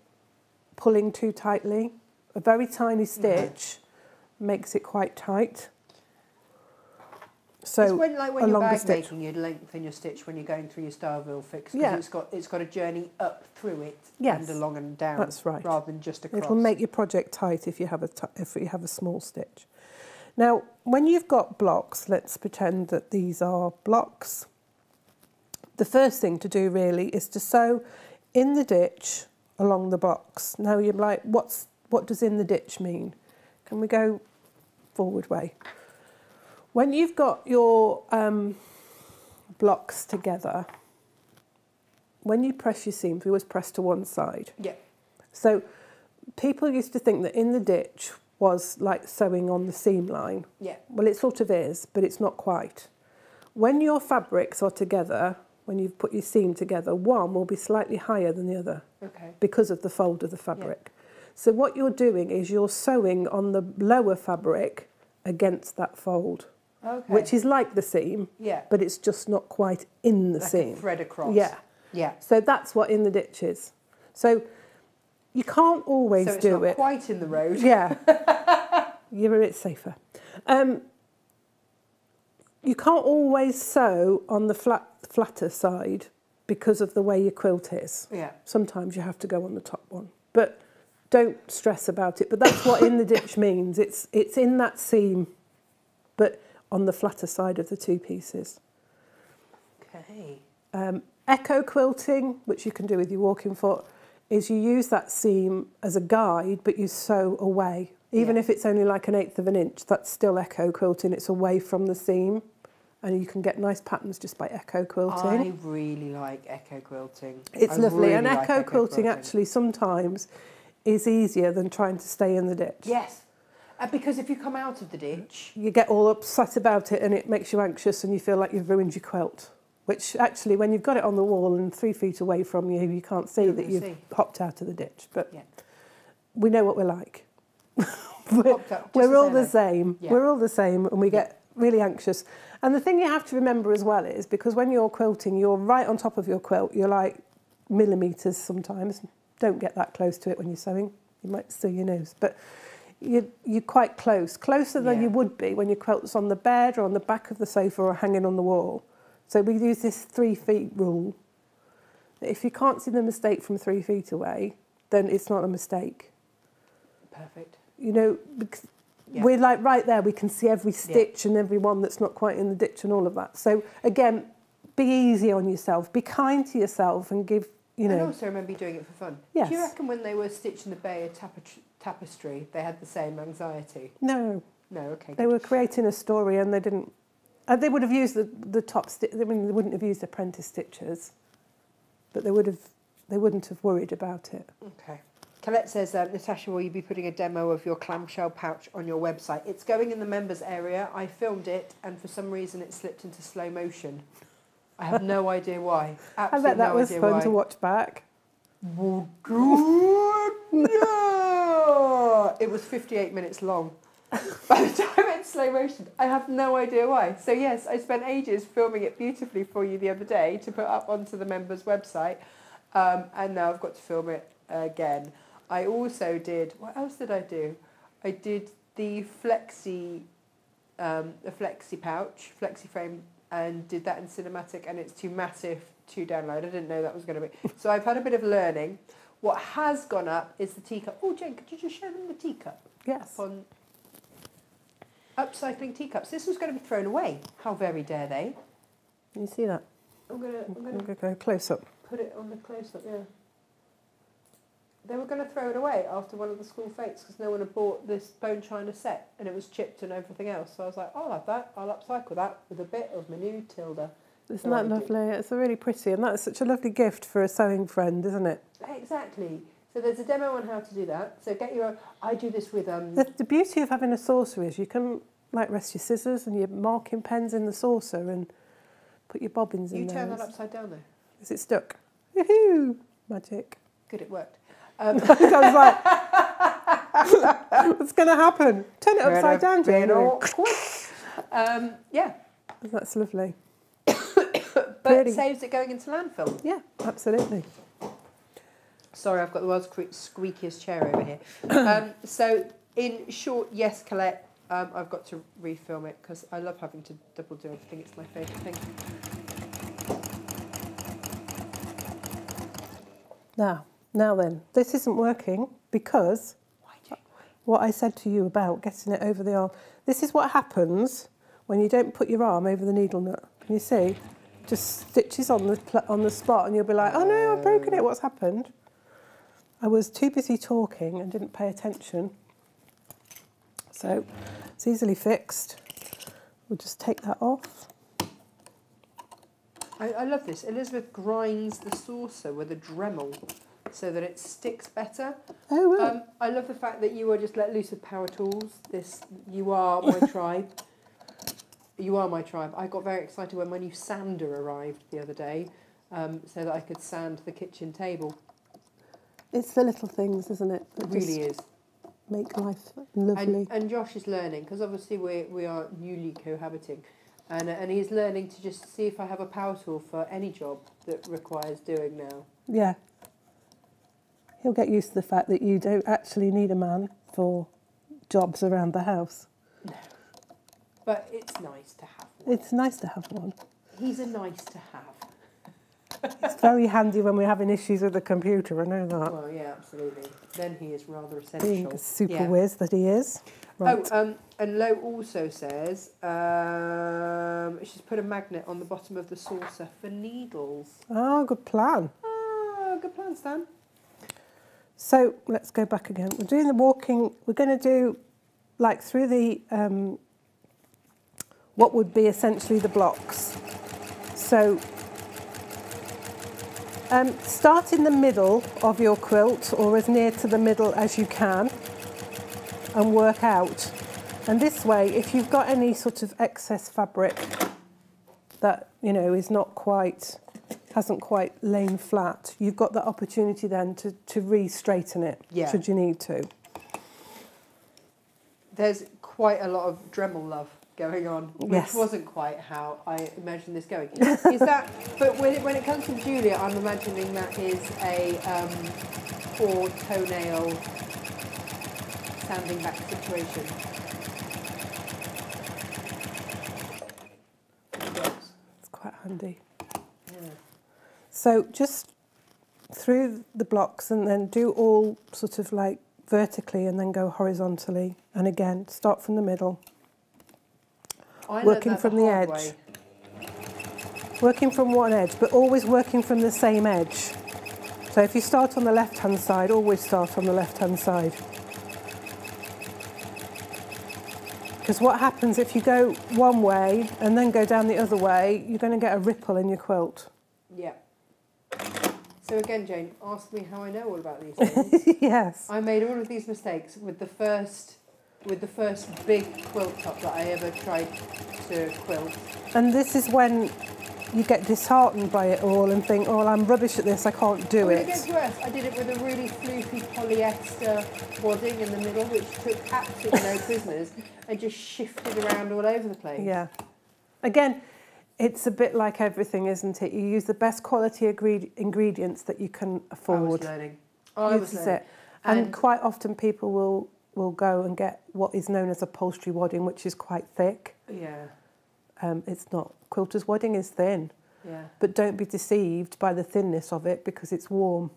pulling too tightly. A very tiny stitch makes it quite tight. So it's when, like when you're bag stitch. making, you lengthen your stitch when you're going through your Style-Vil Fix because Yeah. it's got it's got a journey up through it Yes, and along and down that's right. rather than just across. It'll make your project tight if you have a if you have a small stitch. Now, when you've got blocks, let's pretend that these are blocks. The first thing to do really is to sew in the ditch along the box. Now you're like, what's what does in the ditch mean? Can we go forward way? When you've got your um, blocks together, when you press your seams, we always press to one side. yeah, So people used to think that in the ditch was like sewing on the seam line. yeah, Well, it sort of is, but it's not quite. When your fabrics are together, when you've put your seam together, one will be slightly higher than the other okay, because of the fold of the fabric. So what you're doing is you're sewing on the lower fabric against that fold, okay. which is like the seam, yeah, but it's just not quite in the like seam. thread across. Yeah. yeah. So that's what in the ditch is. So you can't always so do not it. quite in the road. Yeah. You're a bit safer. Um, you can't always sew on the flat, flatter side because of the way your quilt is. Yeah. Sometimes you have to go on the top one. But don't stress about it. But that's what in the ditch means. It's, it's in that seam, but on the flatter side of the two pieces. Okay. Um, echo quilting, which you can do with your walking foot, is you use that seam as a guide, but you sew away. Even Yeah. if it's only like an eighth of an inch, that's still echo quilting. It's away from the seam, and you can get nice patterns just by echo quilting. I really like echo quilting. it's I lovely, really and like echo, quilting actually sometimes is easier than trying to stay in the ditch. Yes. Uh, because if you come out of the ditch, You get all upset about it, and it makes you anxious, and you feel like you've ruined your quilt. Which actually, when you've got it on the wall and three feet away from you, you can't see that you've see. hopped out of the ditch. But Yeah. we know what we're like. we're we're all the same. Yeah. We're all the same, and we get really anxious. And the thing you have to remember as well is because when you're quilting, you're right on top of your quilt. You're like millimeters sometimes. Don't get that close to it when you're sewing. You might steal your nose. But you, you're quite close, closer than Yeah. you would be when your quilt's on the bed or on the back of the sofa or hanging on the wall. So we use this three feet rule. If you can't see the mistake from three feet away, then it's not a mistake. Perfect. You know, because Yeah. we're like right there, we can see every stitch and every one that's not quite in the ditch and all of that. So again, be easy on yourself, be kind to yourself and give, you and also remember you doing it for fun. Yes. Do you reckon when they were stitching the Bayeux tapestry, tapestry, they had the same anxiety? no, No, okay. They were creating a story and they didn't. Uh, they would have used the, the top. Sti- I mean, they wouldn't have used apprentice stitchers, but they would have. They wouldn't have worried about it. Okay. Colette says, uh, Natasha, will you be putting a demo of your clamshell pouch on your website? It's going in the members area. I filmed it, and for some reason it slipped into slow motion. I have no idea why. I bet that no was fun why. to watch back. Well, good. No! It was 58 minutes long. By the time it's slow motion, I have no idea why. So, yes, I spent ages filming it beautifully for you the other day to put up onto the members' website, um, and now I've got to film it again. I also did, what else did I do? I did the flexi, um, the flexi pouch, flexi frame, and did that in cinematic, and it's too massive to download. I didn't know that was going to be. So I've had a bit of learning. What has gone up is the teacup. Oh, Jane, could you just show them the teacup? Yes. On upcycling teacups. This was going to be thrown away. How very dare they? Can you see that? I'm going to, I'm going to go close up. put it on the close-up, yeah. They were going to throw it away after one of the school fetes because no one had bought this bone china set and it was chipped and everything else. So I was like, I'll have that. I'll upcycle that with a bit of my new Tilda. Isn't So that lovely? It's a really pretty, and that's such a lovely gift for a sewing friend, isn't it? Exactly. So there's a demo on how to do that. So get your. I do this with um. The, the beauty of having a saucer is you can like rest your scissors and your marking pens in the saucer and put your bobbins in You turn that upside down though. Is it stuck? Woohoo! Magic. Good, it worked. Um, I was like, what's going to happen? Turn it upside down, Jane. um, yeah, That's lovely. but Pretty. it saves it going into landfill. Yeah, absolutely. Sorry, I've got the world's sque- squeakiest chair over here. um, so, in short, yes, Colette, um, I've got to refilm it because I love having to double do everything. It's my favourite thing. Now, now then, this isn't working because what I said to you about getting it over the arm. This is what happens when you don't put your arm over the needle nut. Can you see? Just stitches on the pl- on the spot, and you'll be like, "Oh no, I've broken it. What's happened?" I was too busy talking and didn't pay attention. So it's easily fixed. We'll just take that off. I, I love this. Elizabeth grinds the saucer with a Dremel so that it sticks better. Oh, well. Um, I love the fact that you are just let loose with power tools. This, you are my tribe. You are my tribe. I got very excited when my new sander arrived the other day, um, so that I could sand the kitchen table. it's the little things, isn't it? It really is. Make life lovely. And, and Josh is learning because obviously we we are newly cohabiting, and and he's learning to just see if I have a power tool for any job that requires doing now. Yeah. He'll get used to the fact that you don't actually need a man for jobs around the house. No. But it's nice to have one. It's nice to have one. He's a nice to have. It's very handy when we're having issues with the computer, I know that. Well, yeah, absolutely. Then he is rather essential. Being the super Yeah. whiz that he is. Right. Oh, um, and Lo also says um, she's put a magnet on the bottom of the saucer for needles. oh, good plan. Ah, good plan, Stan. So let's go back again. We're doing the walking. We're going to do like through the um, what would be essentially the blocks. So um, start in the middle of your quilt or as near to the middle as you can and work out. And this way, if you've got any sort of excess fabric that you know is not quite hasn't quite lain flat, you've got the opportunity then to, to re-straighten it Yeah. should you need to. There's quite a lot of Dremel love going on, which Yes. wasn't quite how I imagined this going. is that? But when it, when it comes to Julia, I'm imagining that is a um, four toenail sanding back situation. It's quite handy. So just through the blocks and then do all sort of like vertically and then go horizontally. And again, start from the middle, I Working from the the edge. way. working from one edge, but always working from the same edge. So if you start on the left hand side, always start on the left hand side. Because what happens if you go one way and then go down the other way, you're going to get a ripple in your quilt. So again, Jane, ask me how I know all about these things. yes. I made all of these mistakes with the first, with the first big quilt top that I ever tried to quilt. And this is when you get disheartened by it all and think, oh, I'm rubbish at this, I can't do and it gets worse. I did it with a really floofy polyester wadding in the middle, which took absolutely no prisoners and just shifted around all over the place. Yeah. Again, it's a bit like everything, isn't it? You use the best quality ingre- ingredients that you can afford. I was learning. I was learning. it. And, And- quite often people will, will go and get what is known as upholstery wadding, which is quite thick. Yeah, Um, it's not. Quilter's wadding is thin. yeah. But don't be deceived by the thinness of it because it's warm.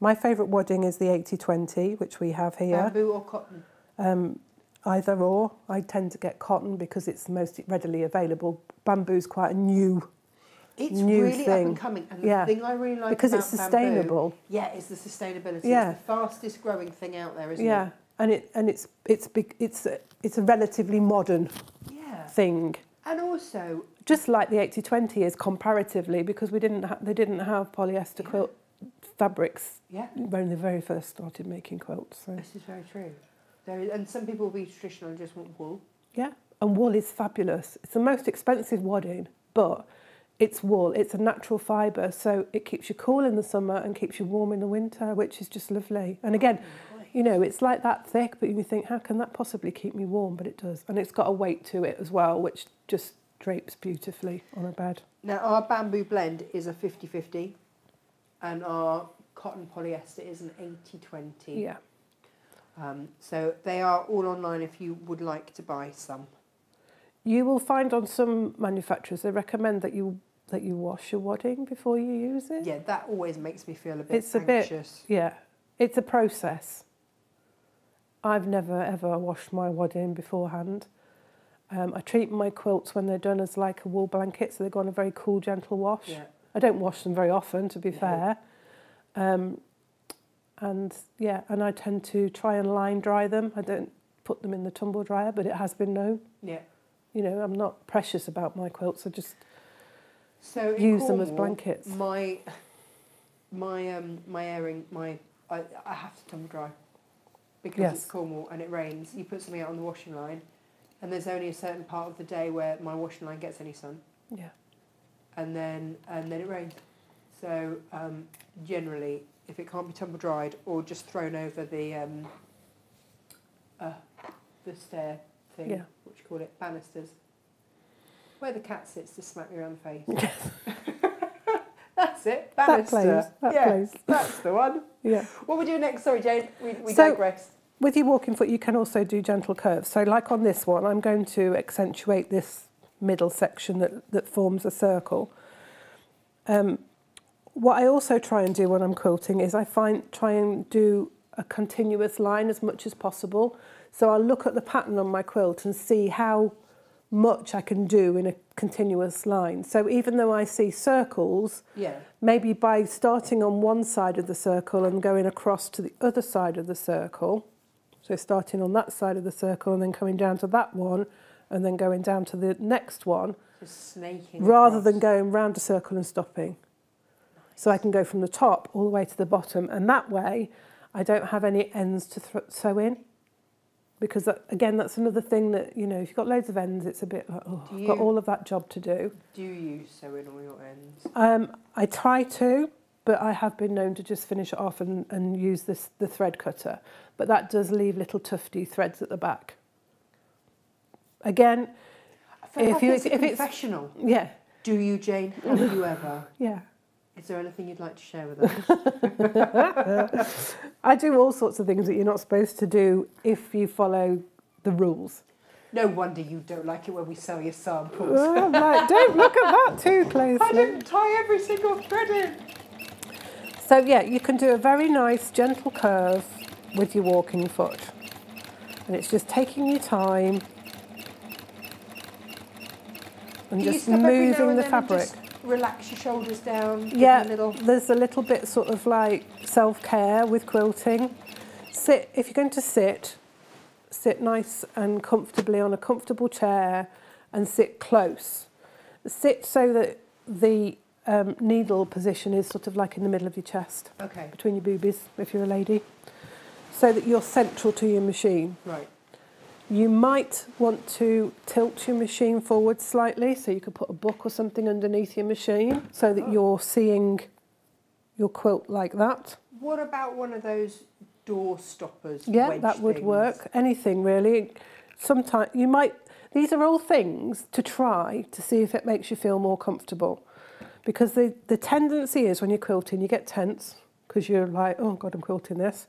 My favourite wadding is the 80-20, which we have here. Bamboo or cotton? Um, either or. I tend to get cotton because it's the most readily available. Bamboo's quite a new, It's New really up thing. and coming. And the Yeah. thing I really like because it's bamboo- sustainable. yeah, it's the sustainability. Yeah. It's the fastest growing thing out there, isn't Yeah, and it and it's it's big, it's a, it's a relatively modern? Yeah. thing. And also, Just like the 80-20 is comparatively because we didn't ha- they didn't have polyester Yeah. quilt fabrics yeah, when they very first started making quilts. So. this is very true. There is, and some people will be traditional and just want wool. Yeah, and wool is fabulous. It's the most expensive wadding, but it's wool. It's a natural fibre, so it keeps you cool in the summer and keeps you warm in the winter, which is just lovely. And again, you know, it's like that thick, but you think, how can that possibly keep me warm? But it does, and it's got a weight to it as well, which just drapes beautifully on a bed. Now, our bamboo blend is a 50 50, and our cotton polyester is an 80 20. Yeah, Um, so they are all online if you would like to buy some. you will find on some manufacturers they recommend that you that you wash your wadding before you use it. Yeah, that always makes me feel a bit It's a bit- Yeah, it's a process. I've never ever washed my wadding beforehand. Um, I treat my quilts when they're done as like a wool blanket, so they go on a very cool, gentle wash. Yeah. I don't wash them very often, to be No. fair. Um, and yeah, and I tend to try and line dry them. I don't put them in the tumble dryer, but it has been known. Yeah. You know, I'm not precious about my quilts. I just So use them as blankets. My my um my airing my I, I have to tumble dry because Yes. it's Cornwall and it rains. You put something out on the washing line, and there's only a certain part of the day where my washing line gets any sun, Yeah. and then and then it rains. So um, generally, if it can't be tumble dried or just thrown over the um, uh, the stair thing, Yeah. what you call it, banisters, where the cat sits to smack me around the face. That's it. That Banister. place. That yeah, place. that's the one. Yeah. What we do next? Sorry, Jane. We, we So- digress. With your walking foot, you can also do gentle curves. So, like on this one, I'm going to accentuate this middle section that, that forms a circle. Um, what I also try and do when I'm quilting is I find try and do a continuous line as much as possible. So I'll look at the pattern on my quilt and see how much I can do in a continuous line. So even though I see circles, Yeah. maybe by starting on one side of the circle and going across to the other side of the circle, so starting on that side of the circle and then coming down to that one and then going down to the next one, Just snaking. rather across. than going round a circle and stopping. So I can go from the top all the way to the bottom, and that way I don't have any ends to sew in. Because that, again, that's another thing that you know. If you've got loads of ends, it's a bit like oh, Do I've got all of that job to do. Do you sew in all your ends? Um, I try to, but I have been known to just finish it off and, and use this the thread cutter. But that does leave little tufty threads at the back. Again, If like you- it's if it's- confessional. yeah, Do you, Jane? Have you ever? yeah. Is there anything you'd like to share with us? I do all sorts of things that you're not supposed to do if you follow the rules. no wonder you don't like it when we sell your samples. Well, like, don't look at that too I didn't tie every single thread in. So yeah, you can do a very nice gentle curve with your walking foot. And it's just taking your time and Do just moving the fabric. Relax your shoulders down. Yeah, them a little. there's a little bit sort of like self-care with quilting. Sit if you're going to sit, sit nice and comfortably on a comfortable chair and sit close. Sit so that the um, needle position is sort of like in the middle of your chest, Okay, between your boobies if you're a lady, so that you're central to your machine. right. You might want to tilt your machine forward slightly so you could put a book or something underneath your machine so that Oh. you're seeing your quilt like that. What about one of those door stoppers? Yeah, that would things? work. Anything really. Sometimes you might, these are all things to try to see if it makes you feel more comfortable. Because the, the tendency is when you're quilting, you get tense because you're like, oh God, I'm quilting this.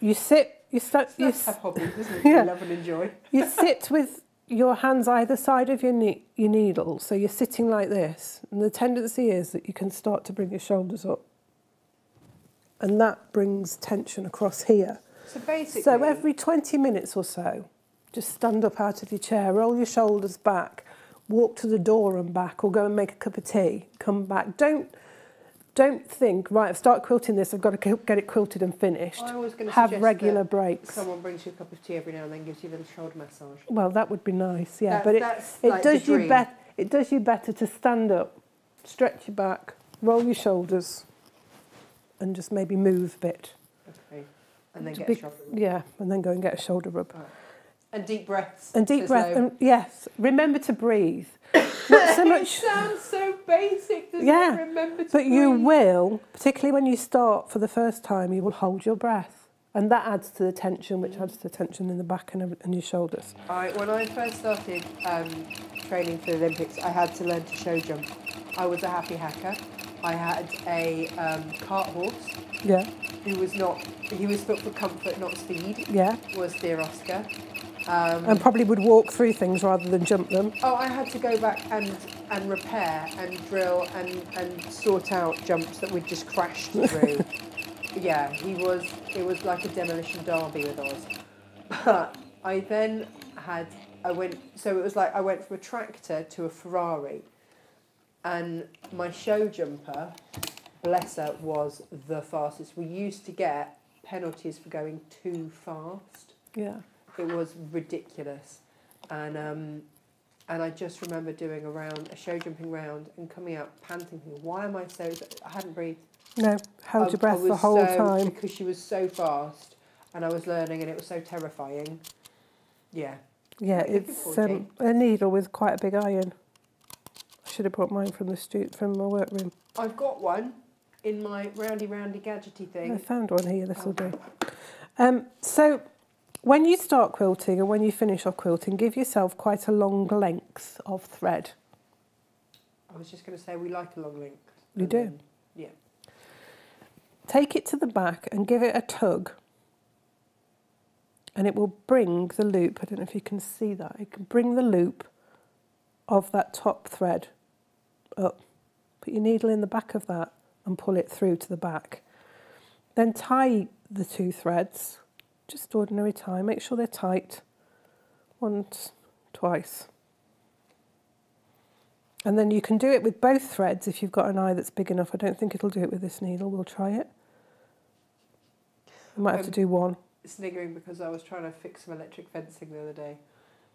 You sit, you, sta- It's you, nice to s- have hobbies, isn't it? Yeah. Love and enjoy. you sit with your hands either side of your, ne- your needle, so you're sitting like this, and the tendency is that you can start to bring your shoulders up. And that brings tension across here. So basically, So every 20 minutes or so, just stand up out of your chair, roll your shoulders back, walk to the door and back, or go and make a cup of tea, come back. Don't, don't think, right, I've started quilting this, I've got to get it quilted and finished. I was going to Have regular breaks. someone brings you a cup of tea every now and then, gives you a little shoulder massage. Well, that would be nice, yeah. That- but it, it like does you bet it does you better to stand up, stretch your back, roll your shoulders, and just maybe move a bit. Okay, and then To get be- a shoulder. rub. Yeah, and then go and get a shoulder rub. And deep breaths. And deep breath, Lo. and yes, remember to breathe. Not so it much, sounds so basic, doesn't Yeah, it? Remember to but you will, particularly when you start for the first time, you will hold your breath. And that adds to the tension, which adds to the tension in the back and, and your shoulders. I, when I first started um, training for the Olympics, I had to learn to show jump. I was a happy hacker. I had a um, cart horse Yeah, who was not, he was built for comfort, not speed, yeah. was dear Oscar. Um, And probably would walk through things rather than jump them. oh, I had to go back and, and repair and drill and, and sort out jumps that we'd just crashed through. yeah, he was, it was like a demolition derby with Oz. But I then had, I went, so it was like I went from a tractor to a Ferrari. And my show jumper, bless her, was the fastest. We used to get penalties for going too fast. Yeah. It was ridiculous. And um, and I just remember doing a round, a show jumping round, and coming out panting. Thinking, Why am I so? I hadn't breathed. No, held I- your breath the whole so- time. because she was so fast, and I was learning, and it was so terrifying. Yeah. Yeah, What are you it's um, a needle with quite a big iron. I should have brought mine from the stu- from my workroom. I've got one in my roundy roundy gadgety thing. I found one here. This will Oh. do. Um, so, when you start quilting and when you finish off quilting, give yourself quite a long length of thread. I was just going to say we like a long length. You do? then- yeah. Take it to the back and give it a tug, and it will bring the loop. I don't know if you can see that. It can bring the loop of that top thread up. Put your needle in the back of that and pull it through to the back. Then tie the two threads, just ordinary tie. Make sure they're tight. Once, twice. And then you can do it with both threads if you've got an eye that's big enough. I don't think it'll do it with this needle. We'll try it. I might have to Um, do one. Sniggering because I was trying to fix some electric fencing the other day,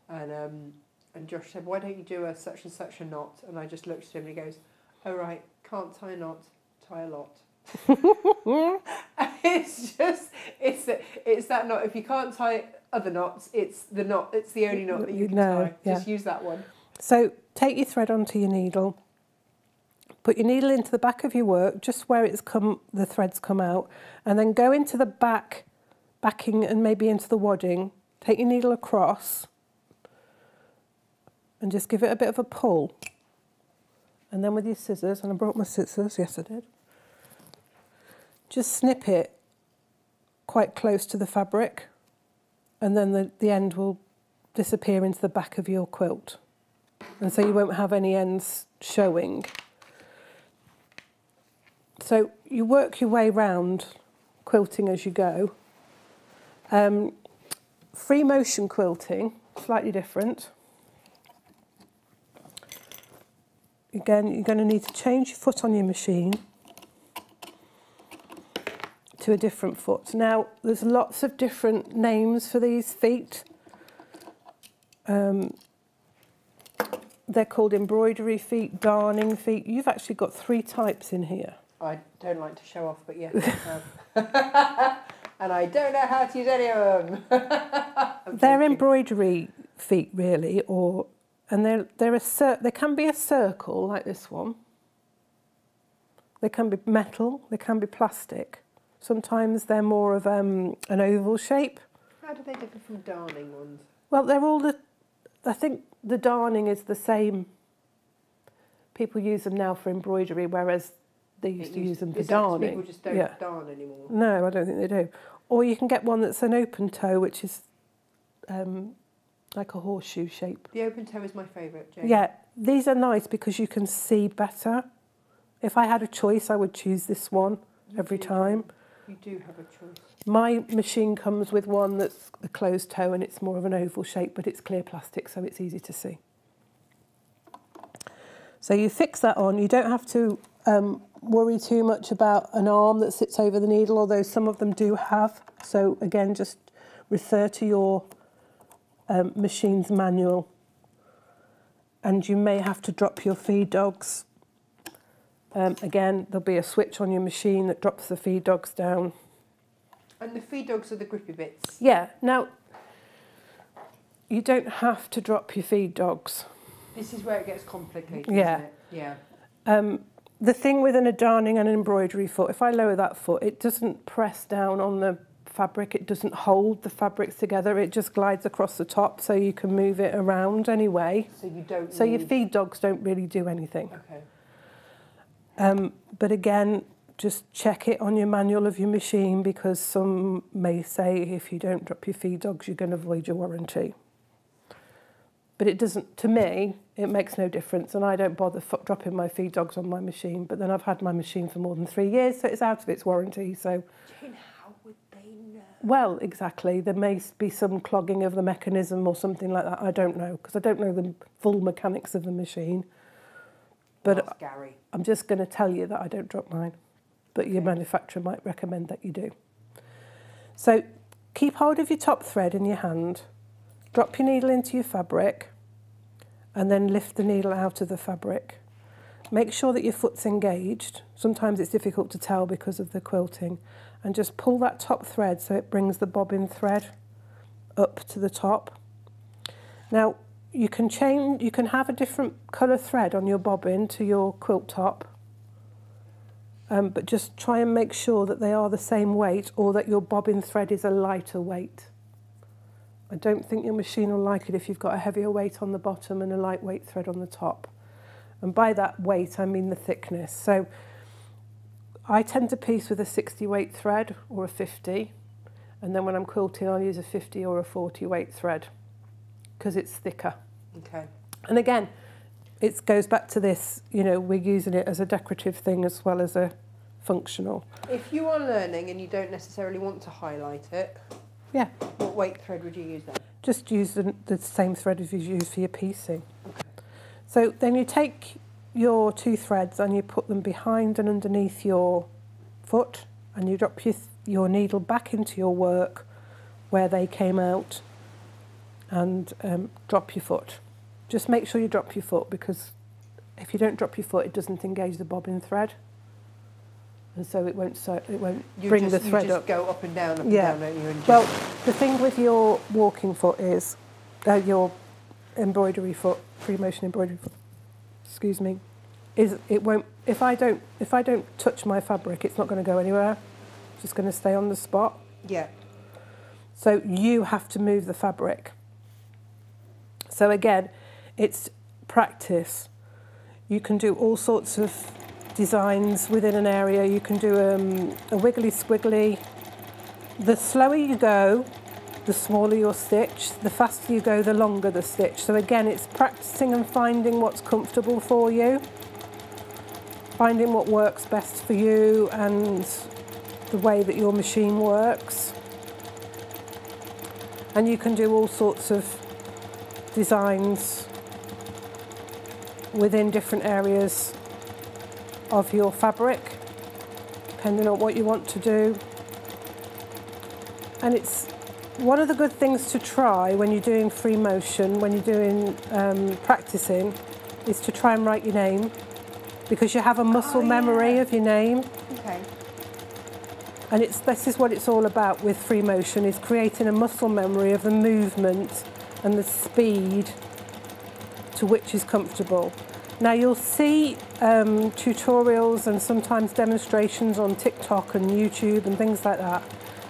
and um, and Josh said, "Why don't you do a such and such a knot?" And I just looked at him and he goes, "Oh right, can't tie a knot, tie a lot." it's just it's it's that knot. If you can't tie other knots, it's the knot. It's the only knot that you can No, tie. yeah. Just use that one. So take your thread onto your needle. Put your needle into the back of your work, just where it's come, the threads come out, and then go into the back, backing and maybe into the wadding. Take your needle across, and just give it a bit of a pull, and and then with your scissors, and I brought my scissors, yes I did, just snip it quite close to the fabric, and then the, the end will disappear into the back of your quilt. And so you won't have any ends showing. So you work your way round quilting as you go. Um, free motion quilting, slightly different. Again, you're going to need to change your foot on your machine to a different foot. Now, there's lots of different names for these feet. Um, they're called embroidery feet, darning feet. You've actually got three types in here. I don't like to show off, but yes, I have. and I don't know how to use any of them. They're joking. embroidery feet, really, or and they're they're a they can be a circle like this one. They can be metal. They can be plastic. Sometimes they're more of um, an oval shape. How do they differ from darning ones? Well, they're all the. I think the darning is the same. People use them now for embroidery, whereas they used It to use them for is that 'cause darning. People just don't Yeah. darn anymore. No, I don't think they do. Or you can get one that's an open toe, which is um, like a horseshoe shape. The open toe is my favourite, Jane. Yeah, these are nice because you can see better. If I had a choice, I would choose this one every time. You do have a choice. My machine comes with one that's a closed toe and it's more of an oval shape, but it's clear plastic, so it's easy to see. So you fix that on. You don't have to um, worry too much about an arm that sits over the needle, although some of them do have. So again, just refer to your um, machine's manual. And you may have to drop your feed dogs. Um, again, there'll be a switch on your machine that drops the feed dogs down. And the feed dogs are the grippy bits. Yeah, now you don't have to drop your feed dogs. This is where it gets complicated, Yeah. isn't it? Yeah. Um, the thing with an a darning and an embroidery foot, if I lower that foot, it doesn't press down on the fabric, it doesn't hold the fabrics together, it just glides across the top so you can move it around anyway. So you don't So your feed dogs don't really do anything. Okay. Um, but again, just check it on your manual of your machine because some may say if you don't drop your feed dogs, you're going to void your warranty. But it doesn't, to me, it makes no difference. And I don't bother dropping my feed dogs on my machine. But then I've had my machine for more than three years, so it's out of its warranty. So, Jane, how would they know? Well, exactly. There may be some clogging of the mechanism or something like that. I don't know because I don't know the full mechanics of the machine. But Gary. I'm just going to tell you that I don't drop mine, but your manufacturer might recommend that you do. So keep hold of your top thread in your hand, drop your needle into your fabric, and then lift the needle out of the fabric. Make sure that your foot's engaged. Sometimes it's difficult to tell because of the quilting. And just pull that top thread so it brings the bobbin thread up to the top. Now, you can change, you can have a different colour thread on your bobbin to your quilt top. Um, but just try and make sure that they are the same weight or that your bobbin thread is a lighter weight. I don't think your machine will like it if you've got a heavier weight on the bottom and a lightweight thread on the top. And by that weight, I mean the thickness. So I tend to piece with a 60 weight thread or a 50. And then when I'm quilting, I'll use a 50 or a 40 weight thread because it's thicker. Okay. And again, it goes back to this, you know, we're using it as a decorative thing as well as a functional. If you are learning and you don't necessarily want to highlight it, Yeah. what weight thread would you use then? Just use the, the same thread as you use for your piecing. Okay. So then you take your two threads and you put them behind and underneath your foot and you drop your, your needle back into your work where they came out and um, drop your foot. Just make sure you drop your foot because if you don't drop your foot, it doesn't engage the bobbin thread. And so it won't, so it won't You bring just, the thread you just up. go up and down, up Yeah. and down, don't you? And Well, the thing with your walking foot is, uh, your embroidery foot, free motion embroidery foot, excuse me, is it won't. If I don't, if I don't touch my fabric, it's not going to go anywhere. It's just going to stay on the spot. yeah. So you have to move the fabric. So again, it's practice. You can do all sorts of designs within an area. You can do um, a wiggly squiggly. The slower you go, the smaller your stitch. The faster you go, the longer the stitch. So again, it's practicing and finding what's comfortable for you, finding what works best for you and the way that your machine works. And you can do all sorts of designs within different areas of your fabric, depending on what you want to do. And it's one of the good things to try when you're doing free motion, when you're doing um, practicing, is to try and write your name because you have a muscle Oh, memory yeah. of your name. Okay. And it's, this is what it's all about with free motion, is creating a muscle memory of the movement and the speed to which is comfortable. Now you'll see um, tutorials and sometimes demonstrations on TikTok and YouTube and things like that,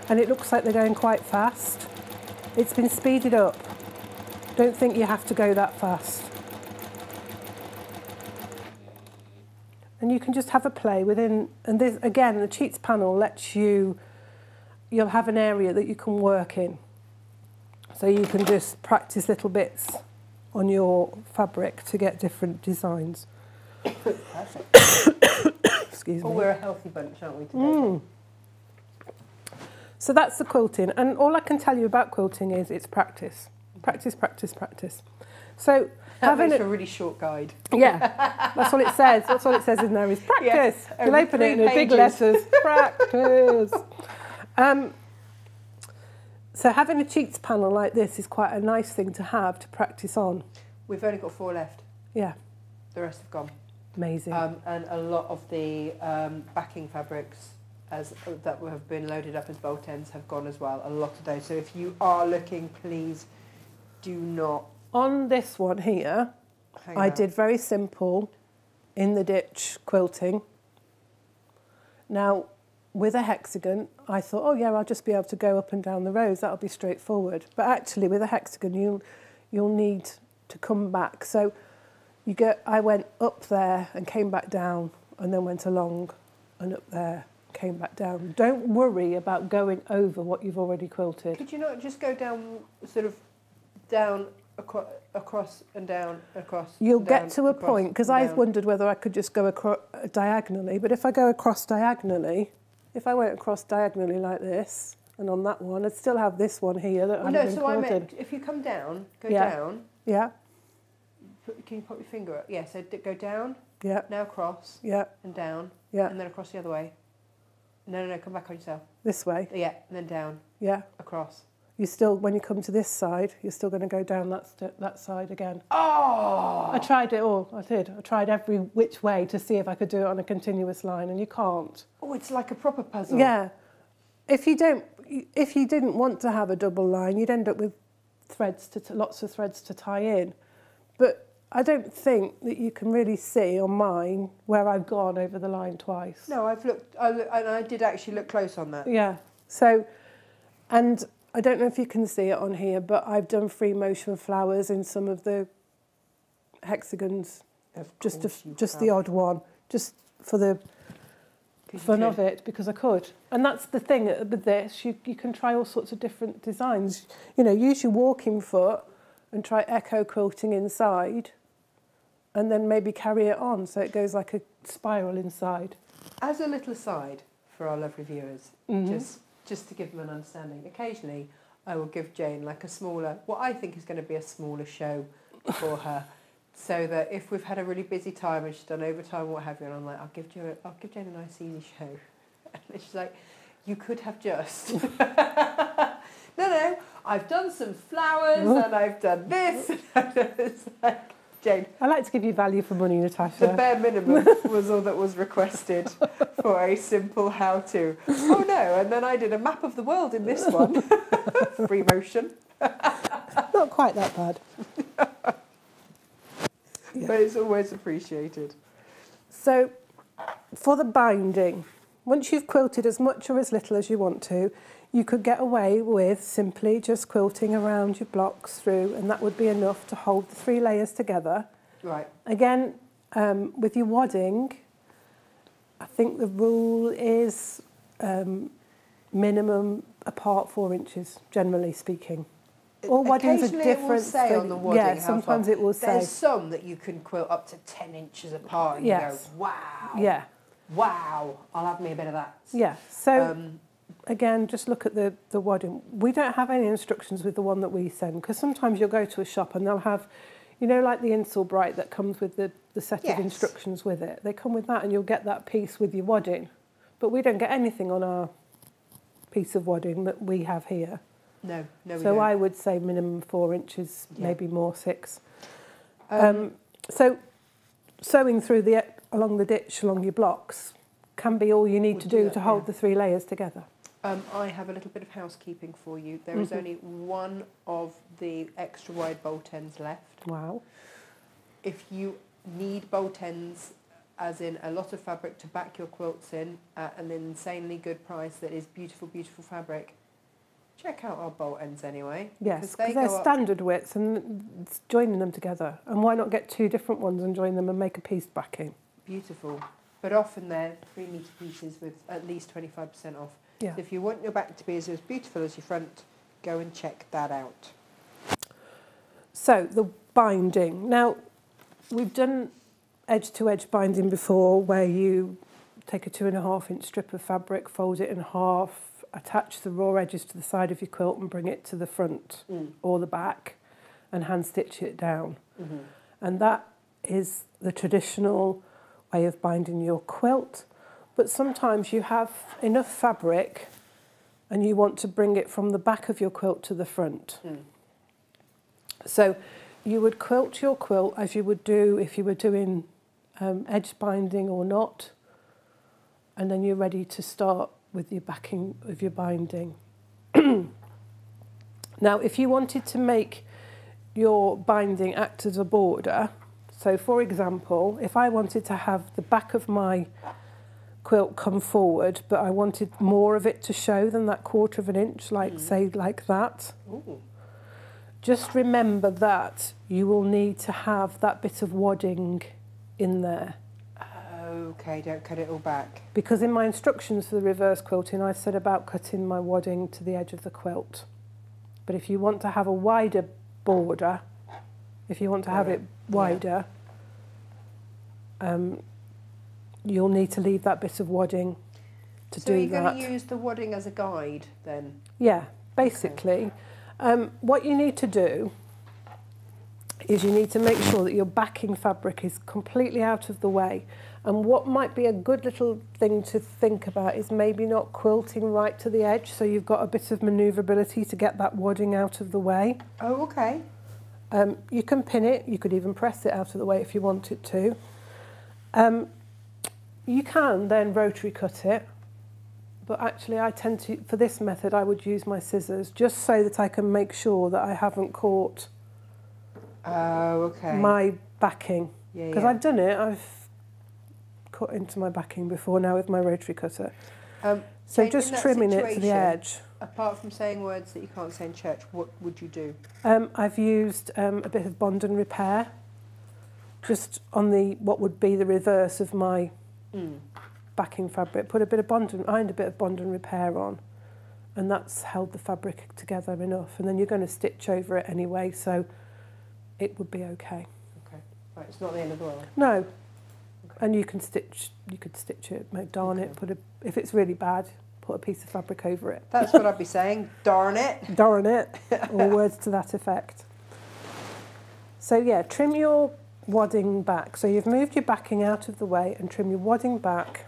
and it looks like they're going quite fast. It's been speeded up. Don't think you have to go that fast. and you can just have a play within and this again the cheats panel lets you you'll have an area that you can work in so you can just practice little bits on your fabric to get different designs Perfect. excuse Well, me we're a healthy bunch, aren't we, today? Mm. so that's the quilting and all I can tell you about quilting is it's practice practice practice practice so That having makes it a really short guide. Yeah, that's all it says. That's all it says in there is practice. You'll only open it in big letters. Practice. um, so having a cheats panel like this is quite a nice thing to have to practice on. We've only got four left. Yeah, The rest have gone. amazing. Um, and a lot of the um, backing fabrics as that have been loaded up as bolt ends have gone as well. A lot of those. So if you are looking, please do not on this one here, hang I out. did very simple in the ditch quilting. Now, with a hexagon, I thought, oh yeah, I'll just be able to go up and down the rows. That'll be straightforward. But actually, with a hexagon, you'll you'll need to come back. So you get. I went up there and came back down, and then went along and up there, came back down. Don't worry about going over what you've already quilted. Could you not just go down, sort of down across, across and down across? You'll and get to a point because I've wondered whether I could just go across diagonally. But if I go across diagonally, if I went across diagonally like this and on that one, I'd still have this one here that Well, I no, so I meant if you come down, go Yeah. down. Yeah, Put, can you put your finger up? Yeah. So go down, yeah, now cross yeah, and down, yeah. and then across the other way. No, no, no. Come back on yourself. This way. Yeah, and then down, Yeah. across. You still, when you come to this side, you're still going to go down that that side again. Oh! I tried it all. I did. I tried every which way to see if I could do it on a continuous line, and you can't. Oh, it's like a proper puzzle. Yeah. If you don't, if you didn't want to have a double line, you'd end up with threads to lots of threads to tie in. But I don't think that you can really see on mine where I've gone over the line twice. No, I've looked, I and I did actually look close on that. Yeah. So, and I don't know if you can see it on here, but I've done free motion flowers in some of the hexagons, Of just a, just have. the odd one, just for the fun of it because I could. And that's the thing with this, you, you can try all sorts of different designs. You know, use your walking foot and try echo quilting inside and then maybe carry it on so it goes like a spiral inside. As a little aside for our lovely viewers, Mhm. just just to give them an understanding, occasionally I will give Jane like a smaller, what I think is going to be a smaller show for her, so that if we've had a really busy time and she's done overtime what have you, and I'm like, I'll give you, a, I'll give Jane a nice easy show, and she's like, you could have just. no, no, I've done some flowers and I've done this. it's like, Jane, I like to give you value for money, Natasha. the bare minimum was all that was requested for a simple how-to. Oh no! And then I did a map of the world in this one, free motion. Not quite that bad. Yeah. But it's always appreciated. So, for the binding, once you've quilted as much or as little as you want to, you could get away with simply just quilting around your blocks through, and that would be enough to hold the three layers together. Right. Again, Um, with your wadding, I think the rule is um, minimum apart four inches, generally speaking. All waddings are Occasionally it will different. say so- on the wadding yeah, sometimes it will say. There's some that you can quilt up to 10 inches apart and Yes. you go, wow. Yeah, Wow. I'll have me a bit of that. yeah. So Um, again, just look at the, the wadding. We don't have any instructions with the one that we send because sometimes you'll go to a shop and they'll have, you know, like the Insul-Bright that comes with the, the set Yes. of instructions with it. They come with that and you'll get that piece with your wadding. But we don't get anything on our piece of wadding that we have here. no, no, so. I would say minimum four inches, Yeah. maybe more six. Um, Um, so sewing through the along the ditch along your blocks can be all you need to do do that, to hold yeah. the three layers together. Um, I have a little bit of housekeeping for you. There is Mhm. only one of the extra wide bolt ends left. Wow. If you need bolt ends, as in a lot of fabric to back your quilts in at an insanely good price that is beautiful, beautiful fabric, check out our bolt ends anyway. Yes, because they're go up- standard widths and joining them together. And why not get two different ones and join them and make a piece backing? Beautiful. But often they're three metre pieces with at least 25% off. Yeah. So if you want your back to be as, as beautiful as your front, go and check that out. So the binding. Now, we've done edge to edge binding before where you take a two and a half inch strip of fabric, fold it in half, attach the raw edges to the side of your quilt and bring it to the front or the back and hand stitch it down. Mm-hmm. And that is the traditional way of binding your quilt. But sometimes you have enough fabric and you want to bring it from the back of your quilt to the front. Mm. So you would quilt your quilt as you would do if you were doing um, edge binding or not. And then you're ready to start with your backing of your binding. now, if you wanted to make your binding act as a border, so for example, if I wanted to have the back of my quilt come forward, but I wanted more of it to show than that quarter of an inch, like Mm. say like that, Ooh. just remember that you will need to have that bit of wadding in there. Okay, don't cut it all back. Because in my instructions for the reverse quilting, I said about cutting my wadding to the edge of the quilt. But if you want to have a wider border, if you want to have it wider, um, you'll need to leave that bit of wadding to so do you're that. going to use the wadding as a guide then? Yeah, basically. Um, what you need to do is you need to make sure that your backing fabric is completely out of the way. And what might be a good little thing to think about is maybe not quilting right to the edge so you've got a bit of manoeuvrability to get that wadding out of the way. Oh, okay. Um, you can pin it, you could even press it out of the way if you wanted to. Um, you can then rotary cut it, but actually I tend to, for this method, I would use my scissors just so that I can make sure that I haven't caught Oh, okay. my backing. yeah, Because yeah. I've done it, I've cut into my backing before now with my rotary cutter. Um, So just trimming it to the edge. Apart from saying words that you can't say in church, what would you do? Um, I've used um, a bit of bond and repair, just on the what would be the reverse of my Mm. backing fabric. Put a bit of bond and ironed a bit of bond and repair on, and that's held the fabric together enough. And then you're going to stitch over it anyway, so it would be okay. Okay, right, it's not the end of the world. No, Okay. and you can stitch. You could stitch it, make darn it. Put a if it's really bad, put a piece of fabric over it. That's what I'd be saying. Darn it. darn it, or words to that effect. So yeah, trim your wadding back. So you've moved your backing out of the way and trim your wadding back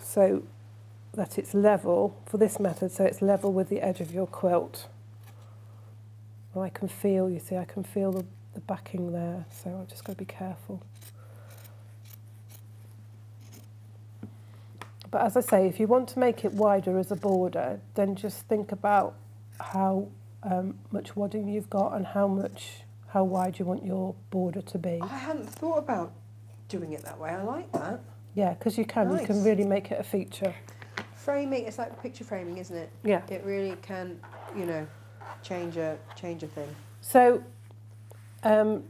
so that it's level for this method, so it's level with the edge of your quilt. And I can feel, you see, I can feel the, the backing there, so I've just got to be careful. But as I say, if you want to make it wider as a border, then just think about how um, much wadding you've got and how much how wide you want your border to be. I hadn't thought about doing it that way. I like that. Yeah, because you can. You can really make it a feature. Framing, it's like picture framing, isn't it? Yeah. It really can, you know, change a change a thing. So, um,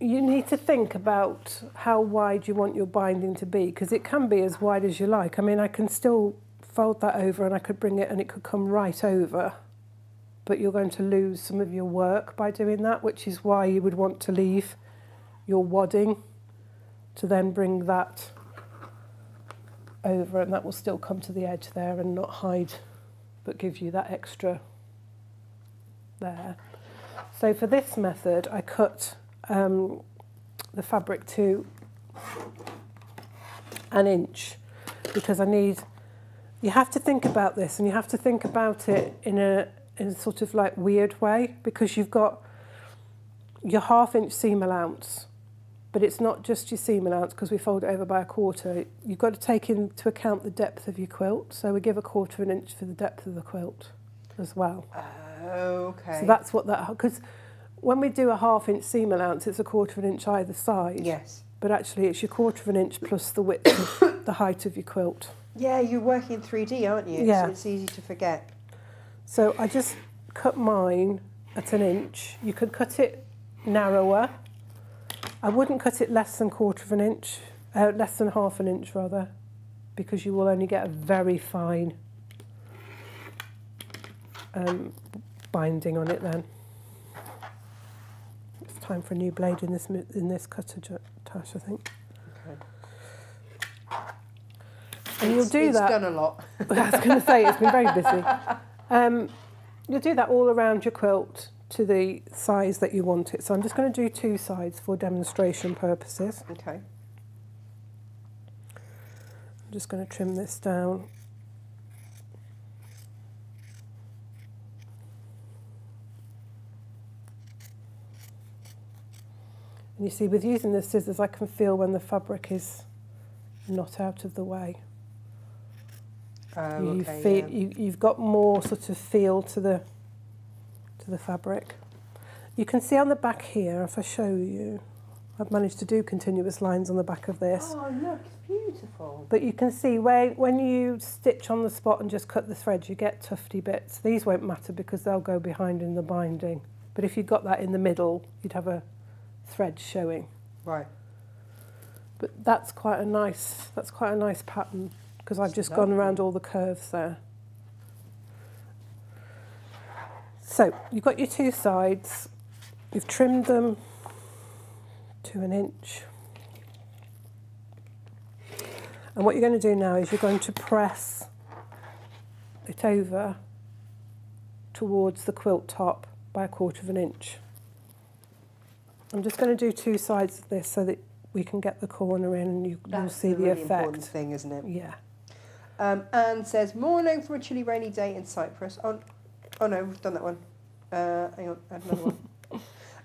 you need to think about how wide you want your binding to be because it can be as wide as you like. I mean, I can still fold that over and I could bring it and it could come right over, but you're going to lose some of your work by doing that, which is why you would want to leave your wadding to then bring that over and that will still come to the edge there and not hide, but give you that extra there. So for this method, I cut um, the fabric to an inch because I need. You have to think about this, and you have to think about it in a in a sort of like weird way because you've got your half inch seam allowance, but it's not just your seam allowance because we fold it over by a quarter. You've got to take into account the depth of your quilt, so we give a quarter of an inch for the depth of the quilt as well. Okay. So that's what that because when we do a half inch seam allowance, it's a quarter of an inch either side. yes. But actually, it's your quarter of an inch plus the width, of the height of your quilt. Yeah, you're working in 3D, aren't you? Yeah. So it's easy to forget. So I just cut mine at an inch. You could cut it narrower. I wouldn't cut it less than quarter of an inch, uh, less than half an inch rather, because you will only get a very fine um, binding on it then. It's time for a new blade in this in this cutter, Tash, I think. Okay. And you'll It's- do it's that. done a lot. I was going to say it's been very busy. Um, you'll do that all around your quilt to the size that you want it. So I'm just going to do two sides for demonstration purposes. Okay. I'm just going to trim this down. And you see, with using the scissors, I can feel when the fabric is not out of the way. Oh, you okay, feel yeah. you, you've got more sort of feel to the to the fabric. You can see on the back here, if I show you, I've managed to do continuous lines on the back of this. Oh, look, it's beautiful. But you can see where when you stitch on the spot and just cut the threads, you get tufty bits. These won't matter because they'll go behind in the binding. But if you got that in the middle, you'd have a thread showing. Right. But that's quite a nice that's quite a nice pattern because I've just gone around all the curves there. So you've got your two sides, you've trimmed them to an inch. And what you're going to do now is you're going to press it over towards the quilt top by a quarter of an inch. I'm just going to do two sides of this so that we can get the corner in and you, you'll That's see the, really important thing, isn't it? Yeah. Um, Anne says, morning from a chilly rainy day in Cyprus. Oh, oh no, we've done that one. Uh, hang on, add another one.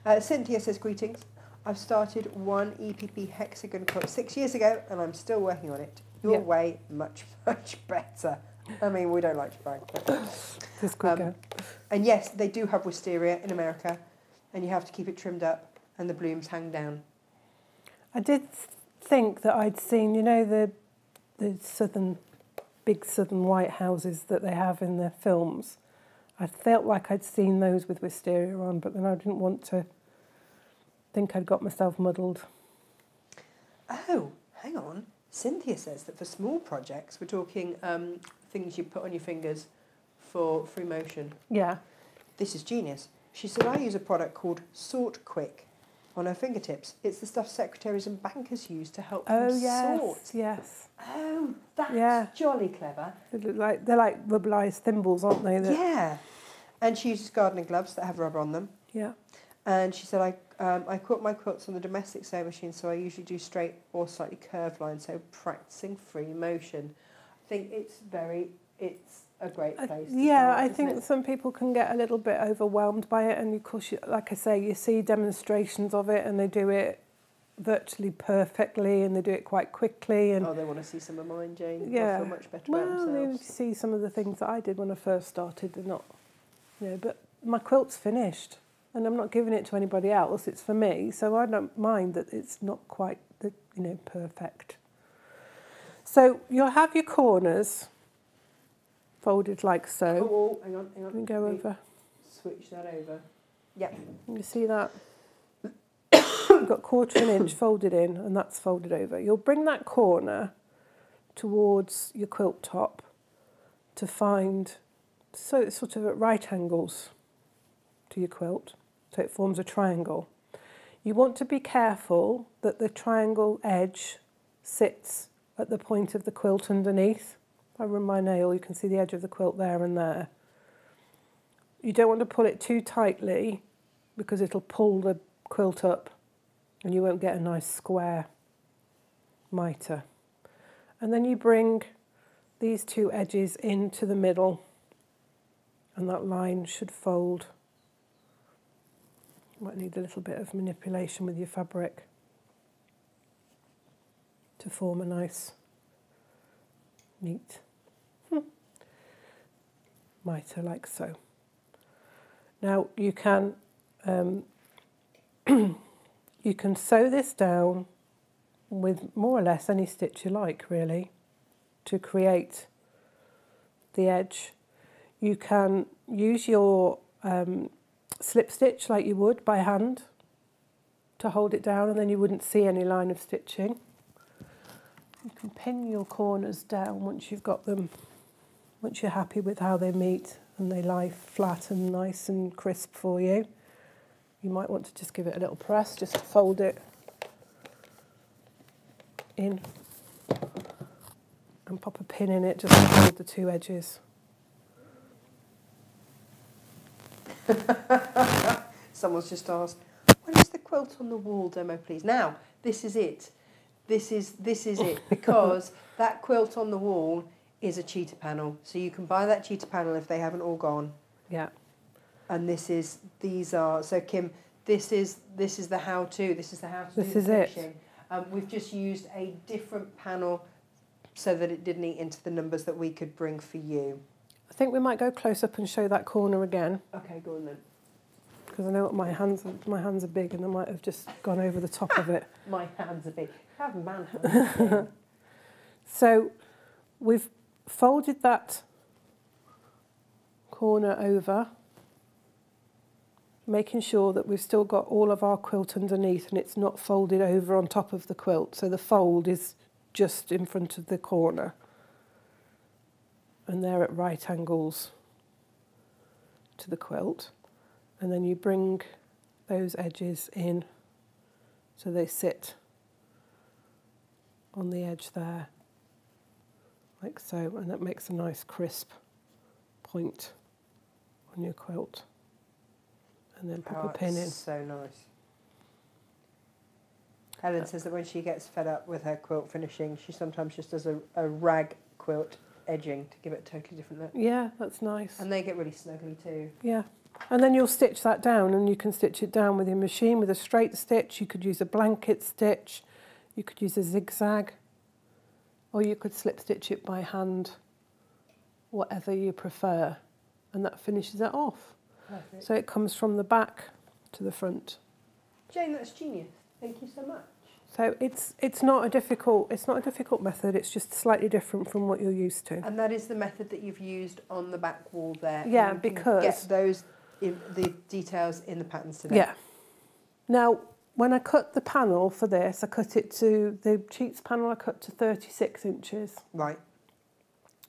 Uh, Cynthia says, greetings. I've started one EPP hexagon quilt six years ago and I'm still working on it. Your Yeah. way, much, much better. I mean, we don't like to brag. But. Just Um, quicker. And yes, they do have wisteria in America and you have to keep it trimmed up and the blooms hang down. I did think that I'd seen, you know, the the southern, big southern white houses that they have in their films. I felt like I'd seen those with wisteria on, but then I didn't want to think I'd got myself muddled. Oh, hang on. Cynthia says that for small projects, we're talking um, things you put on your fingers for free motion. Yeah. This is genius. She said, I use a product called Sortkwik on her fingertips. It's the stuff secretaries and bankers use to help Oh them yes, sort. yes. Oh, that's Yeah. jolly clever. They look like they're like rubberized thimbles, aren't they? That- Yeah. And she uses gardening gloves that have rubber on them. yeah. And she said, I, um, I quilt my quilts on the domestic sewing machine, so I usually do straight or slightly curved lines, so practicing free motion. I think it's very, it's a great place. yeah, start, I think it? some people can get a little bit overwhelmed by it, and of course, you, like I say, you see demonstrations of it, and they do it virtually perfectly, and they do it quite quickly, and Oh, they want to see some of mine, Jane. Yeah. They'll feel much better about well, they see some of the things that I did when I first started. They're not, you know, but my quilt's finished, and I'm not giving it to anybody else. It's for me, so I don't mind that it's not quite, the, you know, perfect. So you'll have your corners folded like so. Oh, oh, hang on, hang on. Let me go Let me over. Switch that over. Yep. You see that? you've got quarter of an inch folded in, and that's folded over. You'll bring that corner towards your quilt top to find so it's sort of at right angles to your quilt, so it forms a triangle. You want to be careful that the triangle edge sits at the point of the quilt underneath. If I run my nail, you can see the edge of the quilt there and there. You don't want to pull it too tightly because it'll pull the quilt up and you won't get a nice square mitre. And then you bring these two edges into the middle and that line should fold. You Might need a little bit of manipulation with your fabric to form a nice, neat hmm, mitre like so. Now you can um, you can sew this down with more or less any stitch you like really to create the edge. You can use your um, slip stitch like you would by hand to hold it down and then you wouldn't see any line of stitching. You can pin your corners down once you've got them, once you're happy with how they meet and they lie flat and nice and crisp for you. You might want to just give it a little press just to fold it in and pop a pin in it just to hold the two edges. Someone's just asked, when is the quilt on the wall demo, please? Now, this is it. This is this is it because that quilt on the wall is a cheetah panel. So you can buy that cheetah panel if they haven't all gone. Yeah. And this is these are so Kim. This is this is the how to. This is the how to. This is it. Um, we've just used a different panel so that it didn't eat into the numbers that we could bring for you. I think we might go close up and show that corner again Okay, go on then. because I know what my hands my hands are big and I might have just gone over the top of it. My hands are big. Have man hands. So we've folded that corner over, making sure that we've still got all of our quilt underneath and it's not folded over on top of the quilt. So the fold is just in front of the corner. And they're at right angles to the quilt. And then you bring those edges in so they sit on the edge there like so, and that makes a nice crisp point on your quilt. And then pop Oh, a pin in. So nice. Helen says that when she gets fed up with her quilt finishing, she sometimes just does a, a rag quilt edging to give it a totally different look. Yeah, that's nice. And they get really snuggly too. Yeah. And then you'll stitch that down and you can stitch it down with your machine with a straight stitch. You could use a blanket stitch. You could use a zigzag. Or you could slip stitch it by hand, whatever you prefer. And that finishes it off. Perfect. So it comes from the back to the front. Jane, that's genius. Thank you so much. So it's it's not a difficult it's not a difficult method. It's just slightly different from what you're used to. And that is the method that you've used on the back wall there. Yeah, because- get those in the details in the patterns today. Yeah. Now, when I cut the panel for this, I cut it to the cheats panel. I cut to 36 inches Right.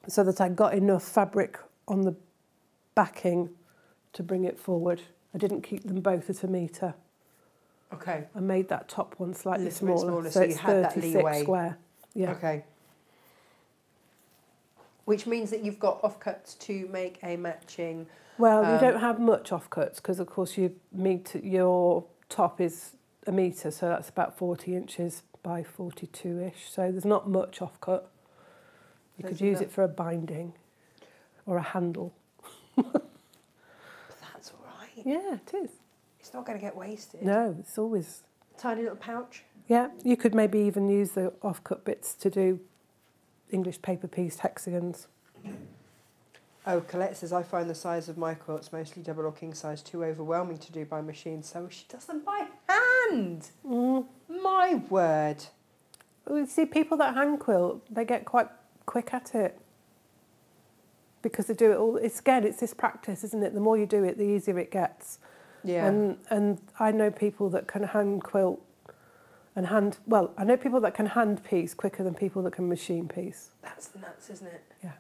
so that I got enough fabric on the backing to bring it forward. I didn't keep them both at a metre. Okay. I made that top one slightly smaller, smaller, so so you it's had that 36 leeway. square. Yeah. Okay. Which means that you've got offcuts to make a matching. Well, you Um, don't have much offcuts because, of course, your meter, your top is a metre, so that's about 40 inches by 42 ish. So there's not much offcut. You There's could use enough. it for a binding or a handle. That's all right. Yeah, it is. It's not going to get wasted. No, it's always. Tiny little pouch. Yeah, you could maybe even use the offcut bits to do English paper pieced hexagons. Oh, Colette says, I find the size of my quilts, mostly double or king size, too overwhelming to do by machine, so she does them by hand. Mm. My word. Well, you see, people that hand quilt, they get quite quick at it because they do it all. It's again, it's this practice, isn't it? The more you do it, the easier it gets. Yeah. And and I know people that can hand quilt and hand. Well, I know people that can hand piece quicker than people that can machine piece. That's nuts, isn't it? Yeah.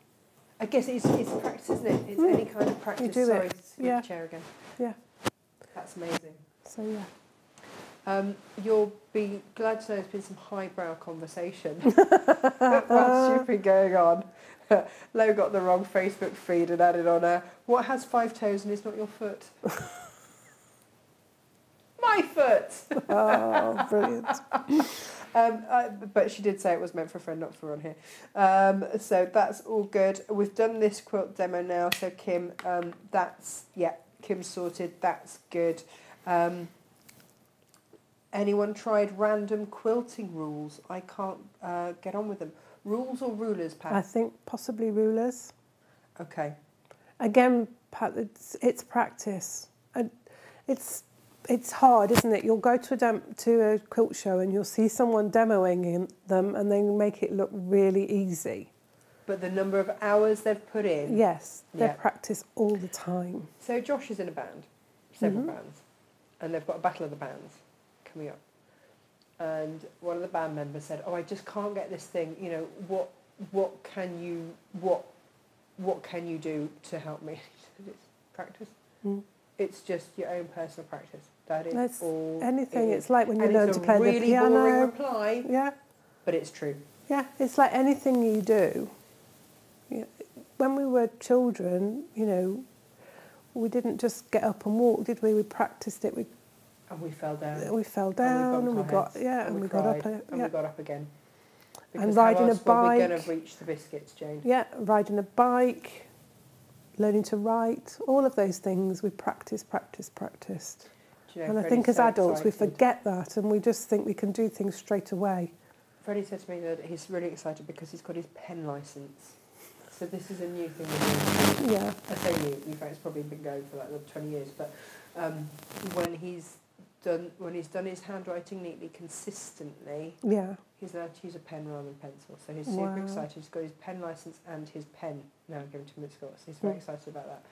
I guess it's, it's practice, isn't it? It's Mm. any kind of practice. do. Sorry, scoot Yeah. the chair again. Yeah. That's amazing. So yeah. Um, you'll be glad to know there's been some highbrow conversation whilst you've been going on. Lo got the wrong Facebook feed and added on a what has five toes and is not your foot? My foot! Oh, brilliant. Um, uh, but she did say it was meant for a friend, not for on here. Um, so that's all good. We've done this quilt demo now. So Kim, um, that's yeah, Kim's sorted. That's good. Um, anyone tried random quilting rules? I can't uh, get on with them. Rules or rulers, Pat? I think possibly rulers. Okay. Again, Pat, it's, it's practice. And it's it's hard, isn't it? You'll go to a dem- to a quilt show and you'll see someone demoing in them, and they make it look really easy. But the number of hours they've put in. Yes, they Yeah. practice all the time. So Josh is in a band, several Mhm. bands, and they've got a battle of the bands coming up. And one of the band members said, "Oh, I just can't get this thing. You know, what what can you what what can you do to help me?" He said, "It's practice. Mm. It's just your own personal practice. That is That's all. Anything. it It's like when you and learn to play really the piano. boring reply, Yeah, but it's true. yeah. It's like anything you do. When we were children, you know, we didn't just get up and walk, did we? We practiced it. We And we fell down. we fell and down we, and we got heads, yeah and we got cried, up and yeah. we got up again. And riding a bike. were we going to reach the biscuits, Jane? Yeah, riding a bike, learning to write, all of those things we practiced, practiced, practiced. You know, and I think as so adults we forget that and we just think we can do things straight away. Freddie said to me that he's really excited because he's got his pen license. So this is a new thing. Yeah, I say new. In fact, it's probably been going for like twenty years. But um, when he's done when he's done his handwriting neatly, consistently, yeah, he's allowed to use a pen rather than pencil. So he's super Wow. excited. He's got his pen license and his pen now given to him at school. So he's very Mm. excited about that.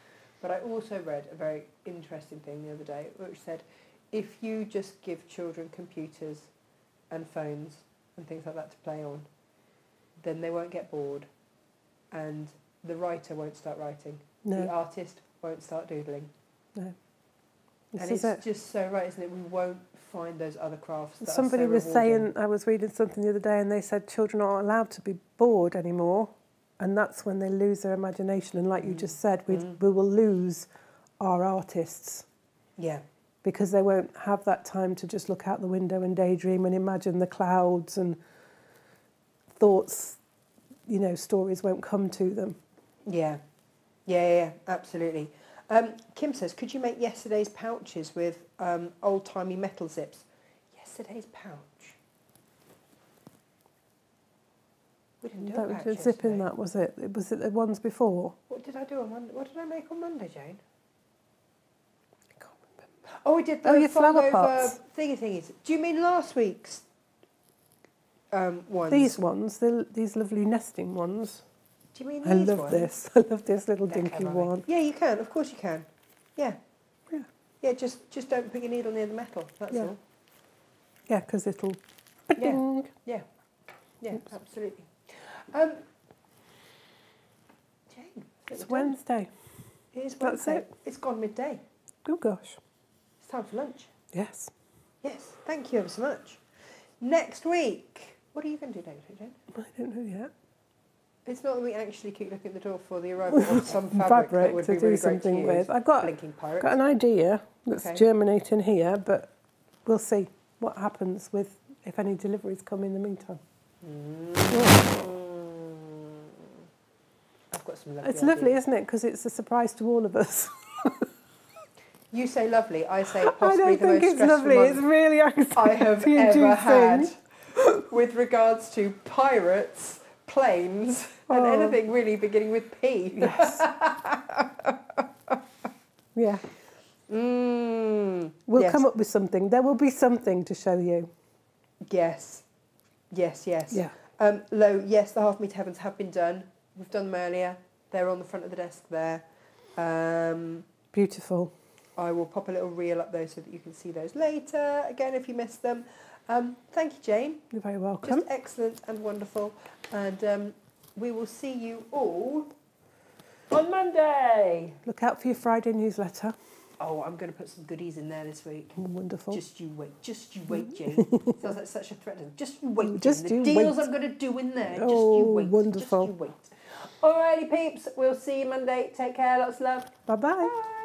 But I also read a very interesting thing the other day, which said if you just give children computers and phones and things like that to play on, then they won't get bored, and the writer won't start writing, the artist won't start doodling, no. This and is it's it. just so right, isn't it? We won't find those other crafts. That Somebody are so was rewarding. saying, I was reading something the other day, and they said children aren't allowed to be bored anymore, and that's when they lose their imagination. And like you Mm. just said, we Mm. we will lose our artists yeah, because they won't have that time to just look out the window and daydream and imagine the clouds and thoughts. You know, stories won't come to them. yeah, yeah, yeah, yeah, absolutely. Um, Kim says, could you make yesterday's pouches with um, old timey metal zips? Yesterday's pouch. We didn't do a That pouch was zip in that, was it? it? Was it the ones before? What did I do on Monday? What did I make on Monday, Jane? I can't remember. Oh, we did the Oh, your flower pots. thingy thingies. Do you mean last week's um, ones? These ones, the, these lovely nesting ones. Do you mean I these love ones? this. I love this little dinky one. Yeah, you can. Of course you can. Yeah. Yeah. Yeah, just just don't put your needle near the metal. That's Yeah. all. Yeah, because it'll. Yeah. Yeah. Yeah, Oops. absolutely. Um, Jane, It's done. Wednesday. It is That's Wednesday. it. It's gone midday. Oh gosh. It's time for lunch. Yes. Yes. Thank you ever so much. Next week, what are you going to do next week, Jane? I don't know yet. It's not that we actually keep looking at the door for the arrival of some fabric, that Fabric would to be do really to something use. with. I've got got an idea that's Okay. germinating here, but we'll see what happens with if any deliveries come in the meantime. Mm. Some lovely It's lovely, isn't it? Because it's a surprise to all of us. You say lovely, I say I don't the think most it's lovely. It's really I have ever had with regards to pirates, planes, and Oh. anything really beginning with P. Yes. yeah. Mm. We'll yes. come up with something. There will be something to show you. Yes. Yes, yes. Yeah. Um, Lo, yes, the half meter heavens have been done. We've done them earlier. They're on the front of the desk there. Um, Beautiful. I will pop a little reel up those so that you can see those later. Again, if you missed them. Um, thank you, Jane. You're very welcome. Just excellent and wonderful. And um, we will see you all on Monday. Look out for your Friday newsletter. Oh, I'm going to put some goodies in there this week. Wonderful. Just you wait. Just you wait, Jane. Sounds like such a threat. Just you wait. Just Jane. you the deals wait. I'm going to do in there. Just Oh, you wait. wonderful. Just you wait. Alrighty, peeps. We'll see you Monday. Take care. Lots of love. Bye bye. Bye.